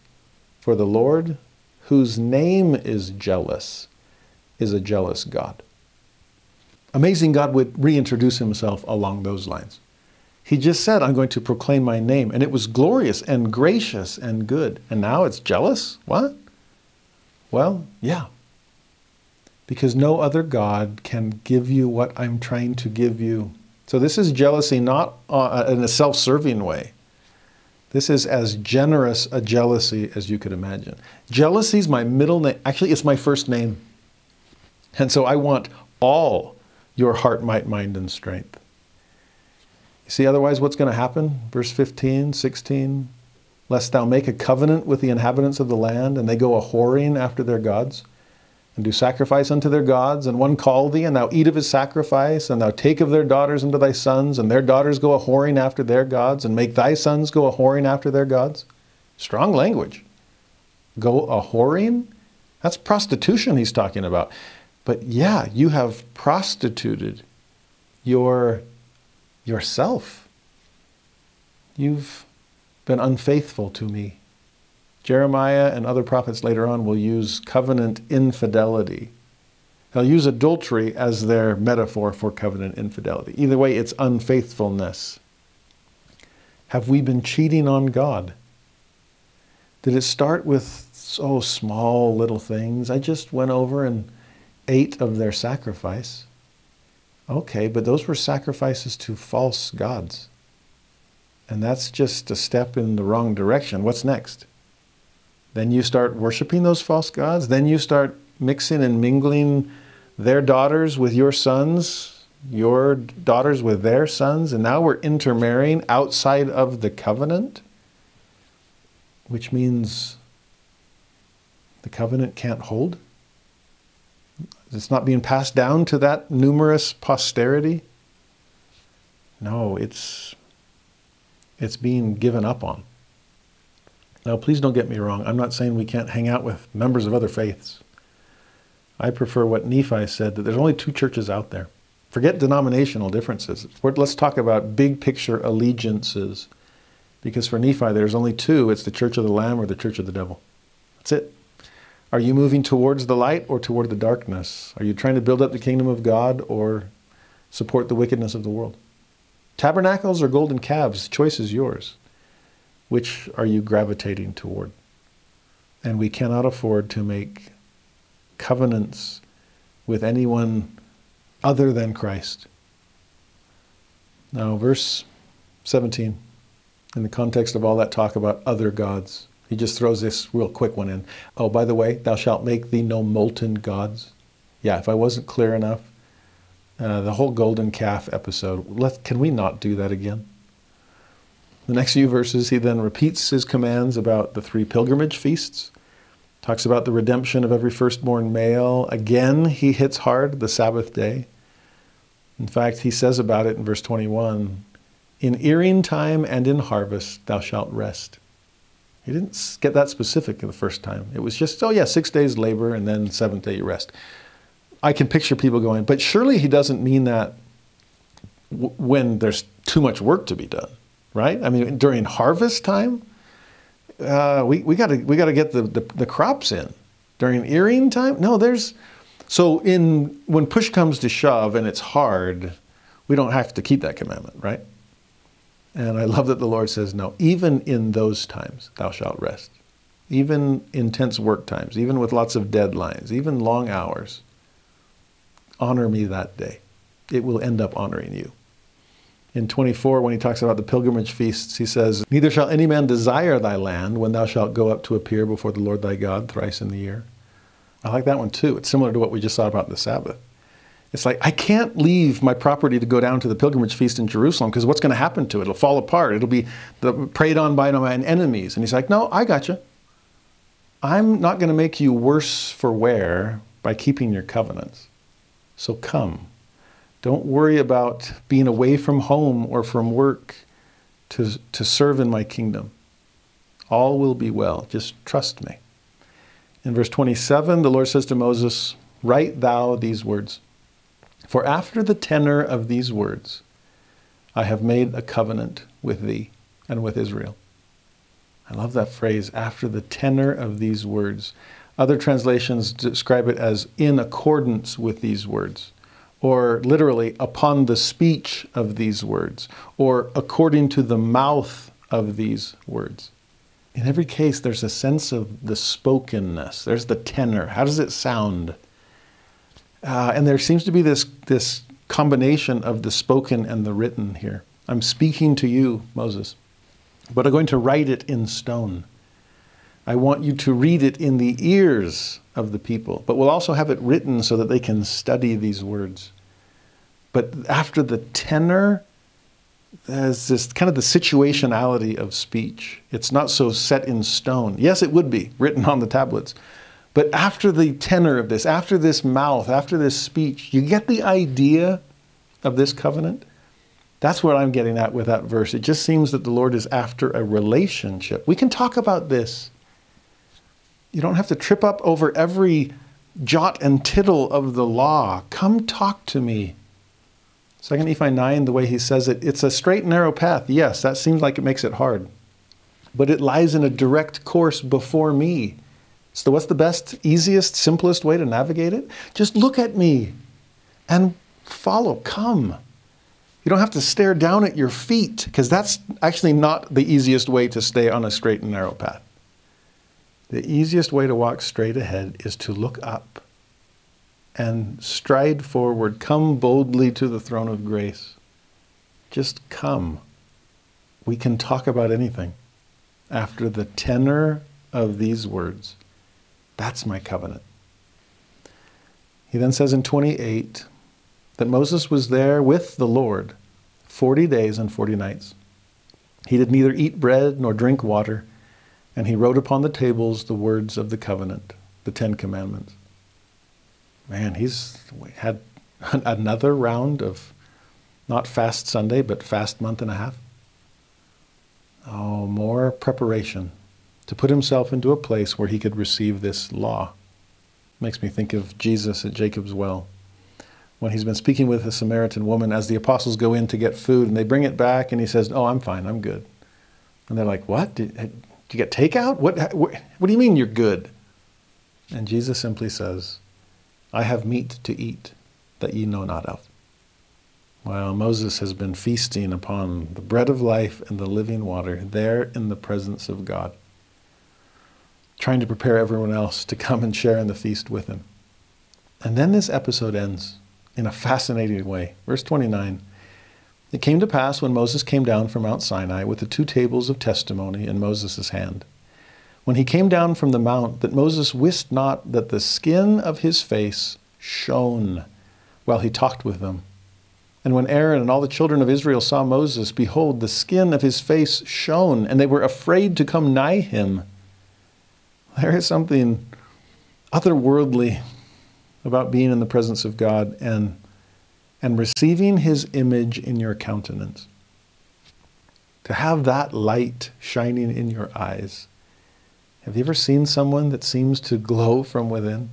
For the Lord, whose name is jealous, is a jealous God. Amazing God would reintroduce himself along those lines. He just said, I'm going to proclaim my name. And it was glorious and gracious and good. And now it's jealous? What? Well, yeah. Because no other God can give you what I'm trying to give you. So this is jealousy not uh, in a self serving way. This is as generous a jealousy as you could imagine. Jealousy is my middle name. Actually, it's my first name. And so I want all your heart, might, mind, and strength. See, otherwise, what's going to happen? Verse 15, 16. Lest thou make a covenant with the inhabitants of the land, and they go a whoring after their gods, and do sacrifice unto their gods, and one call thee, and thou eat of his sacrifice, and thou take of their daughters unto thy sons, and their daughters go a whoring after their gods, and make thy sons go a whoring after their gods. Strong language. Go a whoring? That's prostitution he's talking about. But yeah, you have prostituted your yourself. You've been unfaithful to me. Jeremiah and other prophets later on will use covenant infidelity. They'll use adultery as their metaphor for covenant infidelity. Either way, it's unfaithfulness. Have we been cheating on God? Did it start with so small little things? I just went over and ate of their sacrifice. Okay, but those were sacrifices to false gods. And that's just a step in the wrong direction. What's next? Then you start worshiping those false gods. Then you start mixing and mingling their daughters with your sons, your daughters with their sons. And now we're intermarrying outside of the covenant, which means the covenant can't hold. It's not being passed down to that numerous posterity. No, it's it's being given up on. Now, please don't get me wrong. I'm not saying we can't hang out with members of other faiths. I prefer what Nephi said that there's only two churches out there. Forget denominational differences. Let's talk about big picture allegiances. Because for Nephi, there's only two it's the church of the Lamb or the church of the devil. That's it. Are you moving towards the light or toward the darkness? Are you trying to build up the kingdom of God or support the wickedness of the world? Tabernacles or golden calves, the choice is yours. Which are you gravitating toward? And we cannot afford to make covenants with anyone other than Christ. Now, verse 17, in the context of all that talk about other gods, he just throws this real quick one in. Oh, by the way, thou shalt make thee no molten gods. Yeah, if I wasn't clear enough, uh, the whole golden calf episode. Let, can we not do that again? The next few verses, he then repeats his commands about the three pilgrimage feasts, talks about the redemption of every firstborn male. Again, he hits hard the Sabbath day. In fact, he says about it in verse 21 In earing time and in harvest thou shalt rest. He didn't get that specific the first time. It was just, oh yeah, six days labor and then seventh day you rest. I can picture people going, but surely he doesn't mean that when there's too much work to be done, right? I mean, during harvest time, uh, we we got to we got to get the, the, the crops in. During earing time, no, there's so in when push comes to shove and it's hard, we don't have to keep that commandment, right? And I love that the Lord says, no, even in those times thou shalt rest. Even intense work times, even with lots of deadlines, even long hours, honor me that day. It will end up honoring you. In 24, when he talks about the pilgrimage feasts, he says, Neither shall any man desire thy land when thou shalt go up to appear before the Lord thy God thrice in the year. I like that one too. It's similar to what we just saw about the Sabbath. It's like, I can't leave my property to go down to the pilgrimage feast in Jerusalem because what's going to happen to it? It'll fall apart. It'll be preyed on by my enemies. And he's like, No, I got you. I'm not going to make you worse for wear by keeping your covenants. So come. Don't worry about being away from home or from work to, to serve in my kingdom. All will be well. Just trust me. In verse 27, the Lord says to Moses, Write thou these words. For after the tenor of these words, I have made a covenant with thee and with Israel. I love that phrase, after the tenor of these words. Other translations describe it as in accordance with these words, or literally upon the speech of these words, or according to the mouth of these words. In every case, there's a sense of the spokenness. There's the tenor. How does it sound? Uh, and there seems to be this, this combination of the spoken and the written here. I'm speaking to you, Moses, but I'm going to write it in stone. I want you to read it in the ears of the people, but we'll also have it written so that they can study these words. But after the tenor, there's this kind of the situationality of speech. It's not so set in stone. Yes, it would be written on the tablets. But after the tenor of this, after this mouth, after this speech, you get the idea of this covenant. That's what I'm getting at with that verse. It just seems that the Lord is after a relationship. We can talk about this. You don't have to trip up over every jot and tittle of the law. Come talk to me. Second Nephi 9, the way he says it, it's a straight narrow path. Yes, that seems like it makes it hard. But it lies in a direct course before me. So, what's the best, easiest, simplest way to navigate it? Just look at me and follow. Come. You don't have to stare down at your feet, because that's actually not the easiest way to stay on a straight and narrow path. The easiest way to walk straight ahead is to look up and stride forward. Come boldly to the throne of grace. Just come. We can talk about anything after the tenor of these words. That's my covenant. He then says in 28 that Moses was there with the Lord 40 days and 40 nights. He did neither eat bread nor drink water, and he wrote upon the tables the words of the covenant, the Ten Commandments. Man, he's had another round of not fast Sunday, but fast month and a half. Oh, more preparation to put himself into a place where he could receive this law. Makes me think of Jesus at Jacob's well when he's been speaking with a Samaritan woman as the apostles go in to get food and they bring it back and he says, Oh, I'm fine, I'm good. And they're like, What? Did, did you get takeout? What, what, what do you mean you're good? And Jesus simply says, I have meat to eat that ye know not of. While Moses has been feasting upon the bread of life and the living water there in the presence of God, trying to prepare everyone else to come and share in the feast with him. And then this episode ends in a fascinating way. Verse 29 It came to pass when Moses came down from Mount Sinai with the two tables of testimony in Moses' hand, when he came down from the mount, that Moses wist not that the skin of his face shone while he talked with them. And when Aaron and all the children of Israel saw Moses, behold, the skin of his face shone, and they were afraid to come nigh him. There is something otherworldly about being in the presence of God and, and receiving his image in your countenance. To have that light shining in your eyes. Have you ever seen someone that seems to glow from within?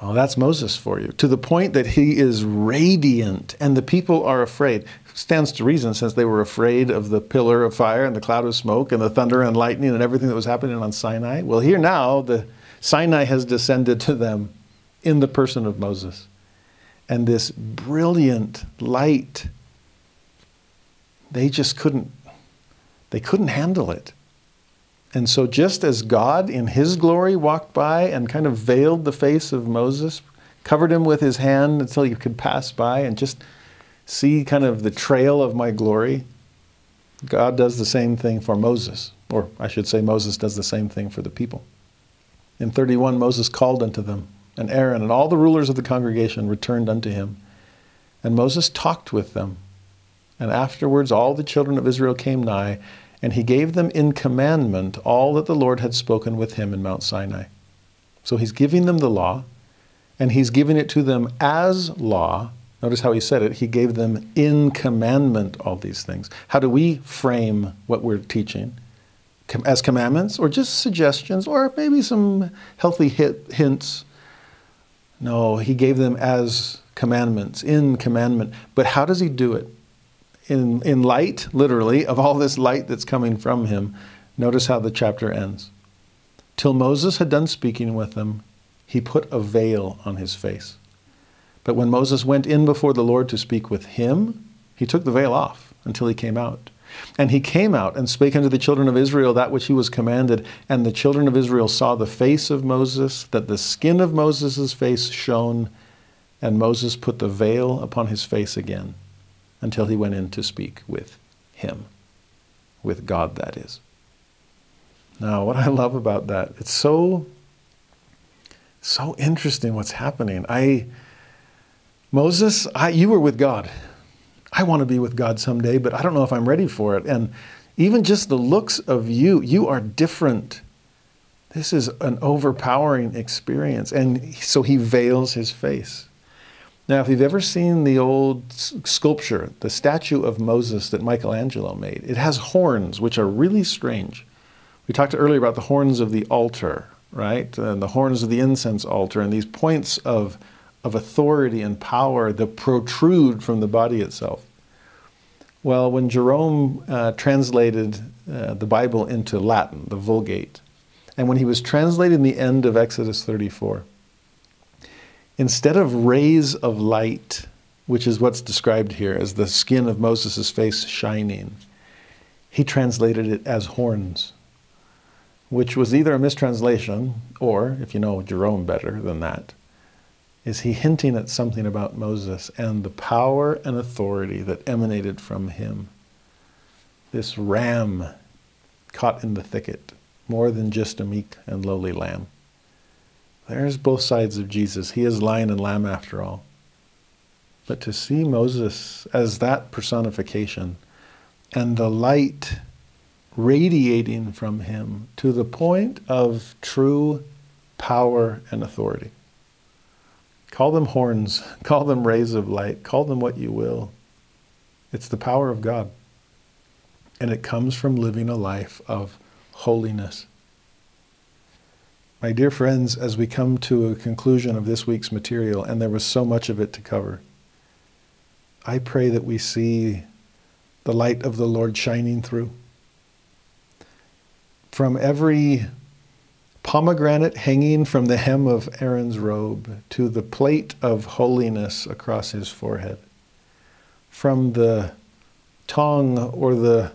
Oh, that's Moses for you. To the point that he is radiant and the people are afraid. Stands to reason since they were afraid of the pillar of fire and the cloud of smoke and the thunder and lightning and everything that was happening on Sinai. Well, here now, the Sinai has descended to them in the person of Moses. And this brilliant light, they just couldn't, they couldn't handle it. And so, just as God in His glory walked by and kind of veiled the face of Moses, covered him with His hand until you could pass by and just see kind of the trail of my glory, God does the same thing for Moses. Or I should say, Moses does the same thing for the people. In 31, Moses called unto them, and Aaron and all the rulers of the congregation returned unto him. And Moses talked with them. And afterwards all the children of Israel came nigh, and he gave them in commandment all that the Lord had spoken with him in Mount Sinai. So he's giving them the law, and he's giving it to them as law. Notice how he said it. He gave them in commandment all these things. How do we frame what we're teaching? As commandments, or just suggestions, or maybe some healthy hit, hints no, he gave them as commandments, in commandment. But how does he do it? In, in light, literally, of all this light that's coming from him. Notice how the chapter ends. Till Moses had done speaking with them, he put a veil on his face. But when Moses went in before the Lord to speak with him, he took the veil off until he came out. And he came out and spake unto the children of Israel that which he was commanded. And the children of Israel saw the face of Moses, that the skin of Moses' face shone. And Moses put the veil upon his face again until he went in to speak with him, with God, that is. Now, what I love about that, it's so, so interesting what's happening. I, Moses, I, you were with God. I want to be with God someday, but I don't know if I'm ready for it. And even just the looks of you, you are different. This is an overpowering experience. And so he veils his face. Now, if you've ever seen the old sculpture, the statue of Moses that Michelangelo made, it has horns, which are really strange. We talked earlier about the horns of the altar, right? And the horns of the incense altar, and these points of, of authority and power that protrude from the body itself. Well, when Jerome uh, translated uh, the Bible into Latin, the Vulgate, and when he was translating the end of Exodus 34, instead of rays of light, which is what's described here as the skin of Moses' face shining, he translated it as horns, which was either a mistranslation or, if you know Jerome better than that, is he hinting at something about Moses and the power and authority that emanated from him. This ram caught in the thicket, more than just a meek and lowly lamb. There's both sides of Jesus. He is lion and lamb after all. But to see Moses as that personification and the light radiating from him to the point of true power and authority. Call them horns, call them rays of light, call them what you will. It's the power of God. And it comes from living a life of holiness. My dear friends, as we come to a conclusion of this week's material, and there was so much of it to cover, I pray that we see the light of the Lord shining through. From every pomegranate hanging from the hem of Aaron's robe to the plate of holiness across his forehead, from the tongue or the,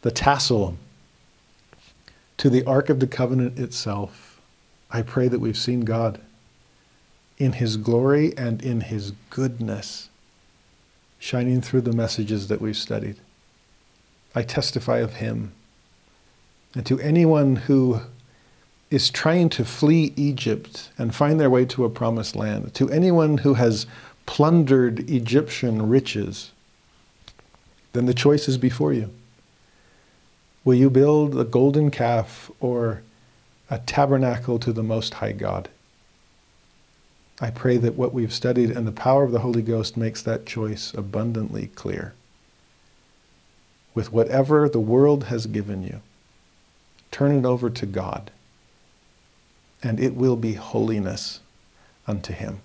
the tassel to the Ark of the Covenant itself I pray that we've seen God in His glory and in His goodness shining through the messages that we've studied. I testify of Him. And to anyone who is trying to flee Egypt and find their way to a promised land, to anyone who has plundered Egyptian riches, then the choice is before you. Will you build a golden calf or a tabernacle to the Most High God. I pray that what we've studied and the power of the Holy Ghost makes that choice abundantly clear. With whatever the world has given you, turn it over to God, and it will be holiness unto Him.